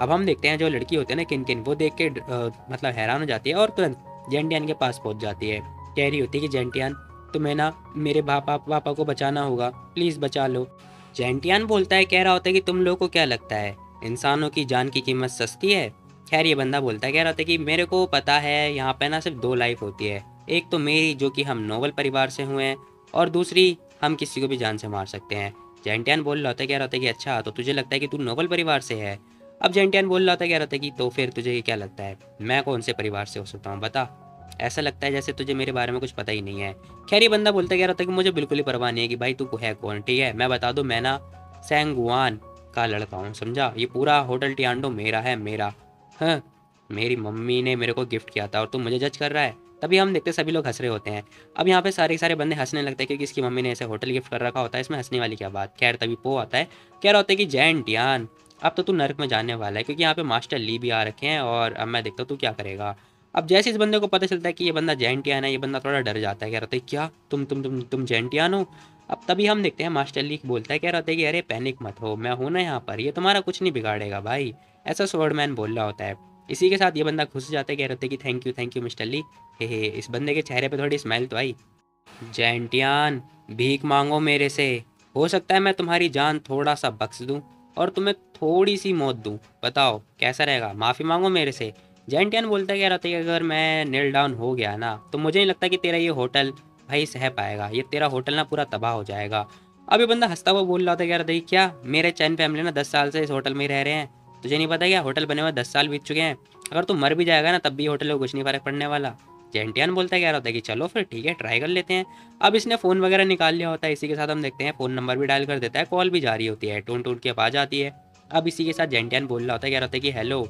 अब हम देखते हैं जो लड़की होती है ना किन किन वो देख के मतलब हैरान हो जाती है और तुरंत जेंटियन के पास पहुँच जाती है। कह रही होती है कि, जेंटियन, तुम्हें ना मेरे पापा पापा को बचाना होगा। प्लीज़ बचा लो। जेंटियान बोलता है, कह रहा होता है कि, तुम लोग को क्या लगता है? इंसानों की जान की कीमत सस्ती है? खैर, ये बंदा बोलता है, कह रहा होता है कि, मेरे को पता है, यहाँ पे ना सिर्फ़ दो लाइफ होती है। एक तो मेरी, जो कि हम नोबल परिवार से हुए हैं, और दूसरी हम किसी को भी जान से मार सकते हैं। जेंटियान बोल रहा होता है कह रहा होता है कि अच्छा तो तुझे लगता है कि तू नोबल परिवार से है? अब जेंटियान बोल रहा था, कह रहा था कि तो फिर तुझे क्या लगता है? मैं कौन से परिवार से हो सकता हूँ, बता। ऐसा लगता है जैसे तुझे मेरे बारे में कुछ पता ही नहीं है। खैर, ये बंदा बोलता कह रहा था कि मुझे बिल्कुल ही परवाह नहीं है कि भाई तू है कौन, ठीक है? मैं बता दूँ, मैं ना सेंगुआन का लड़का हूँ, समझा? ये पूरा होटल टियांडो मेरा है, मेरा। हाँ मेरी मम्मी ने मेरे को गिफ्ट किया था और तू मुझे जज कर रहा है। तभी हम देखते सभी लोग हंस रहे होते हैं। अब यहाँ पे सारे सारे बंदे हंसने लगते हैं क्योंकि इसकी मम्मी ने ऐसे होटल गिफ्ट कर रखा होता है, इसमें हंसने वाली क्या बात? खैर, तभी पो आता है। कह रहा होता है कि जैन टियान अब तो तू नर्क में जाने वाला है, क्योंकि यहाँ पे मास्टर ली भी आ रखे हैं और अब मैं देखता हूँ तू क्या करेगा। अब जैसे इस बंदे को पता चलता है कि ये बंदा जैंटियान है, ये बंदा थोड़ा डर जाता है। कह रहा है, क्या? तुम तुम तुम तुम जैंटियान हो? अब तभी हम देखते हैं मास्टर लीक बोलता है, कह रहा है कि, अरे, पैनिक मत हो, मैं हूँ ना यहाँ पर, ये तुम्हारा कुछ नहीं बिगाड़ेगा भाई। ऐसा स्वॉर्डमैन बोल रहा होता है। इसी के साथ ये बंदा घुस जाता है, कह रहे थे कि thank you thank you mister Lee हे हे, इस बंदे के चेहरे पे थोड़ी स्माइल तो आई। जैंटियान भीख मांगो मेरे से। हो सकता है मैं तुम्हारी जान थोड़ा सा बख्श दूँ और तुम्हें थोड़ी सी मौत दूँ। बताओ, कैसा रहेगा? माफ़ी मांगो मेरे से। जेंटियन बोलता कह रहा था कि अगर मैं नील डाउन हो गया ना तो मुझे नहीं लगता कि तेरा ये होटल भाई सह पाएगा। ये तेरा होटल ना पूरा तबाह हो जाएगा। अभी बंदा हंसता हुआ बोल रहा था कह रहा था क्या? मेरे चैन फैमिली ना दस साल से इस होटल में रह रहे हैं। तुझे नहीं पता क्या, होटल बने हुए दस साल बीत चुके हैं। अगर तू मर भी जाएगा ना, तब भी होटल को कुछ नहीं फ़र्क पड़ने वाला। जेंटियान बोलता है, कह रहा होता है कि चलो फिर ठीक है ट्राई कर लेते हैं। अब इसने फ़ोन वगैरह निकाल लिया होता है, इसी के साथ हम देखते हैं फ़ोन नंबर भी डायल कर देता है कॉल भी जारी होती है टून टूट के आ जाती है। अब इसी के साथ जेंटियान बोल रहा होता है, कह रहा होता है कि हेलो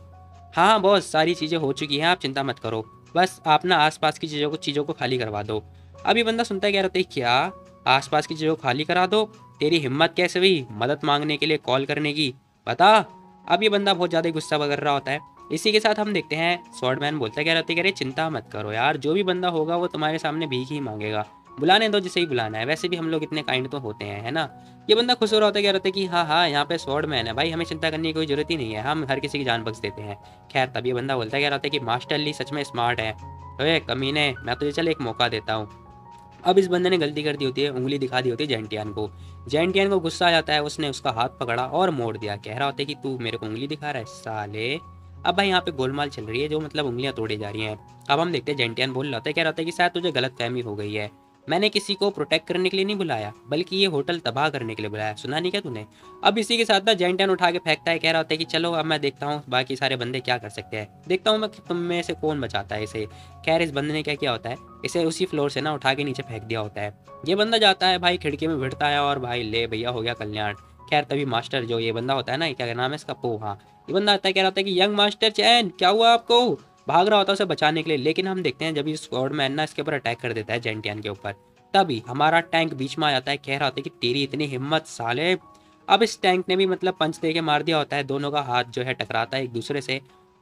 हाँ हाँ बहुत सारी चीज़ें हो चुकी हैं, आप चिंता मत करो। बस आप ना आसपास की चीज़ों को चीज़ों को खाली करवा दो। अभी बंदा सुनता है, कह रहा था क्या? आसपास की चीज़ों को खाली करा दो? तेरी हिम्मत कैसे हुई? मदद मांगने के लिए कॉल करने की? बता। अब ये बंदा बहुत ज़्यादा गुस्सा कर रहा होता है। इसी के साथ हम देखते हैं स्वॉर्डमैन बोलता है, कह रहा है चिंता मत करो यार, जो भी बंदा होगा वो तुम्हारे सामने भीख ही मांगेगा। बुलाने दो जिसे ही बुलाना है। वैसे भी हम लोग इतने काइंड तो होते हैं, है ना? ये बंदा खुश हो रहा होता है, कह रहा है कि हाँ हाँ यहाँ पे स्वॉर्ड मैन है। भाई, हमें चिंता करने की कोई ज़रूरत ही नहीं है। हम हर किसी की जान बख्श देते हैं। खैर, तब ये बंदा बोलता है, कह रहा था कि, मास्टर ली सच में स्मार्ट है। अरे कमीने, मैं तुझे, चल, एक मौका देता हूँ। अब इस बंदे ने गलती कर दी होती है, उंगली दिखा दी होती है जैंटियान को। जेंटियान को गुस्सा आ जाता है, उसने उसका हाथ पकड़ा और मोड़ दिया। कह रहा होता है कि तू मेरे को उंगली दिखा रहा है, साले। अब भाई यहाँ पे गोलमाल चल रही है, जो मतलब उंगलियाँ तोड़ी जा रही हैं। अब हम देखते हैं जेंटियान बोल रहा है, कह रहा है कि शायद तुझे गलत फहमी हो गई है। मैंने किसी को प्रोटेक्ट करने के लिए नहीं बुलाया, बल्कि ये होटल तबाह करने के लिए बुलाया। सुना नहीं क्या तूने? अब इसी के साथ ना जेंटन उठा के फेंकता है, कह रहा होता है कि चलो अब मैं देखता हूँ बाकी सारे बंदे क्या कर सकते हैं। देखता हूँ मैं तुम में से कौन बचाता है इसे। खैर, इस बंदे ने क्या किया होता है? इसे उसी फ्लोर से ना उठा के नीचे फेंक दिया होता है। ये बंदा जाता है, भाई खिड़की में भिड़ता है और भाई, ले भैया, हो गया कल्याण। खैर, तभी मास्टर जो ये बंदा होता है ना, क्या नाम है इसका? पो हाँ ये बंदा आता है, कह रहा होता है कि, यंग मास्टर चैन, क्या हुआ आपको? भाग रहा होता है उसे बचाने के लिए, लेकिन हम देखते हैं जब ये स्क्वाड मैन ना इसके ऊपर अटैक कर देता है जेंटियन के ऊपर, तभी हमारा टैंक बीच में आ जाता है, कह रहा होता है कि तेरी इतनी हिम्मत साले अब इस टैंक ने भी मतलब पंच दे के मार दिया होता है, दोनों का हाथ जो है टकराता है एक दूसरे से,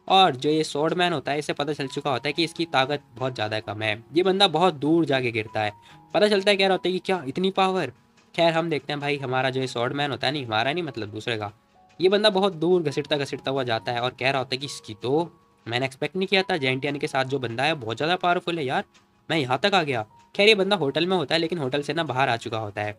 और जो ये सोड मैन होता है, इसे पता चल चुका होता है कि इसकी ताकत बहुत ज़्यादा कम है। ये बंदा बहुत दूर जाके गिरता है। पता चलता है, कह रहा होता है कि क्या इतनी पावर खैर, हम देखते हैं भाई, हमारा जो ये सोड मैन होता है, नहीं, हमारा नहीं मतलब दूसरे का। ये बंदा बहुत दूर घसीटता घसीटता हुआ जाता है और कह रहा होता है कि इसकी तो मैंने एक्सपेक्ट नहीं किया था। जेंटियन के साथ जो बंदा है, बहुत ज़्यादा पावरफुल है यार। मैं यहाँ तक आ गया। खैर, ये बंदा होटल में होता है, लेकिन होटल से ना बाहर आ चुका होता है।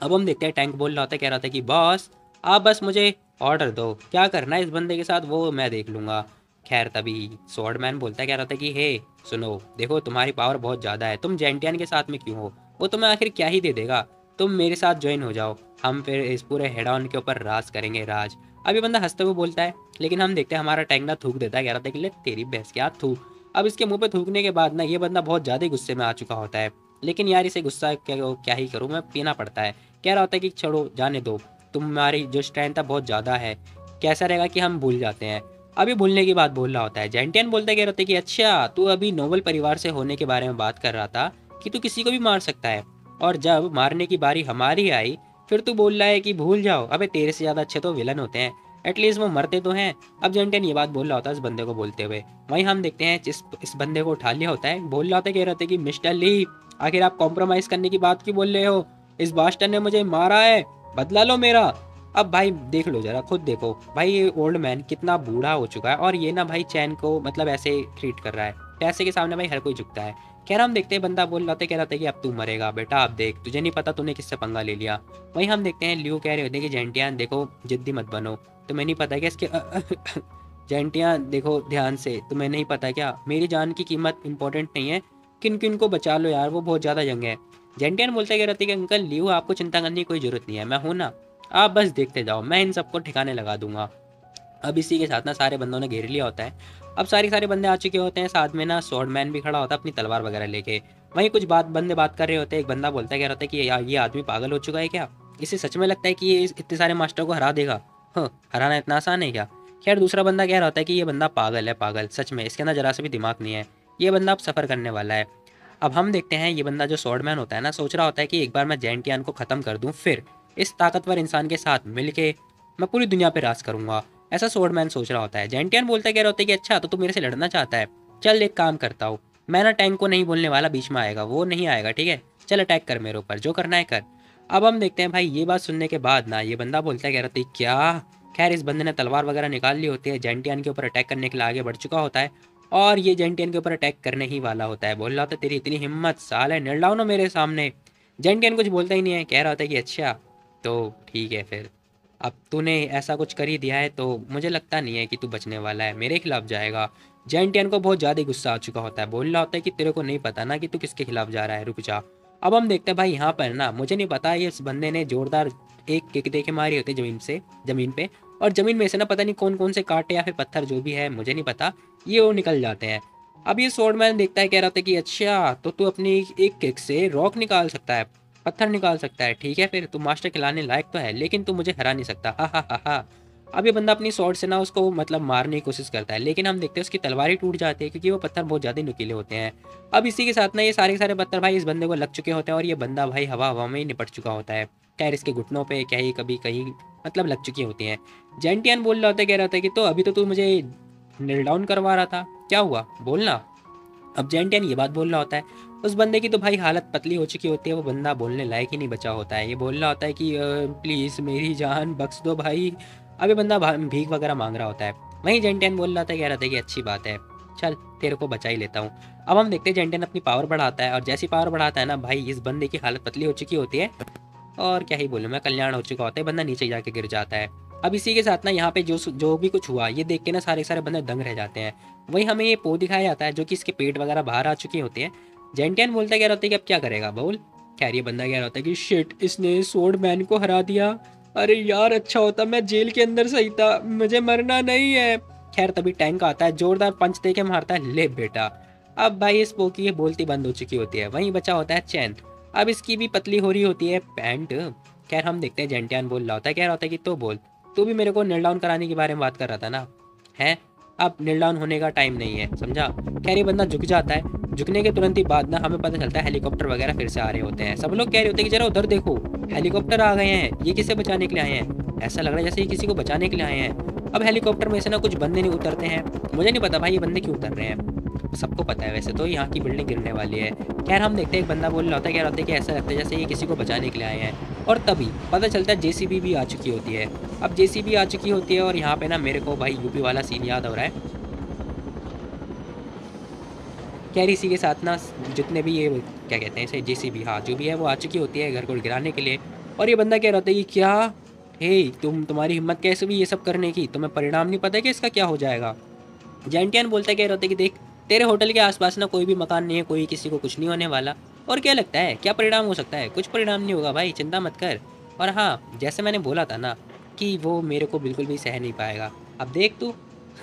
अब हम देखते हैं टैंक बोल रहा होता है, कह रहा था कि, बॉस, आप बस मुझे ऑर्डर दो। क्या करना है इस बंदे के साथ? वो मैं देख लूँगा। खैर, तभी स्वॉर्ड मैन बोलता है, कह रहा था कि, हे, सुनो, देखो, तुम्हारी पावर बहुत ज़्यादा है। तुम जेंटियन के साथ में क्यों हो? वो तुम्हें आखिर क्या ही दे देगा? तुम मेरे साथ ज्वाइन हो जाओ। हम फिर इस पूरे हेड ऑन के ऊपर राज करेंगे, राज। अभी बंदा हँसते हुए बोलता है लेकिन हम देखते हैं हमारा टैंक ना थूक देता है. कह रहा था कि ले तेरी भैंस क्या थूक अब इसके मुँह पे थूकने के बाद ना ये बंदा बहुत ज़्यादा गुस्से में आ चुका होता है। लेकिन यार इसे गुस्सा क्या, क्या ही करूँ मैं पीना पड़ता है। कह रहा होता है कि छोड़ो जाने दो। तुम्हारी जो स्ट्रेंथ है बहुत ज़्यादा है। कैसा रहेगा कि हम भूल जाते हैं। अभी भूलने की बात बोल रहा होता है। जेंटियन बोलते कह रहे थे कि अच्छा तू अभी नोबल परिवार से होने के बारे में बात कर रहा था कि तू किसी को भी मार सकता है? और जब मारने की बारी हमारी आई फिर तू बोल रहा है कि भूल जाओ। अबे, तेरे से ज़्यादा अच्छे तो विलन होते हैं। एटलीस्ट वो मरते तो हैं। अब जेंटियन ये बात बोल रहा होता है इस बंदे को बोलते हुए। वहीं हम देखते हैं, जिस, इस बंदे को उठा लिया होता है, बोल रहा होता है कह रहे थे कि, मिस्टर ली, आखिर आप कॉम्प्रोमाइज करने की बात क्यों बोल रहे हो? इस बास्टर ने मुझे मारा है। बदला लो मेरा। अब भाई, देख लो जरा, खुद देखो। भाई, ये ओल्ड मैन कितना बूढ़ा हो चुका है और ये ना भाई चैन को मतलब ऐसे ट्रीट कर रहा है। पैसे के सामने भाई हर कोई झुकता है। कह रहा, हम देखते हैं, बंदा बोल रहा था, कह रहा था कि अब तू मरेगा, बेटा, अब देख, तुझे नहीं पता तूने किससे पंगा ले लिया। वहीं हम देखते हैं लियो कह रहे होते हैं कि जेंटियान देखो, जिद्दी मत बनो। तुम्हें नहीं पता क्या इसके जेंटियान देखो, ध्यान से तुम्हें नहीं पता क्या, मेरी जान की कीमत इंपॉर्टेंट नहीं है। किन किन को बचा लो यार, वो बहुत ज़्यादा यंग है। जेंटियन बोलते कह रहे कि, अंकल लियो आपको चिंता करने की कोई ज़रूरत नहीं है, मैं हूँ ना। आप बस देखते जाओ, मैं इन सबको ठिकाने लगा दूँगा। अब इसी के साथ ना सारे बंदों ने घेर लिया होता है। अब सारे सारे बंदे आ चुके होते हैं, साथ में ना मैन भी खड़ा होता है अपनी तलवार वगैरह लेके। वहीं कुछ बात, बंदे बात कर रहे होते हैं, एक बंदा बोलता है, कह रहा था कि यार, ये आदमी पागल हो चुका है क्या? इसे सच में लगता है कि ये इतने सारे मास्टर को हरा देगा? हाँ हराना इतना आसान है क्या? खैर, दूसरा बंदा कह रहा होता है कि ये बंदा पागल है, पागल, सच में, इसके अंदर जरा से भी दिमाग नहीं है। ये बंदा अब सफ़र करने वाला है। अब हम देखते हैं, ये बंदा जो मैन होता है ना, सोच रहा होता है कि एक बार मैं जैंटियान को ख़त्म कर दूँ, फिर इस ताकतवर इंसान के साथ मिल मैं पूरी दुनिया पर राज करूँगा। ऐसा सोड मैन सोच रहा होता है। जेंटियन बोलता कह रहा होता है कि अच्छा तो तू मेरे से लड़ना चाहता है। चल एक काम करता हूँ। मैं ना टैंक को नहीं बोलने वाला, बीच में आएगा। वो नहीं आएगा, ठीक है? चल अटैक कर मेरे ऊपर, जो करना है कर। अब हम देखते हैं भाई, ये बात सुनने के बाद ना ये बंदा बोलता कह रहा था क्या? खैर, इस बंदे ने तलवार वगैरह निकाल ली होती है। जेंटियन के ऊपर अटैक करने के लिए आगे बढ़ चुका होता है और ये जेंटियन के ऊपर अटैक करने ही वाला होता है। बोल रहा होता तेरी इतनी हिम्मत, साल है निल डाउन मेरे सामने। जेंटियन कुछ बोलता ही नहीं है, कह रहा होता है कि अच्छा तो ठीक है फिर। अब तूने ऐसा कुछ कर ही दिया है तो मुझे लगता नहीं है कि तू बचने वाला है। मेरे खिलाफ जाएगा। जेंटियन को बहुत ज़्यादा गुस्सा आ चुका होता है। बोल रहा होता है कि तेरे को नहीं पता ना कि तू किसके खिलाफ जा रहा है। रुक जा। अब हम देखते हैं भाई यहाँ पर ना, मुझे नहीं पता ये इस बंदे ने जोरदार एक किक दे के मारी होती ज़मीन से, ज़मीन पे। और ज़मीन में से ना पता नहीं कौन कौन से कांटे या फिर पत्थर जो भी है, मुझे नहीं पता। ये वो निकल जाते हैं। अब ये सोडमैन देखता है, कह रहा था कि अच्छा तो तू अपनी एक किक से रॉक निकाल सकता है। पत्थर निकाल सकता है, ठीक है? फिर तू मास्टर खिलाने लायक तो है, लेकिन तू मुझे हरा नहीं सकता। हा हा हा हा। अब ये बंदा अपनी शॉर्ट से ना उसको मतलब मारने की कोशिश करता है, लेकिन हम देखते हैं उसकी तलवार ही टूट जाती है, क्योंकि वो पत्थर बहुत ज़्यादा नुकीले होते हैं। अब इसी के साथ ना ये सारे सारे पत्थर भाई इस बंदे को लग चुके होते हैं और ये बंदा भाई हवा हवा में ही निपट चुका होता है। खैर, इसके घुटनों पे क्या ही कभी कहीं मतलब लग चुकी होती हैं। जेंटियन बोल रहा होता कह रहा था कि तो अभी तो तू मुझे नील डाउन करवा रहा था। क्या हुआ? बोलना। अब जेंटियन ये बात बोल रहा होता है। उस बंदे की तो भाई हालत पतली हो चुकी होती है, वो बंदा बोलने लायक ही नहीं बचा होता है। ये बोल रहा होता है कि प्लीज़ मेरी जान बख्श दो भाई। अभी बंदा भीख वगैरह मांग रहा होता है। वहीं जेंटियन बोल रहा था, कह रहा था कि अच्छी बात है। चल, तेरे को बचा ही लेता हूँ। अब हम देखते हैं जेंटियन अपनी पावर बढ़ाता है और जैसी पावर बढ़ाता है ना, भाई इस बंदे की हालत पतली हो चुकी होती है। और क्या ही बोलूँ मैं, कल्याण हो चुका होता है, बंदा नीचे जाके गिर जाता है। अब इसी के साथ ना यहाँ पे जो जो भी कुछ हुआ, ये देख के ना सारे सारे बंदे दंग रह जाते हैं। वही हमें ये पो दिखाया जाता है जो कि इसके पेट वगैरह बाहर आ चुके होते हैं। जेंटियन बोलता क्या रहता है कि अब क्या करेगा बोल खैर, ये बंदा क्या रहता है कि शिट इसने सोड मैन को हरा दिया। अरे यार अच्छा होता, मैं जेल के अंदर सही था, मुझे मरना नहीं है। खैर, तभी टैंक आता है, जोरदार पंच दे के मारता है, ले बेटा। अब भाई, इस पो की ये बोलती बंद हो चुकी होती है, वहीं बचा होता है चैन। अब इसकी भी पतली हो रही होती है पैंट। खैर, हम देखते हैं जेंटियान बोल रहा होता है क्या होता है कि तो बोल, तू भी मेरे को नील डाउन कराने के बारे में बात कर रहा था ना? है? अब निर्डाउन डाउन होने का टाइम नहीं है, समझा? खैर, ये बंदा झुक जाता है। झुकने के तुरंत ही बाद ना हमें पता चलता है हेलीकॉप्टर वगैरह फिर से आ रहे होते हैं। सब लोग कह रहे होते हैं कि जरा उधर देखो हेलीकॉप्टर आ गए हैं, ये किसे बचाने के लिए आए हैं? ऐसा लग रहा है जैसे ये किसी को बचाने के लिए आए हैं। अब हेलीकॉप्टर में से ना कुछ बंदे नहीं उतरते हैं। मुझे नहीं पता भाई ये बंदे क्यों उतर रहे हैं। सबको पता है वैसे तो यहाँ की बिल्डिंग गिरने वाली है। खैर, हम देखते हैं, एक बंदा बोल रहा होता है, कह रहा होता है कि ऐसा लगता है जैसे ये किसी को बचाने के लिए आए हैं। और तभी पता चलता है जेसीबी भी आ चुकी होती है। अब जेसीबी आ चुकी होती है और यहाँ पे ना मेरे को भाई यूपी वाला सीन याद हो रहा है। खैर, इसी के साथ ना जितने भी ये क्या कहते हैं जे भी हाँ जो भी है वो आ चुकी होती है घर को गिराने के लिए। और ये बंदा कह रहा होता है कि क्या? हे, तुम, तुम्हारी हिम्मत कैसे भी ये सब करने की? तुम्हें परिणाम नहीं पता कि इसका क्या हो जाएगा? जेंटियन बोलता कह रहा होता कि देख तेरे होटल के आसपास ना कोई भी मकान नहीं है, कोई किसी को कुछ नहीं होने वाला। और क्या लगता है? क्या परिणाम हो सकता है? कुछ परिणाम नहीं होगा भाई, चिंता मत कर। और हाँ जैसे मैंने बोला था ना कि वो मेरे को बिल्कुल भी सह नहीं पाएगा। अब देख तू।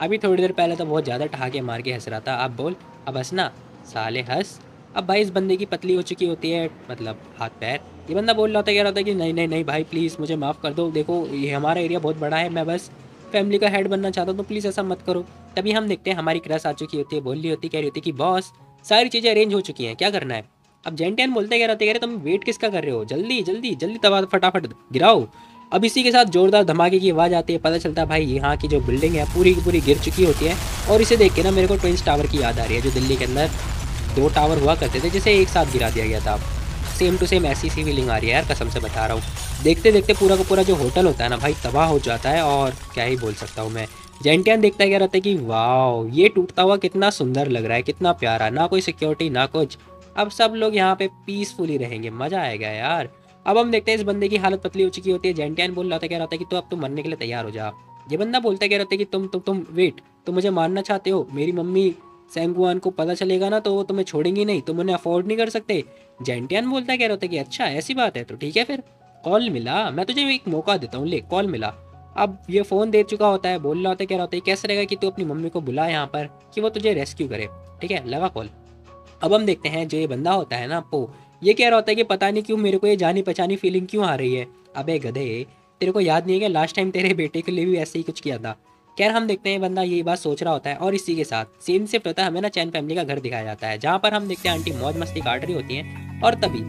अभी थोड़ी देर पहले तो बहुत ज़्यादा ठहाके मार के हंस रहा था। अब बोल, अब हंसना साले हंस। अब भाई इस बंदे की पतली हो चुकी होती है मतलब हाथ पैर। ये बंदा बोल रहा था, कह रहा था कि नहीं नहीं नहीं भाई प्लीज़ मुझे माफ़ कर दो। देखो, ये हमारा एरिया बहुत बड़ा है, मैं बस फैमिली का हेड बनना चाहता हूँ तो प्लीज़ ऐसा मत करो। तभी हम देखते हैं, हमारी क्रस आ चुकी होती है बोल रही होती, कह रही होती कि, बॉस, सारी चीज़ें अरेंज हो चुकी हैं, क्या करना है? अब जेंटेन बोलते कह रहे रहे, तुम वेट किसका कर रहे हो? जल्दी जल्दी जल्दी तबा फटाफट गिराओ। अब इसी के साथ जोरदार धमाके की आवाज़ आती है, पता चलता है, भाई, यहाँ की जो बिल्डिंग है, पूरी की पूरी गिर चुकी होती है। और इसे देख के ना मेरे को ट्विंस टावर की याद आ रही है, जो दिल्ली के अंदर दो टावर हुआ करते थे, जिसे एक साथ गिरा दिया गया था। सेम टू सेम ऐसी सी फीलिंग आ रही है, यार, कसम से बता रहा हूँ। देखते देखते पूरा का पूरा जो होटल होता है ना भाई, तबाह हो जाता है और क्या ही बोल सकता हूँ मैं। जेंटियन देखता है क्या रहता है कि वाह ये टूटता हुआ कितना सुंदर लग रहा है, कितना प्यारा, ना कोई सिक्योरिटी ना कुछ। अब सब लोग यहाँ पे पीसफुली रहेंगे, मज़ा आएगा यार। अब हम देखते हैं इस बंदे की हालत पतली हो चुकी होती है। जेंटियन बोल रहा था क्या रहता है कि तो अब तुम मरने के लिए तैयार हो जा। ये बंदा बोलता क्या रहता है कि, तुम तुम तुम वेट तुम मुझे मारना चाहते हो? मेरी मम्मी सैंगुआन को पता चलेगा ना तो वो तुम्हें छोड़ेंगी नहीं, तुम उन्हें अफोर्ड नहीं कर सकते? जेंटियन बोलता क्या रहता है कि अच्छा ऐसी बात है तो ठीक है फिर। कॉल मिला? मैं तुझे एक मौका देता हूँ, ले कॉल मिला। अब ये फ़ोन दे चुका होता है, बोल रहा होता है क्या होता है, कैसे रहेगा कि तू अपनी मम्मी को बुला यहाँ पर, कि वो तुझे रेस्क्यू करे? ठीक है, लगा कॉल अब हम देखते हैं, जो ये बंदा होता है ना पो ये कह रहा होता है कि पता नहीं क्यों मेरे को ये जानी पहचानी फीलिंग क्यों आ रही है? अबे गधे, तेरे को याद नहीं है कि लास्ट टाइम तेरे बेटे के लिए भी ऐसे ही कुछ किया था। खैर, हम देखते हैं बंदा ये बात सोच रहा होता है, और इसी के साथ सीन होता है हमें ना चैन फैमिली का घर दिखाया जाता है, जहाँ पर हम देखते हैं आंटी मौज मस्ती काट रही होती हैं, और तभी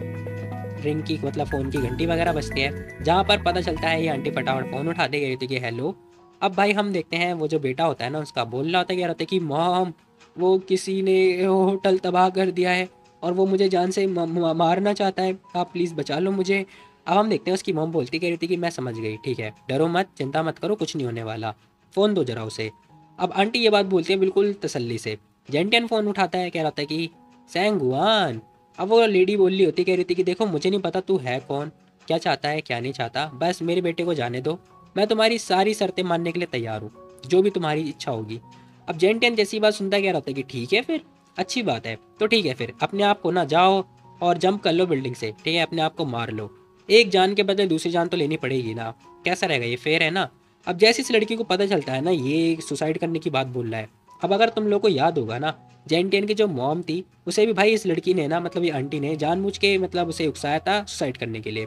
रिंग की मतलब फ़ोन की घंटी वगैरह बजती है, जहाँ पर पता चलता है, ये आंटी फटाफट फ़ोन उठा दे गई थी कि हेलो अब भाई हम देखते हैं, वो जो बेटा होता है ना, उसका बोल रहा होता है क्या रहता है कि, मॉम, वो किसी ने होटल तबाह कर दिया है और वो मुझे जान से मारना चाहता है। आप प्लीज़ बचा लो मुझे। अब हम देखते हैं, उसकी मोम बोलती कह रही थी कि, मैं समझ गई, ठीक है, डरो मत, चिंता मत करो, कुछ नहीं होने वाला। फ़ोन दो जरा उसे। अब आंटी ये बात बोलती है बिल्कुल तसल्ली से। जेंटियन फ़ोन उठाता है, कह रहा था कि, सैंगुआन अब वो लेडी बोल होती, कह रही थी कि देखो, मुझे नहीं पता तू है कौन, क्या चाहता है, क्या नहीं चाहता, बस मेरे बेटे को जाने दो। मैं तुम्हारी सारी शर्तें मानने के लिए तैयार हूँ, जो भी तुम्हारी इच्छा होगी। अब जेंटियन जैसी बात सुनता क्या रहता है कि ठीक है फिर, अच्छी बात है तो ठीक है फिर, अपने आप को ना जाओ और जंप कर लो बिल्डिंग से, ठीक है, अपने आप को मार लो। एक जान के बदले दूसरी जान तो लेनी पड़ेगी ना, कैसा रहेगा, ये फेयर है ना? अब जैसे इस लड़की को पता चलता है ना, ये सुसाइड करने की बात बोल रहा है अब अगर तुम लोग को याद होगा ना जेंटियन की जो मॉम थी, उसे भी भाई इस लड़की ने ना मतलब ये आंटी ने जानबूझ के मतलब उसे उकसाया था सुसाइड करने के लिए।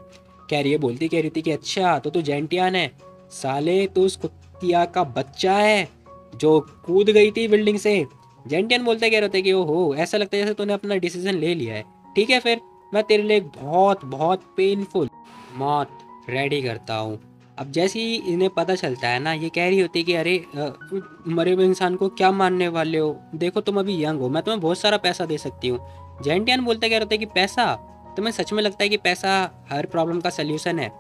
कह रही है बोलती कह रही थी कि अच्छा तो तू जेंटियान है। साले तो उस कुत्तिया का बच्चा है, जो कूद गई थी बिल्डिंग से। जेंटियन बोलते कह रहे थे कि, ओहो, ऐसा लगता है जैसे तूने अपना डिसीज़न ले लिया है। ठीक है फिर, मैं तेरे लिए बहुत बहुत पेनफुल मौत रेडी करता हूँ। अब जैसे ही इन्हें पता चलता है ना, ये कह रही होती है कि, अरे मरे हुए इंसान को क्या मानने वाले हो? देखो, तुम अभी यंग हो, मैं तुम्हें बहुत सारा पैसा दे सकती हूँ। जेंटियन बोलते कह रहे थे कि, पैसा? तुम्हें सच में लगता है कि पैसा हर प्रॉब्लम का सल्यूशन है?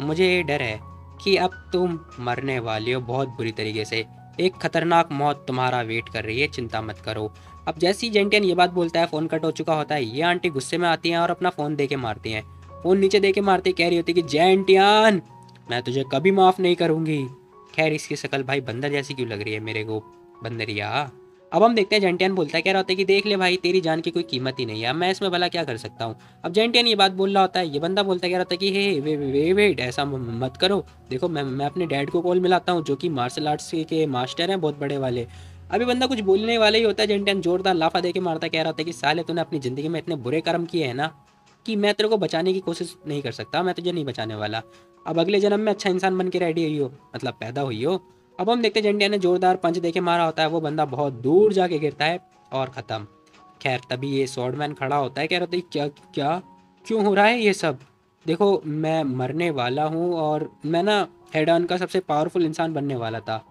मुझे ये डर है कि अब तुम मरने वाले हो बहुत बुरी तरीके से। एक खतरनाक मौत तुम्हारा वेट कर रही है, चिंता मत करो। अब जैसे ही जेंटियन ये बात बोलता है, फ़ोन कट हो चुका होता है, ये आंटी गुस्से में आती हैं और अपना फ़ोन दे के मारती हैं। फ़ोन नीचे दे मारती कह रही होती है कि जेंटियन मैं तुझे कभी माफ़ नहीं करूँगी। खैर, इसकी शकल भाई बंदर जैसी क्यों लग रही है मेरे को? बंदरिया। अब हम देखते हैं जेंटियन बोलता है, कह रहा होता है कि देख ले भाई, तेरी जान की कोई कीमत ही नहीं है। मैं इसमें भला क्या कर सकता हूँ? अब जेंटियन ये बात बोल रहा होता है, ये बंदा बोलता है, कह रहा है कि, हे वे वे वेट ऐसा मत करो। देखो, मैं मैं अपने डैड को कॉल मिलाता हूँ, जो कि मार्शल आर्ट्स के मास्टर हैं, बहुत बड़े वाले। अभी बंदा कुछ बोलने वाला ही होता है जेंटियन जोरदार लाफा दे के मारता कह रहा है कि, साले, तूने अपनी ज़िंदगी में इतने बुरे कर्म किए हैं ना? कि मैं तेरे को बचाने की कोशिश नहीं कर सकता, मैं तुझे नहीं बचाने वाला। अब अगले जन्म में अच्छा इंसान बन के रेडी हुई हो मतलब पैदा हुई हो। अब हम देखते हैं इंडिया ने जोरदार पंच देके मारा होता है, वो बंदा बहुत दूर जाके गिरता है और ख़त्म। खैर, तभी ये सॉर्डमैन खड़ा होता है, कह रहा था क्या क्या, क्यों हो रहा है ये सब? देखो, मैं मरने वाला हूँ और मैं ना हेड ऑन का सबसे पावरफुल इंसान बनने वाला था।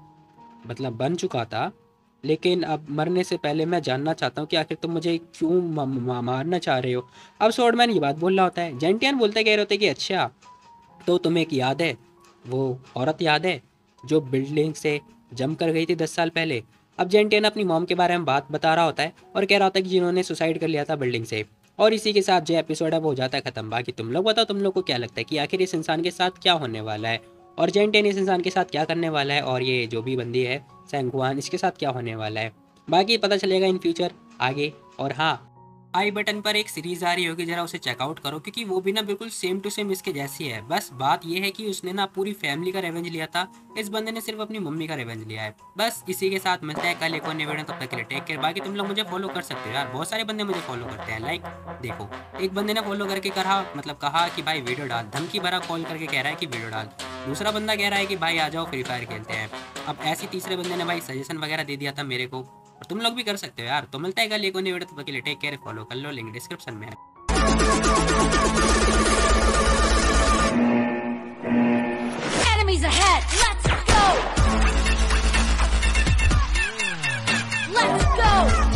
मतलब बन चुका था। लेकिन अब मरने से पहले मैं जानना चाहता हूँ कि आखिर तुम मुझे क्यों मारना चाह रहे हो? अब सॉर्डमैन ये बात बोल रहा होता है। जेंटियन बोलते कह रहे होते कि अच्छा तो तुम्हें एक याद है, वो औरत याद है, जो बिल्डिंग से जम कर गई थी दस साल पहले? अब जेंटेन अपनी मॉम के बारे में बात बता रहा होता है और कह रहा होता है कि जिन्होंने सुसाइड कर लिया था बिल्डिंग से। और इसी के साथ जो एपिसोड है, वो हो जाता है खत्म। बाकी तुम लोग बताओ, तुम लोग को क्या लगता है कि आखिर इस इंसान के साथ क्या होने वाला है? और जेंटेन इस इंसान के साथ क्या करने वाला है और ये जो भी बंदी है, सैंगवान, इसके साथ क्या होने वाला है? बाकी पता चलेगा इन फ्यूचर आगे, और हाँ आई बटन पर एक सीरीज़ आ रही होगी, जरा उसे चेकआउट करो, क्योंकि वो भी ना बिल्कुल सेम टू सेम इसके जैसी है। बस बात ये है कि उसने ना पूरी फैमिली का रेवेंज लिया था, इस बंदे ने सिर्फ़ अपनी मम्मी का रेवेंज लिया है। बस इसी के साथ मिलता है कल एक और वीडियो तब तक के लिए टेक केयर बाकी तुम लोग मुझे फॉलो कर सकते हो यार, बहुत सारे बंदे मुझे फॉलो करते हैं लाइक देखो, एक बंदे ने फॉलो करके कहा मतलब कहा कि भाई वीडियो डाल, धमकी भरा कॉल करके कह रहा है कि वीडियो डाल। दूसरा बंदा कह रहा है कि भाई आ जाओ फ्री फायर खेलते हैं। अब ऐसी तीसरे बंदे ने भाई सजेशन वगैरह दे दिया था मेरे को और तुम लोग भी कर सकते हो यार तो मिलता है कल एक नई वीडियो तब के लिए टेक केयर फॉलो कर लो लिंक डिस्क्रिप्शन में Enemies ahead! Let's go! Let's go!